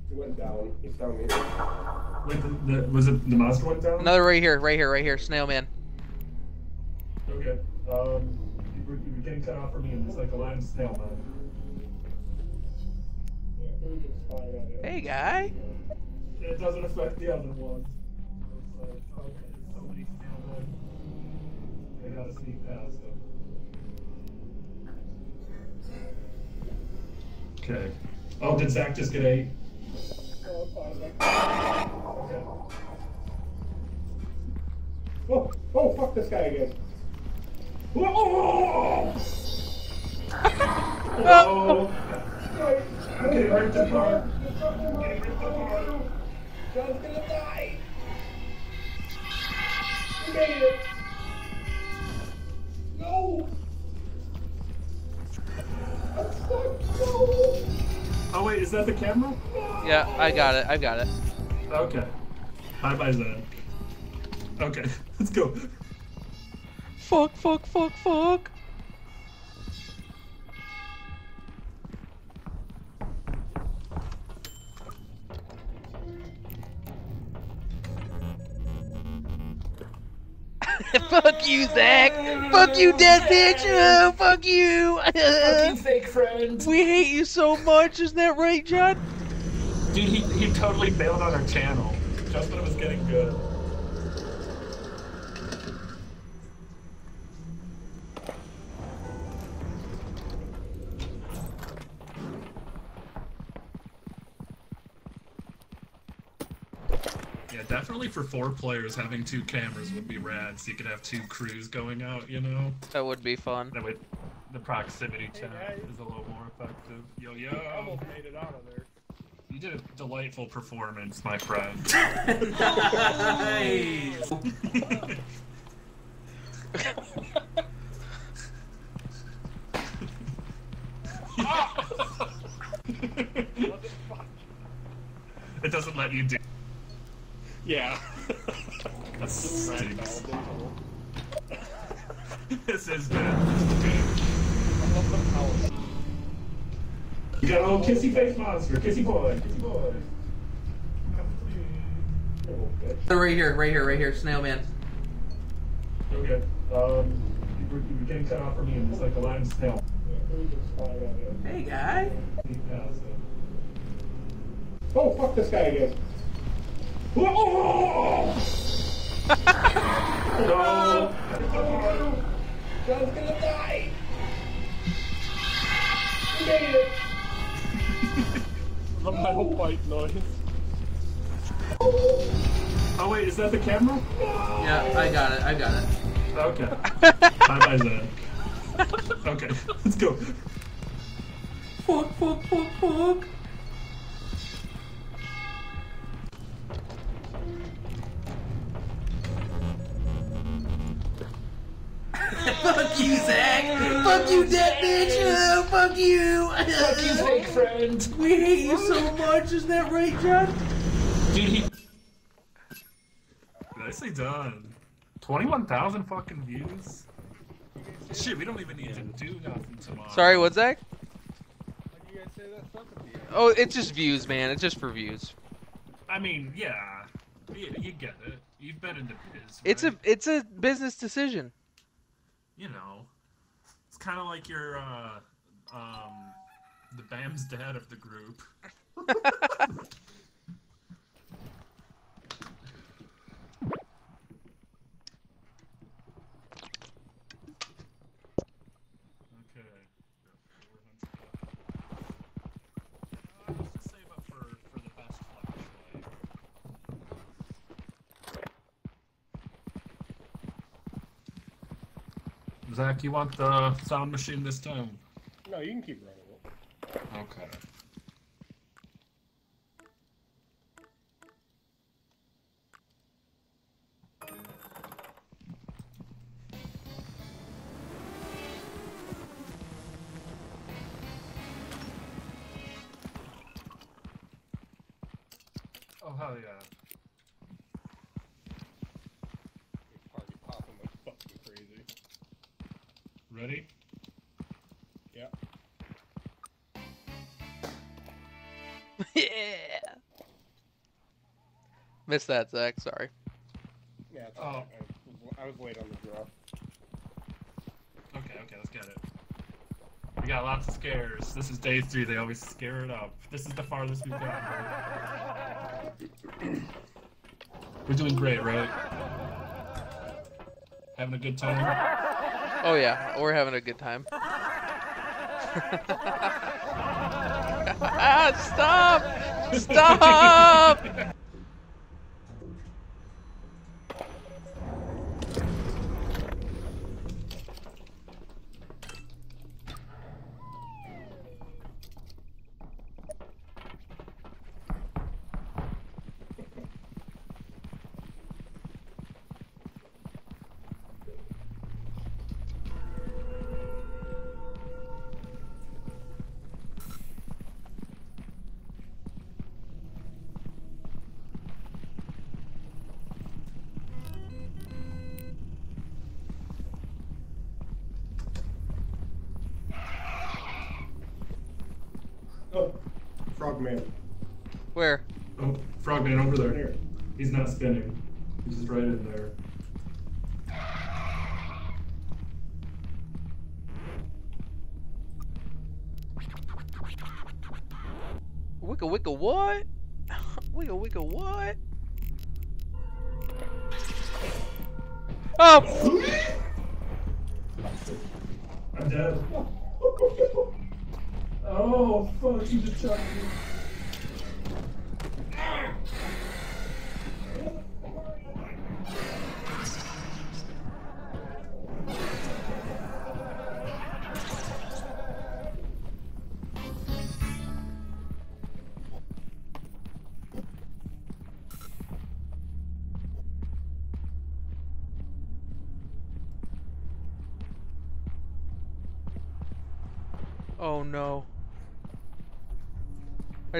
He went down. He's down here. Wait, the, the, was it the monster went down? Another right here, right here, right here. Snail man. Okay. Um, you're, you were getting cut off from me, and it's like a line of snail man. Hey guy. It doesn't affect the other ones. It's like, okay, so many snail men. Gotta sneak past them. Okay. Oh, did Zach just get eight? Oh, Okay. Oh, oh, fuck this guy again. Oh! [LAUGHS] oh! oh. Getting ripped apart. Getting ripped apart. John's gonna die. We made it. No. I'm stuck. No. Oh wait, is that the camera? Yeah, I got it. I got it. Okay. Bye bye Zach. Okay, [LAUGHS] let's go. Fuck! Fuck! Fuck! Fuck! [LAUGHS] fuck you, Zach! Fuck you, dead bitch! Oh, fuck you! Fucking [LAUGHS] fake friend. we hate you so much, isn't that right, John? Dude, he, he totally bailed on our channel just when it was getting good. Definitely for four players, having two cameras would be rad, so you could have two crews going out, you know? That would be fun. That would the proximity Hey, chat guys. is a little more effective. Yo yo. I almost made it out of there. You did a delightful performance, my friend. Nice. [LAUGHS] it doesn't let you do. Yeah. That stinks. this is good. You got a little kissy face monster, kissy boy, kissy boy. Right here, right here, right here, snail man. Okay. Um, you were, you were getting cut off from me, and it's like a line snail. Hey guy. Oh, fuck this guy again. Oh! no! John's gonna die! I made it! The metal pipe noise. Oh wait, is that the camera? Yeah, I got it. I got it. Okay. Bye bye then. Okay, [LAUGHS] let's go. Fuck, fuck, fuck, fuck. Fuck you, Zach. Fuck you, dead bitch. Oh, fuck you. Fuck you, fake friend. We hate you so much. Isn't that right, John? Dude, he. Nicely done. 21,000 fucking views? Shit, we don't even need to do nothing tomorrow. Sorry, what's that? You guys say that stuff at the end. Oh, it's just views, man. It's just for views. I mean, yeah. You, you get it. You've been in the biz. It's a it's a business decision. You know. It's kind of like your, uh, um, the BAM's dad of the group. [LAUGHS] Okay. Uh, let's just save up for, for the best flashlight. Zach, you want the sound machine this time? No, you can keep running it. Okay. Oh hell yeah. Party popping like fucking crazy. Ready? [LAUGHS] Yeah. yeah. Missed that, Zach. Sorry. Yeah, it's Oh. alright. I, was- I was late on the draw. Okay, okay, let's get it. We got lots of scares. This is day three. They always scare it up. This is the farthest we've gotten. We're doing great, right? Having a good time. Oh yeah, we're having a good time. [LAUGHS] Ah, stop! Stop! Oh!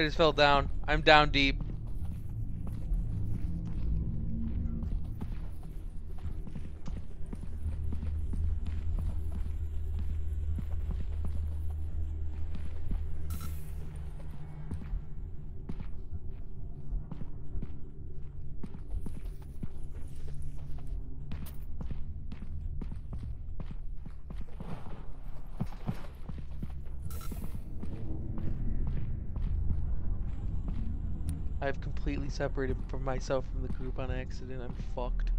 I just fell down. I'm down deep. Separated from myself from the group on accident. I'm fucked.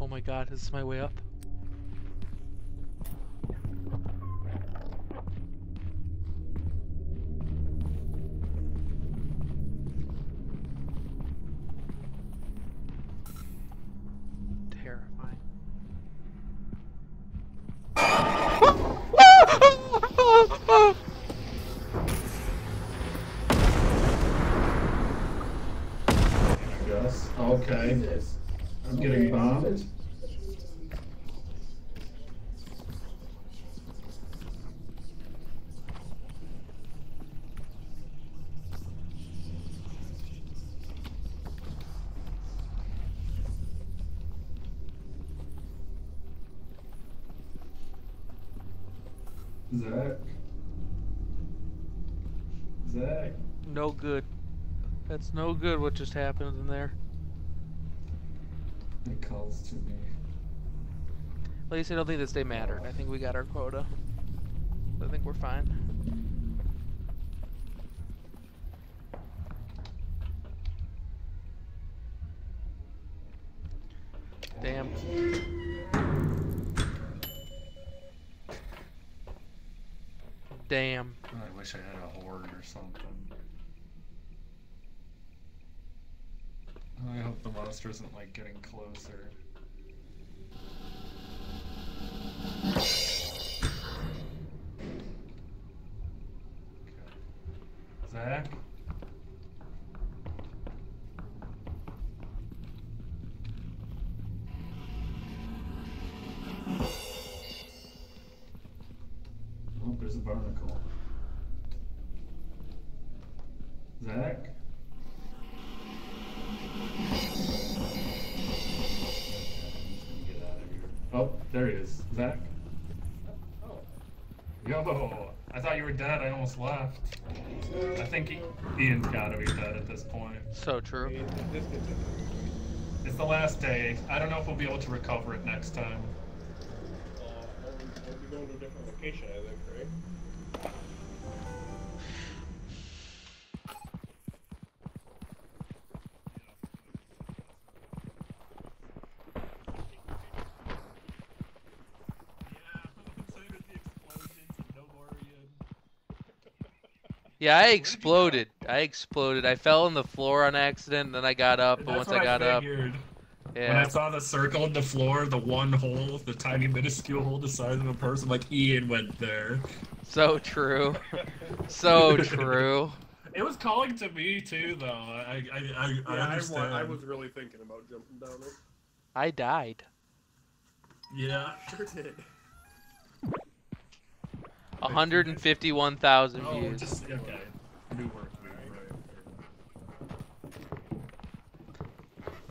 Oh my god, is my way up? Zach. Zach. No good. That's no good what just happened in there. It calls to me. At least I don't think this day mattered. I think we got our quota. I think we're fine. Damn. Damn. I wish I had a horde or something. I hope the monster isn't like getting closer. Zach? Oh, there's a barnacle. Zach? Oh, there he is. Zach? Yo, I thought you were dead. I almost left. I think he, Ian's gotta be dead at this point. So true. It's the last day. I don't know if we'll be able to recover it next time. Yeah, I exploded. I exploded. I fell on the floor on accident, and then I got up. But That's once what I got up, figured. When yeah. I saw the circle in the floor, the one hole, the tiny minuscule hole the size of a person, like Ian went there. So true. [LAUGHS] So true. It was calling to me too, though. I I I, I Yeah, I, wa- understand. I was really thinking about jumping down it. I died. Yeah. Sure did. 151,000 Oh, views. just okay. New work week, right?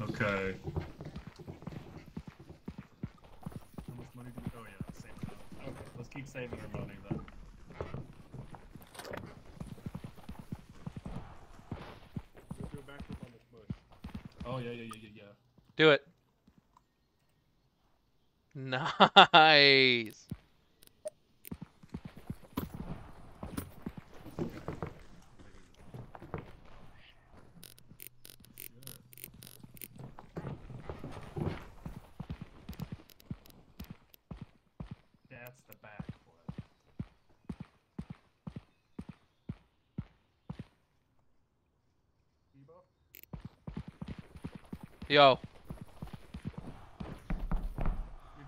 Okay. How much money do we? Oh yeah, same amount. Okay, let's keep saving our money then. Go do a backflip on this bush. Oh yeah, yeah, yeah, yeah, yeah. Do it. [LAUGHS] Nice. That's the back flip. Yo. You're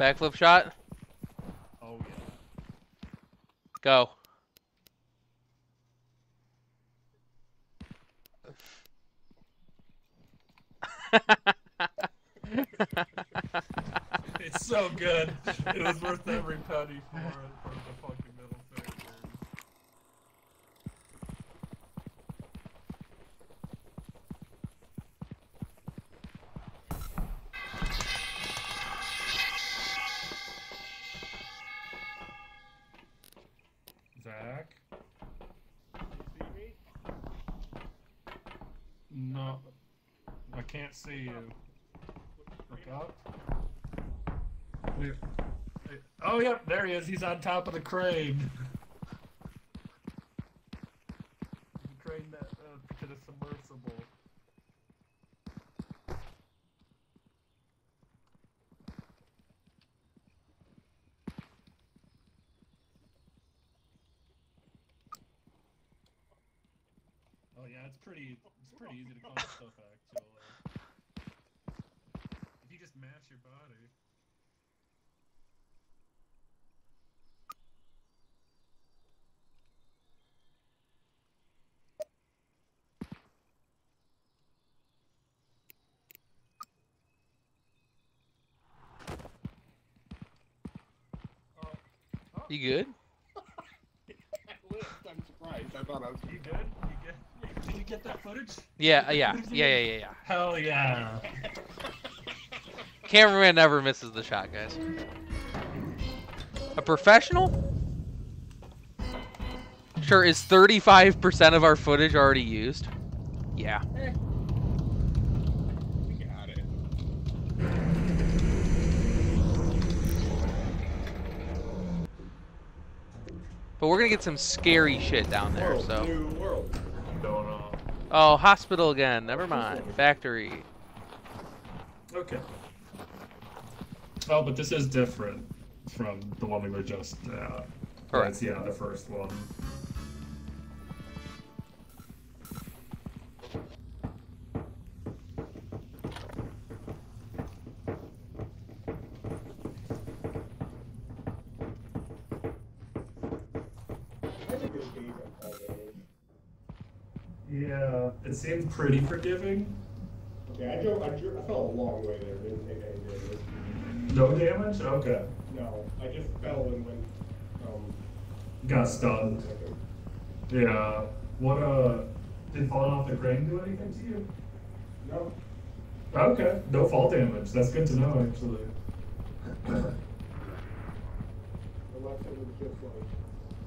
Backflip shot. Oh yeah. Go. [LAUGHS] It's so good. It was worth every penny for it for the fucking No. I can't see you. Look up. Oh, yep, there he is. He's on top of the crane. The crane that uh, to the submersible. Oh yeah, it's pretty. It's pretty easy to climb stuff actually. If you just mash your body. You good? [LAUGHS] I'm surprised. I thought I was. You good? You good? Did you get that footage? Yeah, uh, yeah, yeah, yeah, yeah, yeah. Hell yeah. [LAUGHS] Cameraman never misses the shot, guys. A professional? Sure, is 35% of our footage already used? Yeah. We got it. But we're gonna get some scary shit down there, so. New world. Going on. Oh, hospital again. Never mind. Factory. Okay. Oh, but this is different from the one we were just. Uh, Correct. that's, Yeah, the first one. It seemed pretty forgiving. Okay, I, drove, I, drove, I fell a long way there. Didn't take any damage. No damage? Okay. No, I just fell and went. Um, Got stunned. Yeah. What, uh. Did falling off the crane do anything to you? no. Okay. No fall damage. That's good to know, actually. Unless it was just like,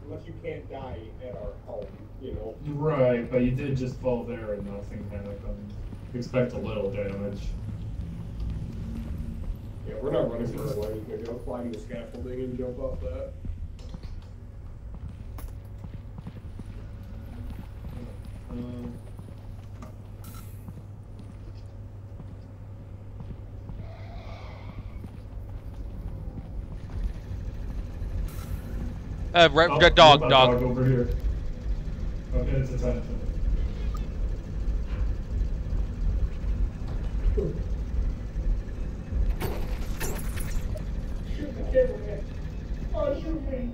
unless you can't die at our home, you know. Right, but you did just fall there and nothing happened. Expect a little damage. Yeah, we're not running for our lives. Maybe I'll climb the scaffolding and jump off that. Um, Uh, right, oh, dog, dog, dog. over here. Okay, it's attention. Shoot the camera. Oh, shoot me.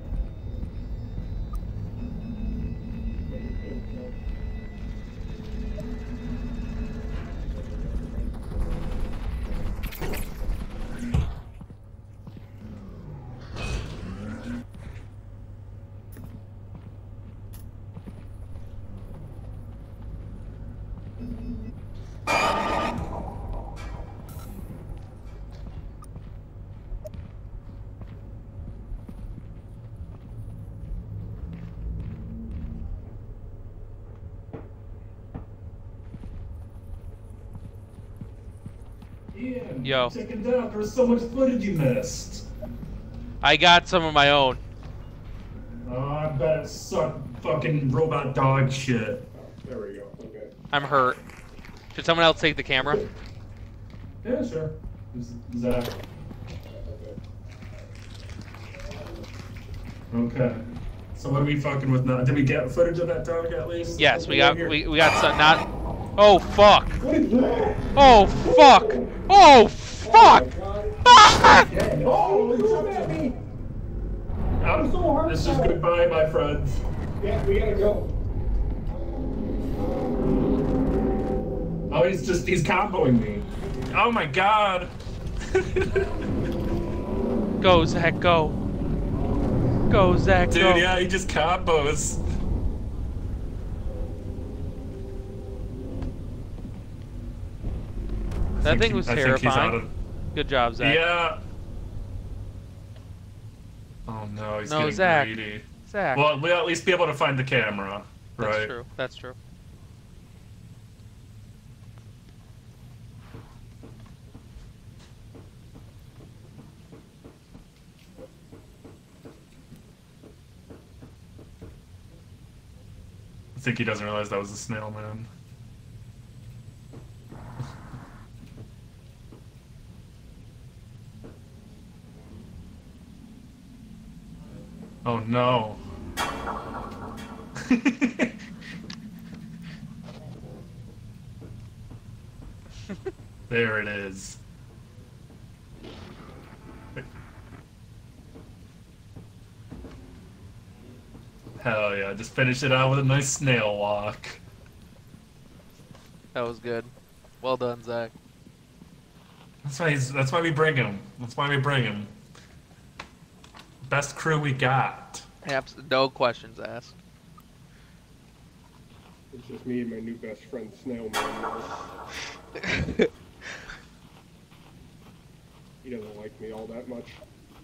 Ian, Yo. check it out. There so much footage you missed. I got some of my own. Oh, I bet it sucked fucking robot dog shit. There we go. Okay. I'm hurt. Should someone else take the camera? Yeah, sure. Z- Zach. Okay. So what are we fucking with now? Did we get footage of that dog at least? Yes, we got we, we got some not. Oh fuck! What is that? Oh fuck! Oh fuck! Oh, he's coming at me! I'm so hard. This is goodbye, my friends. Yeah, we gotta go. Oh, he's just, he's comboing me. Oh my god. Go, Zach, go. Go, Zach, Dude, go. yeah, he just combos. That think thing was I think he's out terrifying. of- Good job, Zach. Yeah. Oh no, he's No, getting Zach. greedy. Zach. Well, we'll at least be able to find the camera, right? That's true. That's true. I think he doesn't realize that was the snail man. Oh no. [LAUGHS] there it is. Hell yeah, just finish it out with a nice snail walk. That was good. Well done, Zach. That's why he's, that's why we bring him. That's why we bring him. Best crew we got. Abs- no questions asked. It's just me and my new best friend, Snail Man. now. [LAUGHS] he doesn't like me all that much.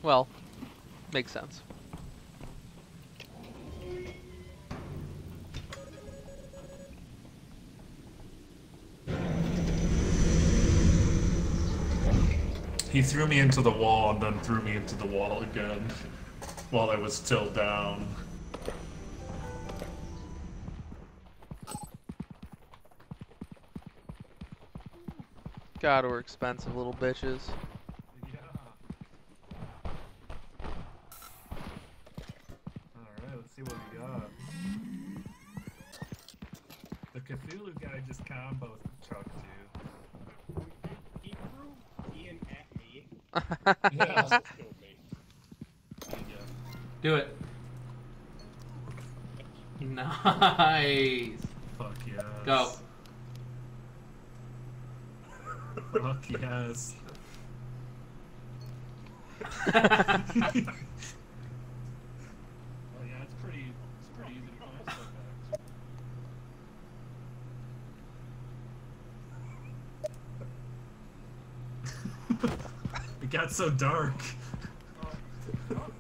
Well, makes sense. He threw me into the wall and then threw me into the wall again while I was still down. God, we're expensive little bitches. Alright, let's see what we got. The Cthulhu guy just combo chucked you. He threw Ian at me. Yeah. Also killed me. Do it. Nice. Fuck yes. Go. Fuck yes. [LAUGHS] [LAUGHS] Oh yeah, it's pretty, it's pretty easy to find stuff actually. it got so dark.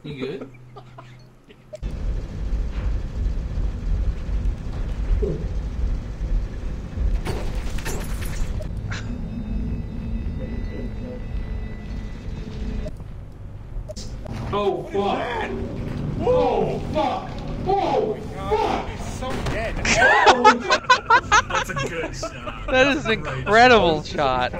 You good? Oh fuck! Oh fuck! Oh fuck! He's so dead. That's a good shot. That is an Great incredible He's shot.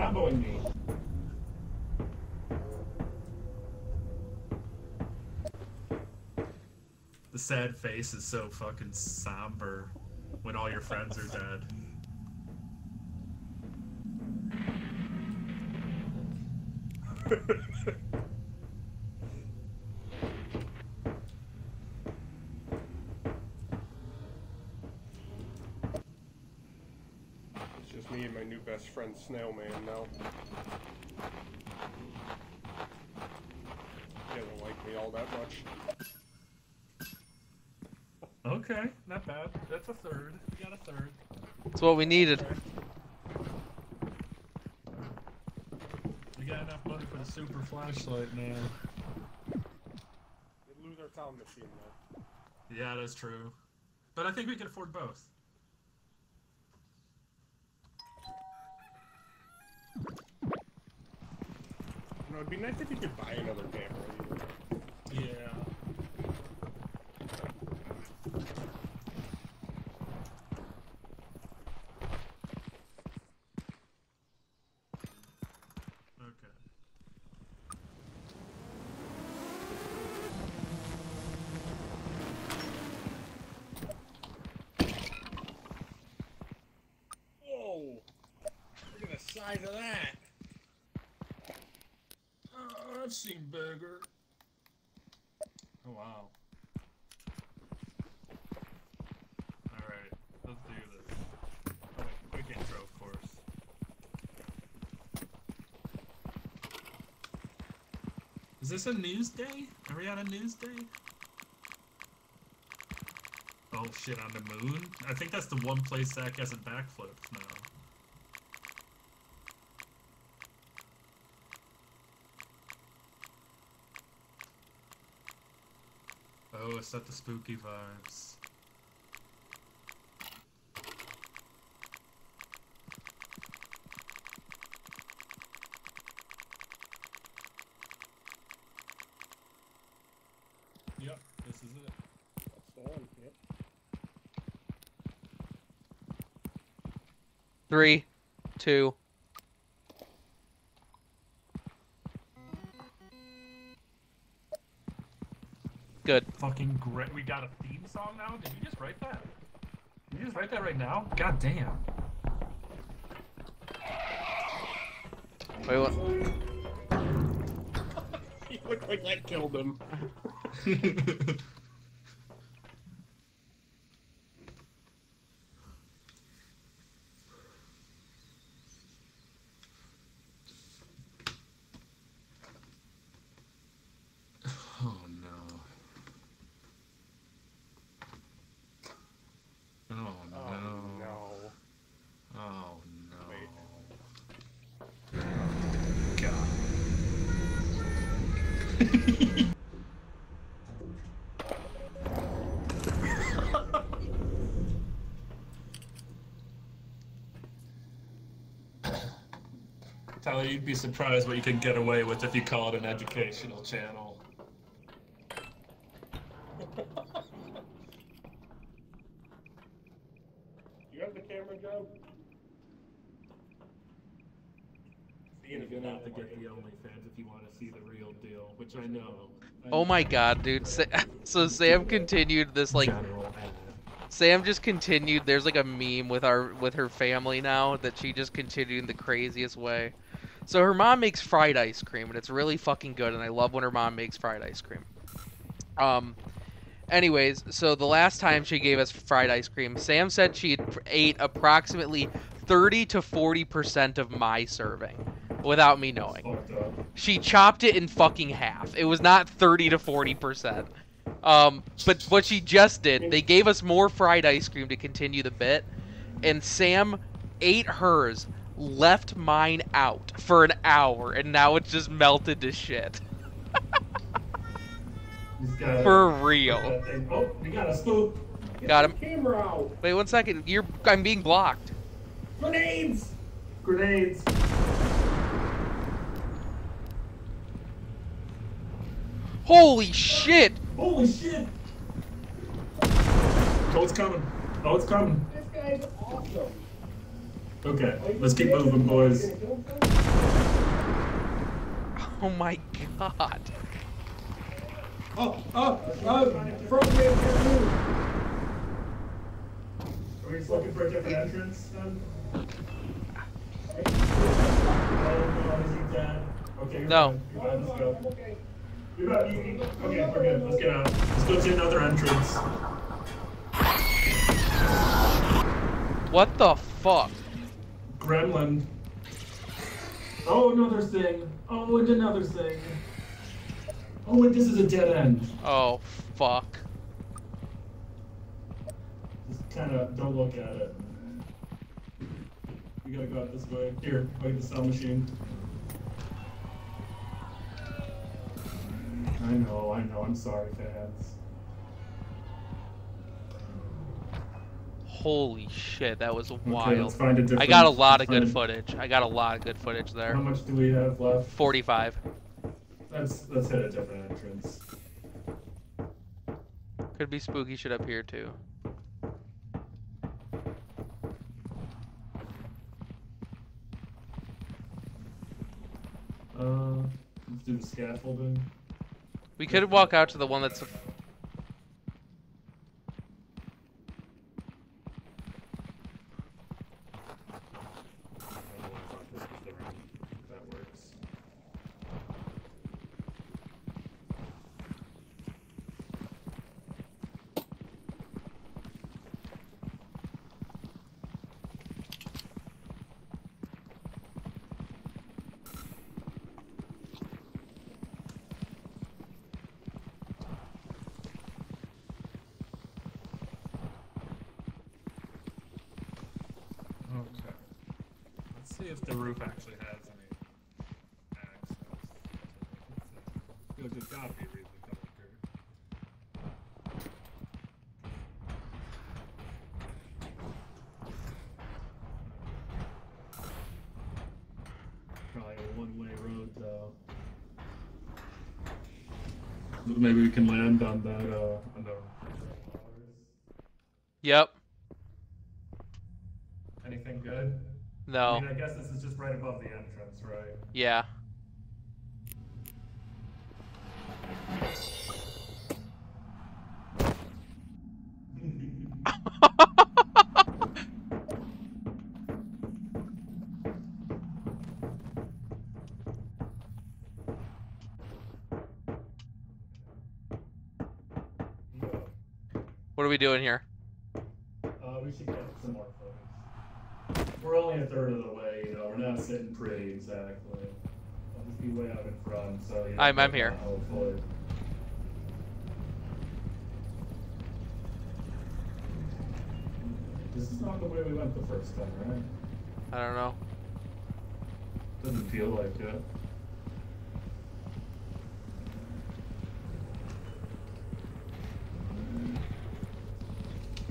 The sad face is so fucking somber when all your friends are dead. It's just me and my new best friend, Snail Man, now. He doesn't like me all that much. Okay, not bad. That's a third. You got a third. That's what we needed. We got enough money for the super flashlight now. We lose our time machine, though. Yeah, that's true. But I think we can afford both. You know, it'd be nice if you could buy another camera. Yeah. Okay. Whoa! Look at the size of that. I've seen bigger. Oh wow. Alright, let's do this. Oh, wait, quick intro, of course. Is this a news day? Are we on a news day? Oh shit, on the moon? I think that's the one place Zach hasn't backflipped now. Oh, it's got the spooky vibes. Yep, this is it. That's the one. Yep. Three, two. Good. Fucking great. We got a theme song now? Did you just write that? Did you just write that right now? God damn. Wait, what? [LAUGHS] He looked like that killed him. [LAUGHS] Oh no. Oh no. no. Oh no. Wait. God. Tyler, you'd be surprised what you can get away with if you call it an educational channel. You have the camera, Joe? You're gonna have to get the OnlyFans if you want to see the real deal, which I know. I Oh know. my god, dude. [LAUGHS] So Sam continued this like General. Sam just continued. There's like a meme with our with her family now that she just continued in the craziest way. So her mom makes fried ice cream and it's really fucking good and I love when her mom makes fried ice cream. Um anyways, so the last time she gave us fried ice cream, Sam said she ate approximately 30 to 40% of my serving without me knowing. She chopped it in fucking half. It was not 30 to 40%. Um, but what she just did, they gave us more fried ice cream to continue the bit, and Sam ate hers, left mine out for an hour, and now it's just melted to shit. For real. thing. Oh, we got a spook. Got him. Camera out. Wait one second. You're I'm being blocked. Grenades! Grenades. Holy shit! Holy shit! Oh, it's coming. Oh, it's coming. This guy's awesome. Okay, let's keep moving, boys. Oh my god. Oh, oh, oh, front man, Are we just looking for a different entrance then? Oh no, is he dead? Okay, you're No. fine. You're fine, let's go. You're not, you, you- okay, we're good. Let's get out. Let's go to another entrance. What the fuck? Gremlin. Oh, another thing. Oh, and another thing. Oh, and this is a dead end. Oh fuck. Just kind of don't look at it. We gotta go out this way. Here, wait the sound machine. I know, I know. I'm sorry, fans. Holy shit, that was wild. a I got a lot let's of good footage. I got a lot of good footage there. How much do we have left? 45. Let's let's hit a different entrance. Could be spooky shit up here too. Uh, let's do the scaffolding. We could walk out to the one that's I'm- I'm here. This is not the way we went the first time, right? I don't know. Doesn't feel like it.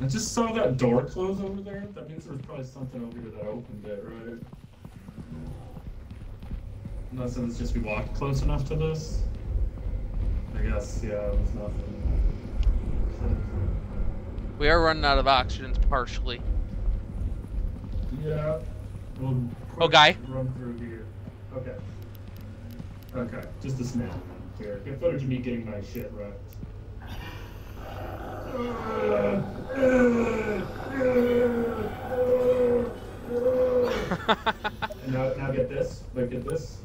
I just saw that door close over there. That means there's probably something over here that opened it, right? Unless it was just we walked close enough to this. I guess, yeah, it was nothing. We are running out of oxygen partially. Yeah. We'll Oh, guy. Run through here. Okay. Okay, just a snap. Here. Get footage of me getting my shit wrecked. and [LAUGHS] now, now get this. Wait, get this.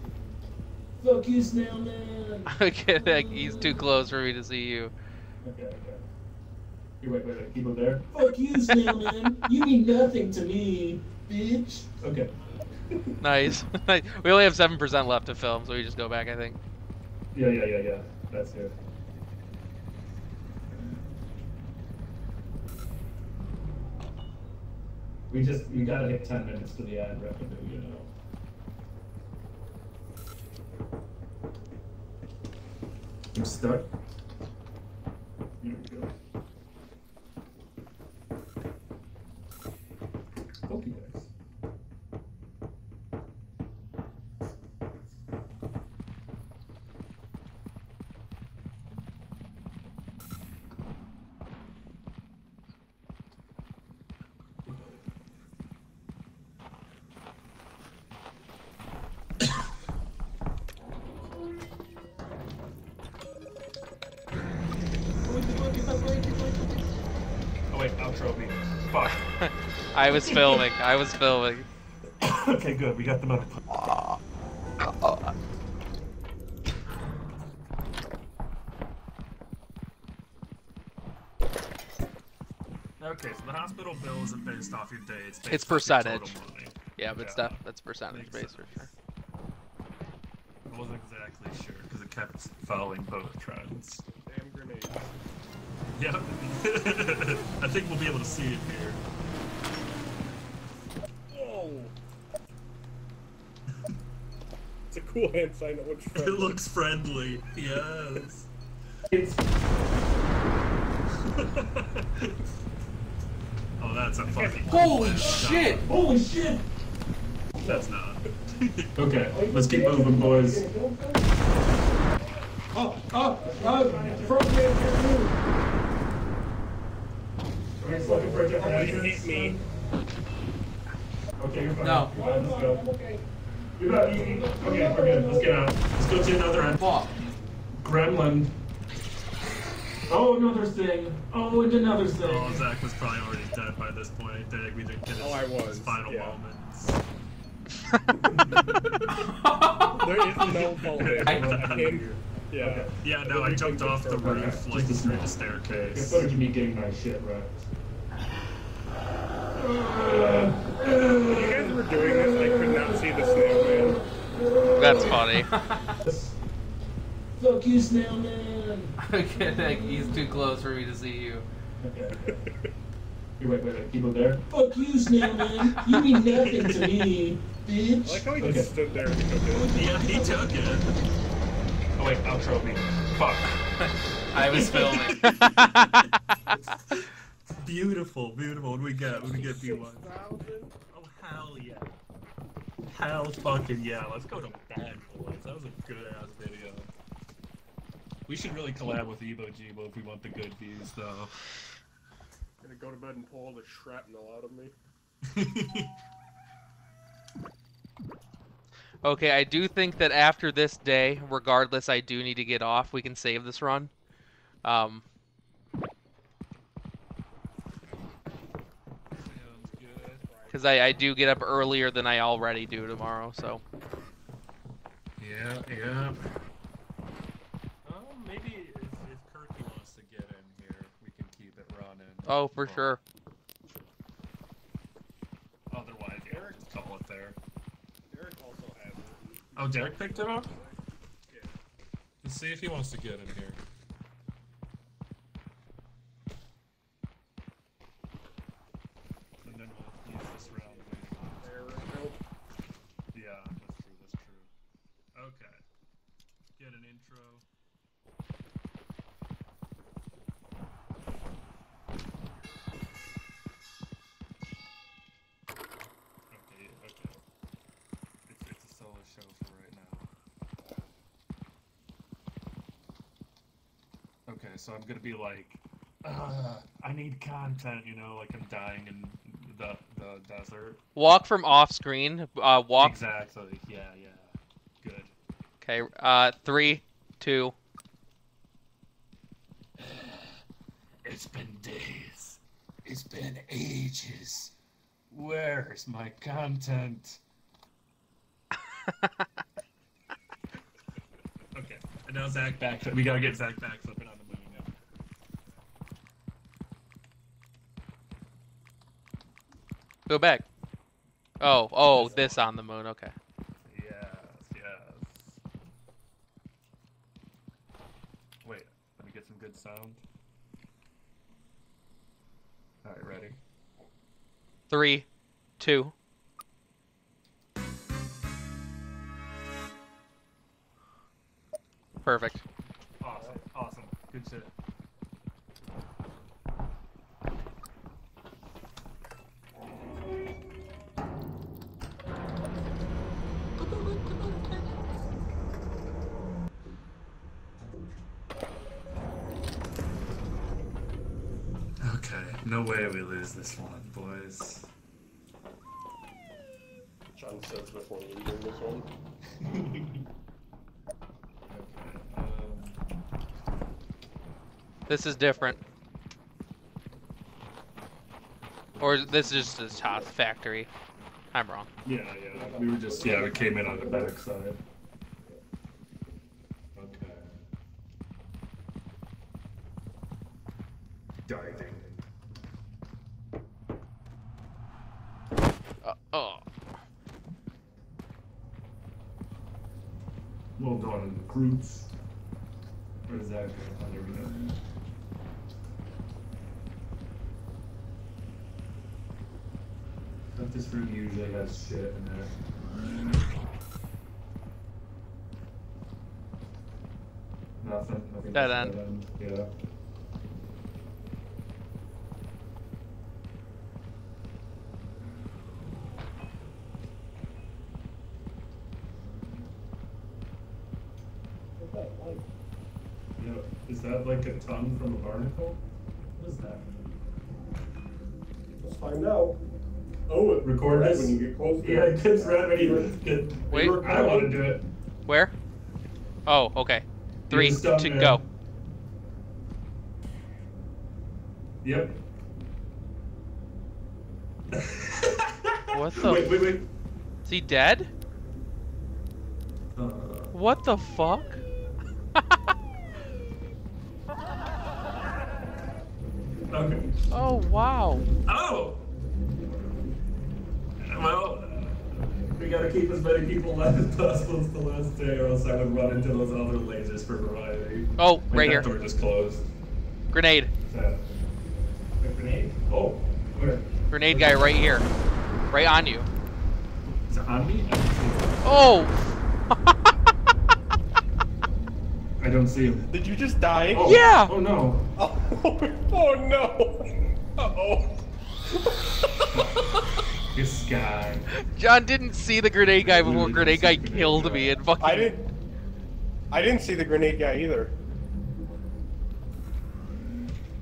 Fuck you, snail man. [LAUGHS] okay, he's too close for me to see you. Okay, okay. Here, wait, wait, wait. Keep him there. Fuck you, snail man. You mean nothing to me, bitch. Okay. [LAUGHS] [LAUGHS] Nice. we only have seven percent left to film, so we just go back. I think. Yeah, yeah, yeah, yeah. That's it. We just we gotta hit ten minutes to the ad revenue, you know. I'm stuck. Here we go. Pokédex. Oh wait, outro me. Fuck. I was filming. I was filming. [COUGHS] okay, good. We got them out. Okay, so the hospital bill isn't based off your day. It's based It's off your percentage. total money. Yeah, but it's Yeah. def- that's percentage based for sure. I wasn't exactly sure because it kept following both trends. Damn grenade. Yep. [LAUGHS] I think we'll be able to see it here. It's a cool hand sign that looks friendly. It looks friendly. Yes. [LAUGHS] oh, that's a fucking. Holy that's shit! not- Holy shit! That's not. [LAUGHS] okay, let's keep moving, boys. Oh, oh, oh! Front man here He's looking for a different Somebody entrance. hit me. Okay, you're fine. No. You're fine, Let's go. You're not eating. Okay, we're good. Let's get out. Let's go to another end. Fuck. Gremlin. Oh, another thing. Oh, and another thing. Oh, Zach was probably already dead by this point. I think we didn't get his, Oh, I was, his final yeah. moments. [LAUGHS] There is no bullet. In- [LAUGHS] yeah. Okay. Yeah, no, I jumped off the roof, like Just a through the Get staircase. footage of me getting my shit wrecked. When you guys were doing this, I could not see the snail man. That's funny. Fuck you, snail man. okay, like, he's too close for me to see you. Okay, okay. Here, wait, wait, wait. People there. Fuck you, Snail Man. You mean nothing to me, bitch. I bitch. like how he Okay. just stood there and took it. Yeah, he took it. Oh wait, outro me. Fuck. [LAUGHS] I was filming. [LAUGHS] Beautiful, beautiful. What do we get? What do we get? B one. [LAUGHS] Oh hell yeah. Hell fucking yeah. Let's go to bed, boys. That was a good ass video. We should really collab with Eebo Jeebo if we want the good views, though. I'm Gonna go to bed and pull all the shrapnel out of me. [LAUGHS] Okay, I do think that after this day, regardless, I do need to get off. We can save this run. Um, because I, I do get up earlier than I already do tomorrow, so. Yeah, yeah. Um, maybe if, if Kirky wants to get in here, we can keep it running. Oh, for sure. Otherwise, Eric, call it there. Derek also has it. Oh, Derek picked it up? Let's see if he wants to get in here. And then we'll use this round later. There we go. Yeah, that's true, that's true. Okay. Get an intro. Okay, okay. It's, it's a solo show for right now. Okay, so I'm gonna be like, uh, I need content, you know, like I'm dying in the the desert. Walk from off screen. Uh, walk. Exactly. Yeah, yeah. Good. Okay. Uh, three, two. It's been days. It's been ages. Where's my content? [LAUGHS] okay, and now Zach back. We gotta get Zach back flipping on the moon now. Go back. Oh, oh, this on the moon. Okay. Yes, yes. Wait, let me get some good sound. Alright, ready? Three, two. Perfect. Awesome, awesome. Good shit. Okay, no way we lose this one, boys. John says before leaving this one. This is different. Or this is just a top factory. I'm wrong. Yeah, yeah. We were just yeah, we came in on the back side. Okay. Diving. Uh, oh. Well done, recruits. Where's that go? Oh, there we go. But this room usually has shit in there. Nothing. Nothing. Dead end. Yeah. Is that like a tongue from a barnacle? What is that? Let's find out. Oh, it Record red when you get close. to Yeah, it. it gets red when you get. Wait. I want to do it. Where? Oh, okay. Three, Here's the two, stuntman. go. Yep. [LAUGHS] What the? Wait, wait, wait. Is he dead? Uh, What the fuck? Okay. Oh wow. Oh. Well, we gotta keep as many people alive as possible. It's the last day, or else I would run into those other lasers for variety. Oh, Like, right that here. door just closed. Grenade. What's? A grenade? Oh. Where? Grenade guy right here. Right on you. Is it on me? I don't see him. Oh! [LAUGHS] I don't see him. Did you just die? Oh, Yeah. Oh no. Oh, oh no! Uh-oh. [LAUGHS] This guy. John didn't see the grenade guy before grenade guy killed me and fucking. I didn't. I didn't see the grenade guy either.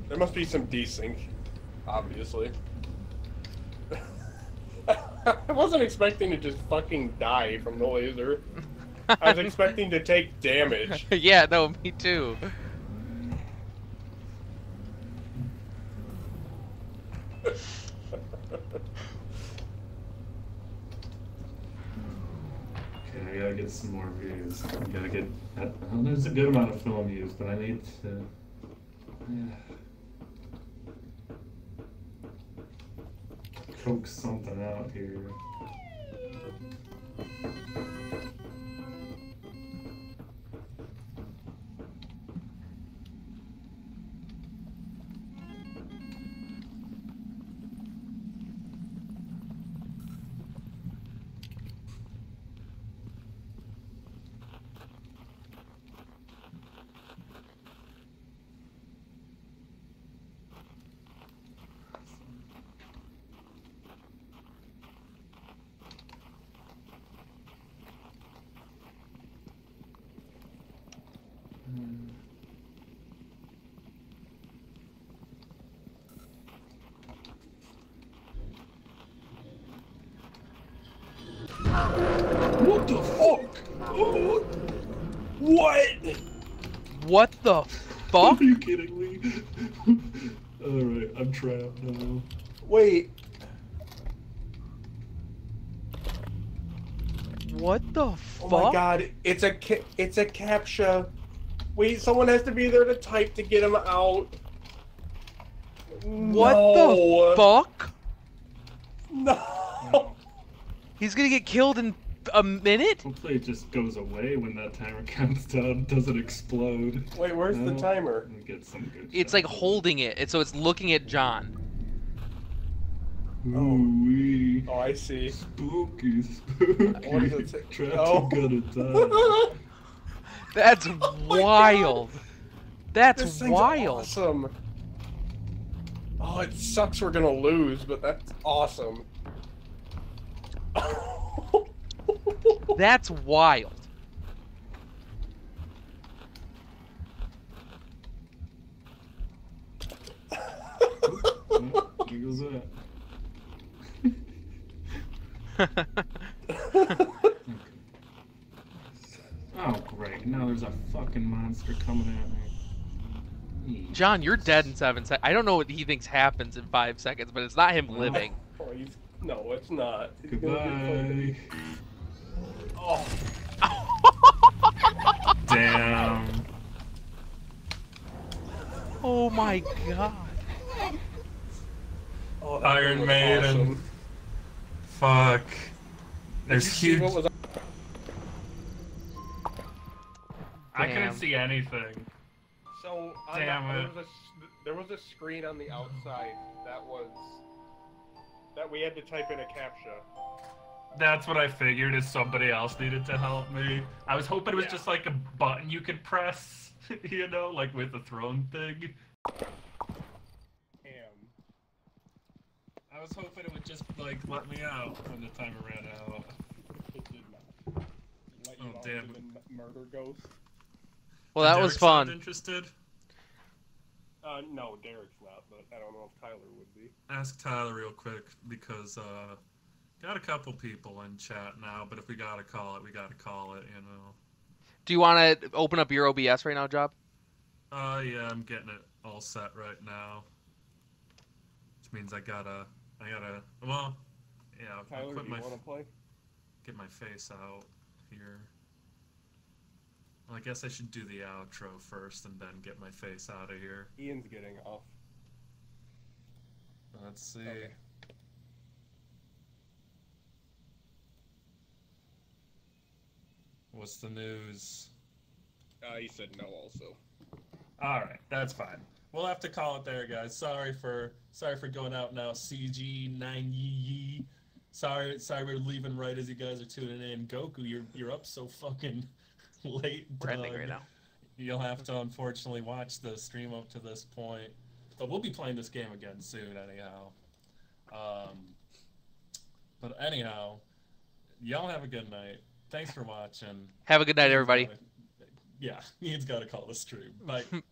There must be some desync, obviously. [LAUGHS] I wasn't expecting to just fucking die from the laser. I was [LAUGHS] expecting to take damage. yeah, no, me too. Okay, I gotta get some more views. I gotta get. There's a good amount of film views, but I need to. Yeah. Coax something out here. What the fuck? Oh, what? What the fuck? [LAUGHS] Are you kidding me? [LAUGHS] Alright, I'm trapped now. Wait. What the fuck? Oh my god! It's a it's a captcha. Wait, someone has to be there to type to get him out. What No. the fuck? No. He's gonna get killed in a minute? Hopefully it just goes away when that timer [LAUGHS] counts down, doesn't explode. Wait, where's the timer? Get some good It's like holding it, and so it's looking at John. Ooh-wee. Oh, I see. Spooky, spooky. What does it say? Trapped Oh. and gonna die. [LAUGHS] That's oh wild. That's This wild. awesome. Oh, it sucks we're gonna lose, but that's awesome. [LAUGHS] Oh. That's wild. Here goes that. Oh great! Now there's a fucking monster coming at me. John, you're dead in seven seconds. I don't know what he thinks happens in five seconds, but it's not him living. Oh, he's, no, it's not. He's Goodbye. [LAUGHS] fucking- Oh. [LAUGHS] Damn. Oh my god. Oh, Iron was Maiden. awesome. Fuck. There's Did you see huge. what was- I couldn't see anything. So Damn the, it. there, was a, s- there was a screen on the outside that was that we had to type in a captcha. That's what I figured. Is somebody else needed to help me? I was hoping it was Yeah. just like a button you could press, [LAUGHS] you know, like with the throne thing. Damn. I was hoping it would just like let me out when the timer ran out. It did not. Let you Oh, out damn. to the murder ghost. Well, that Derek was fun. Interested? Uh, no, Derek's not, but I don't know if Tyler would be. Ask Tyler real quick because uh, got a couple people in chat now. But if we gotta call it, we gotta call it. You know. Do you want to open up your OBS right now, Job? Uh, yeah, I'm getting it all set right now. Which means I gotta, I gotta, well, yeah, I'll Tyler, put do my, you want to play? get my face out here. Well, I guess I should do the outro first and then get my face out of here. Ian's getting off. Let's see. Okay. What's the news? Uh, he said no also. All right, that's fine. we'll have to call it there, guys. Sorry for sorry for going out now. CG nine yee yee. Sorry, sorry we're leaving right as you guys are tuning in. Goku, you're you're up so fucking [LAUGHS] late. We're ending right now. You'll have to unfortunately watch the stream up to this point, but we'll be playing this game again soon, anyhow. Um, but anyhow, y'all have a good night. Thanks for watching. Have a good night, everybody. Yeah, Ian's got to call the stream. Bye. [LAUGHS]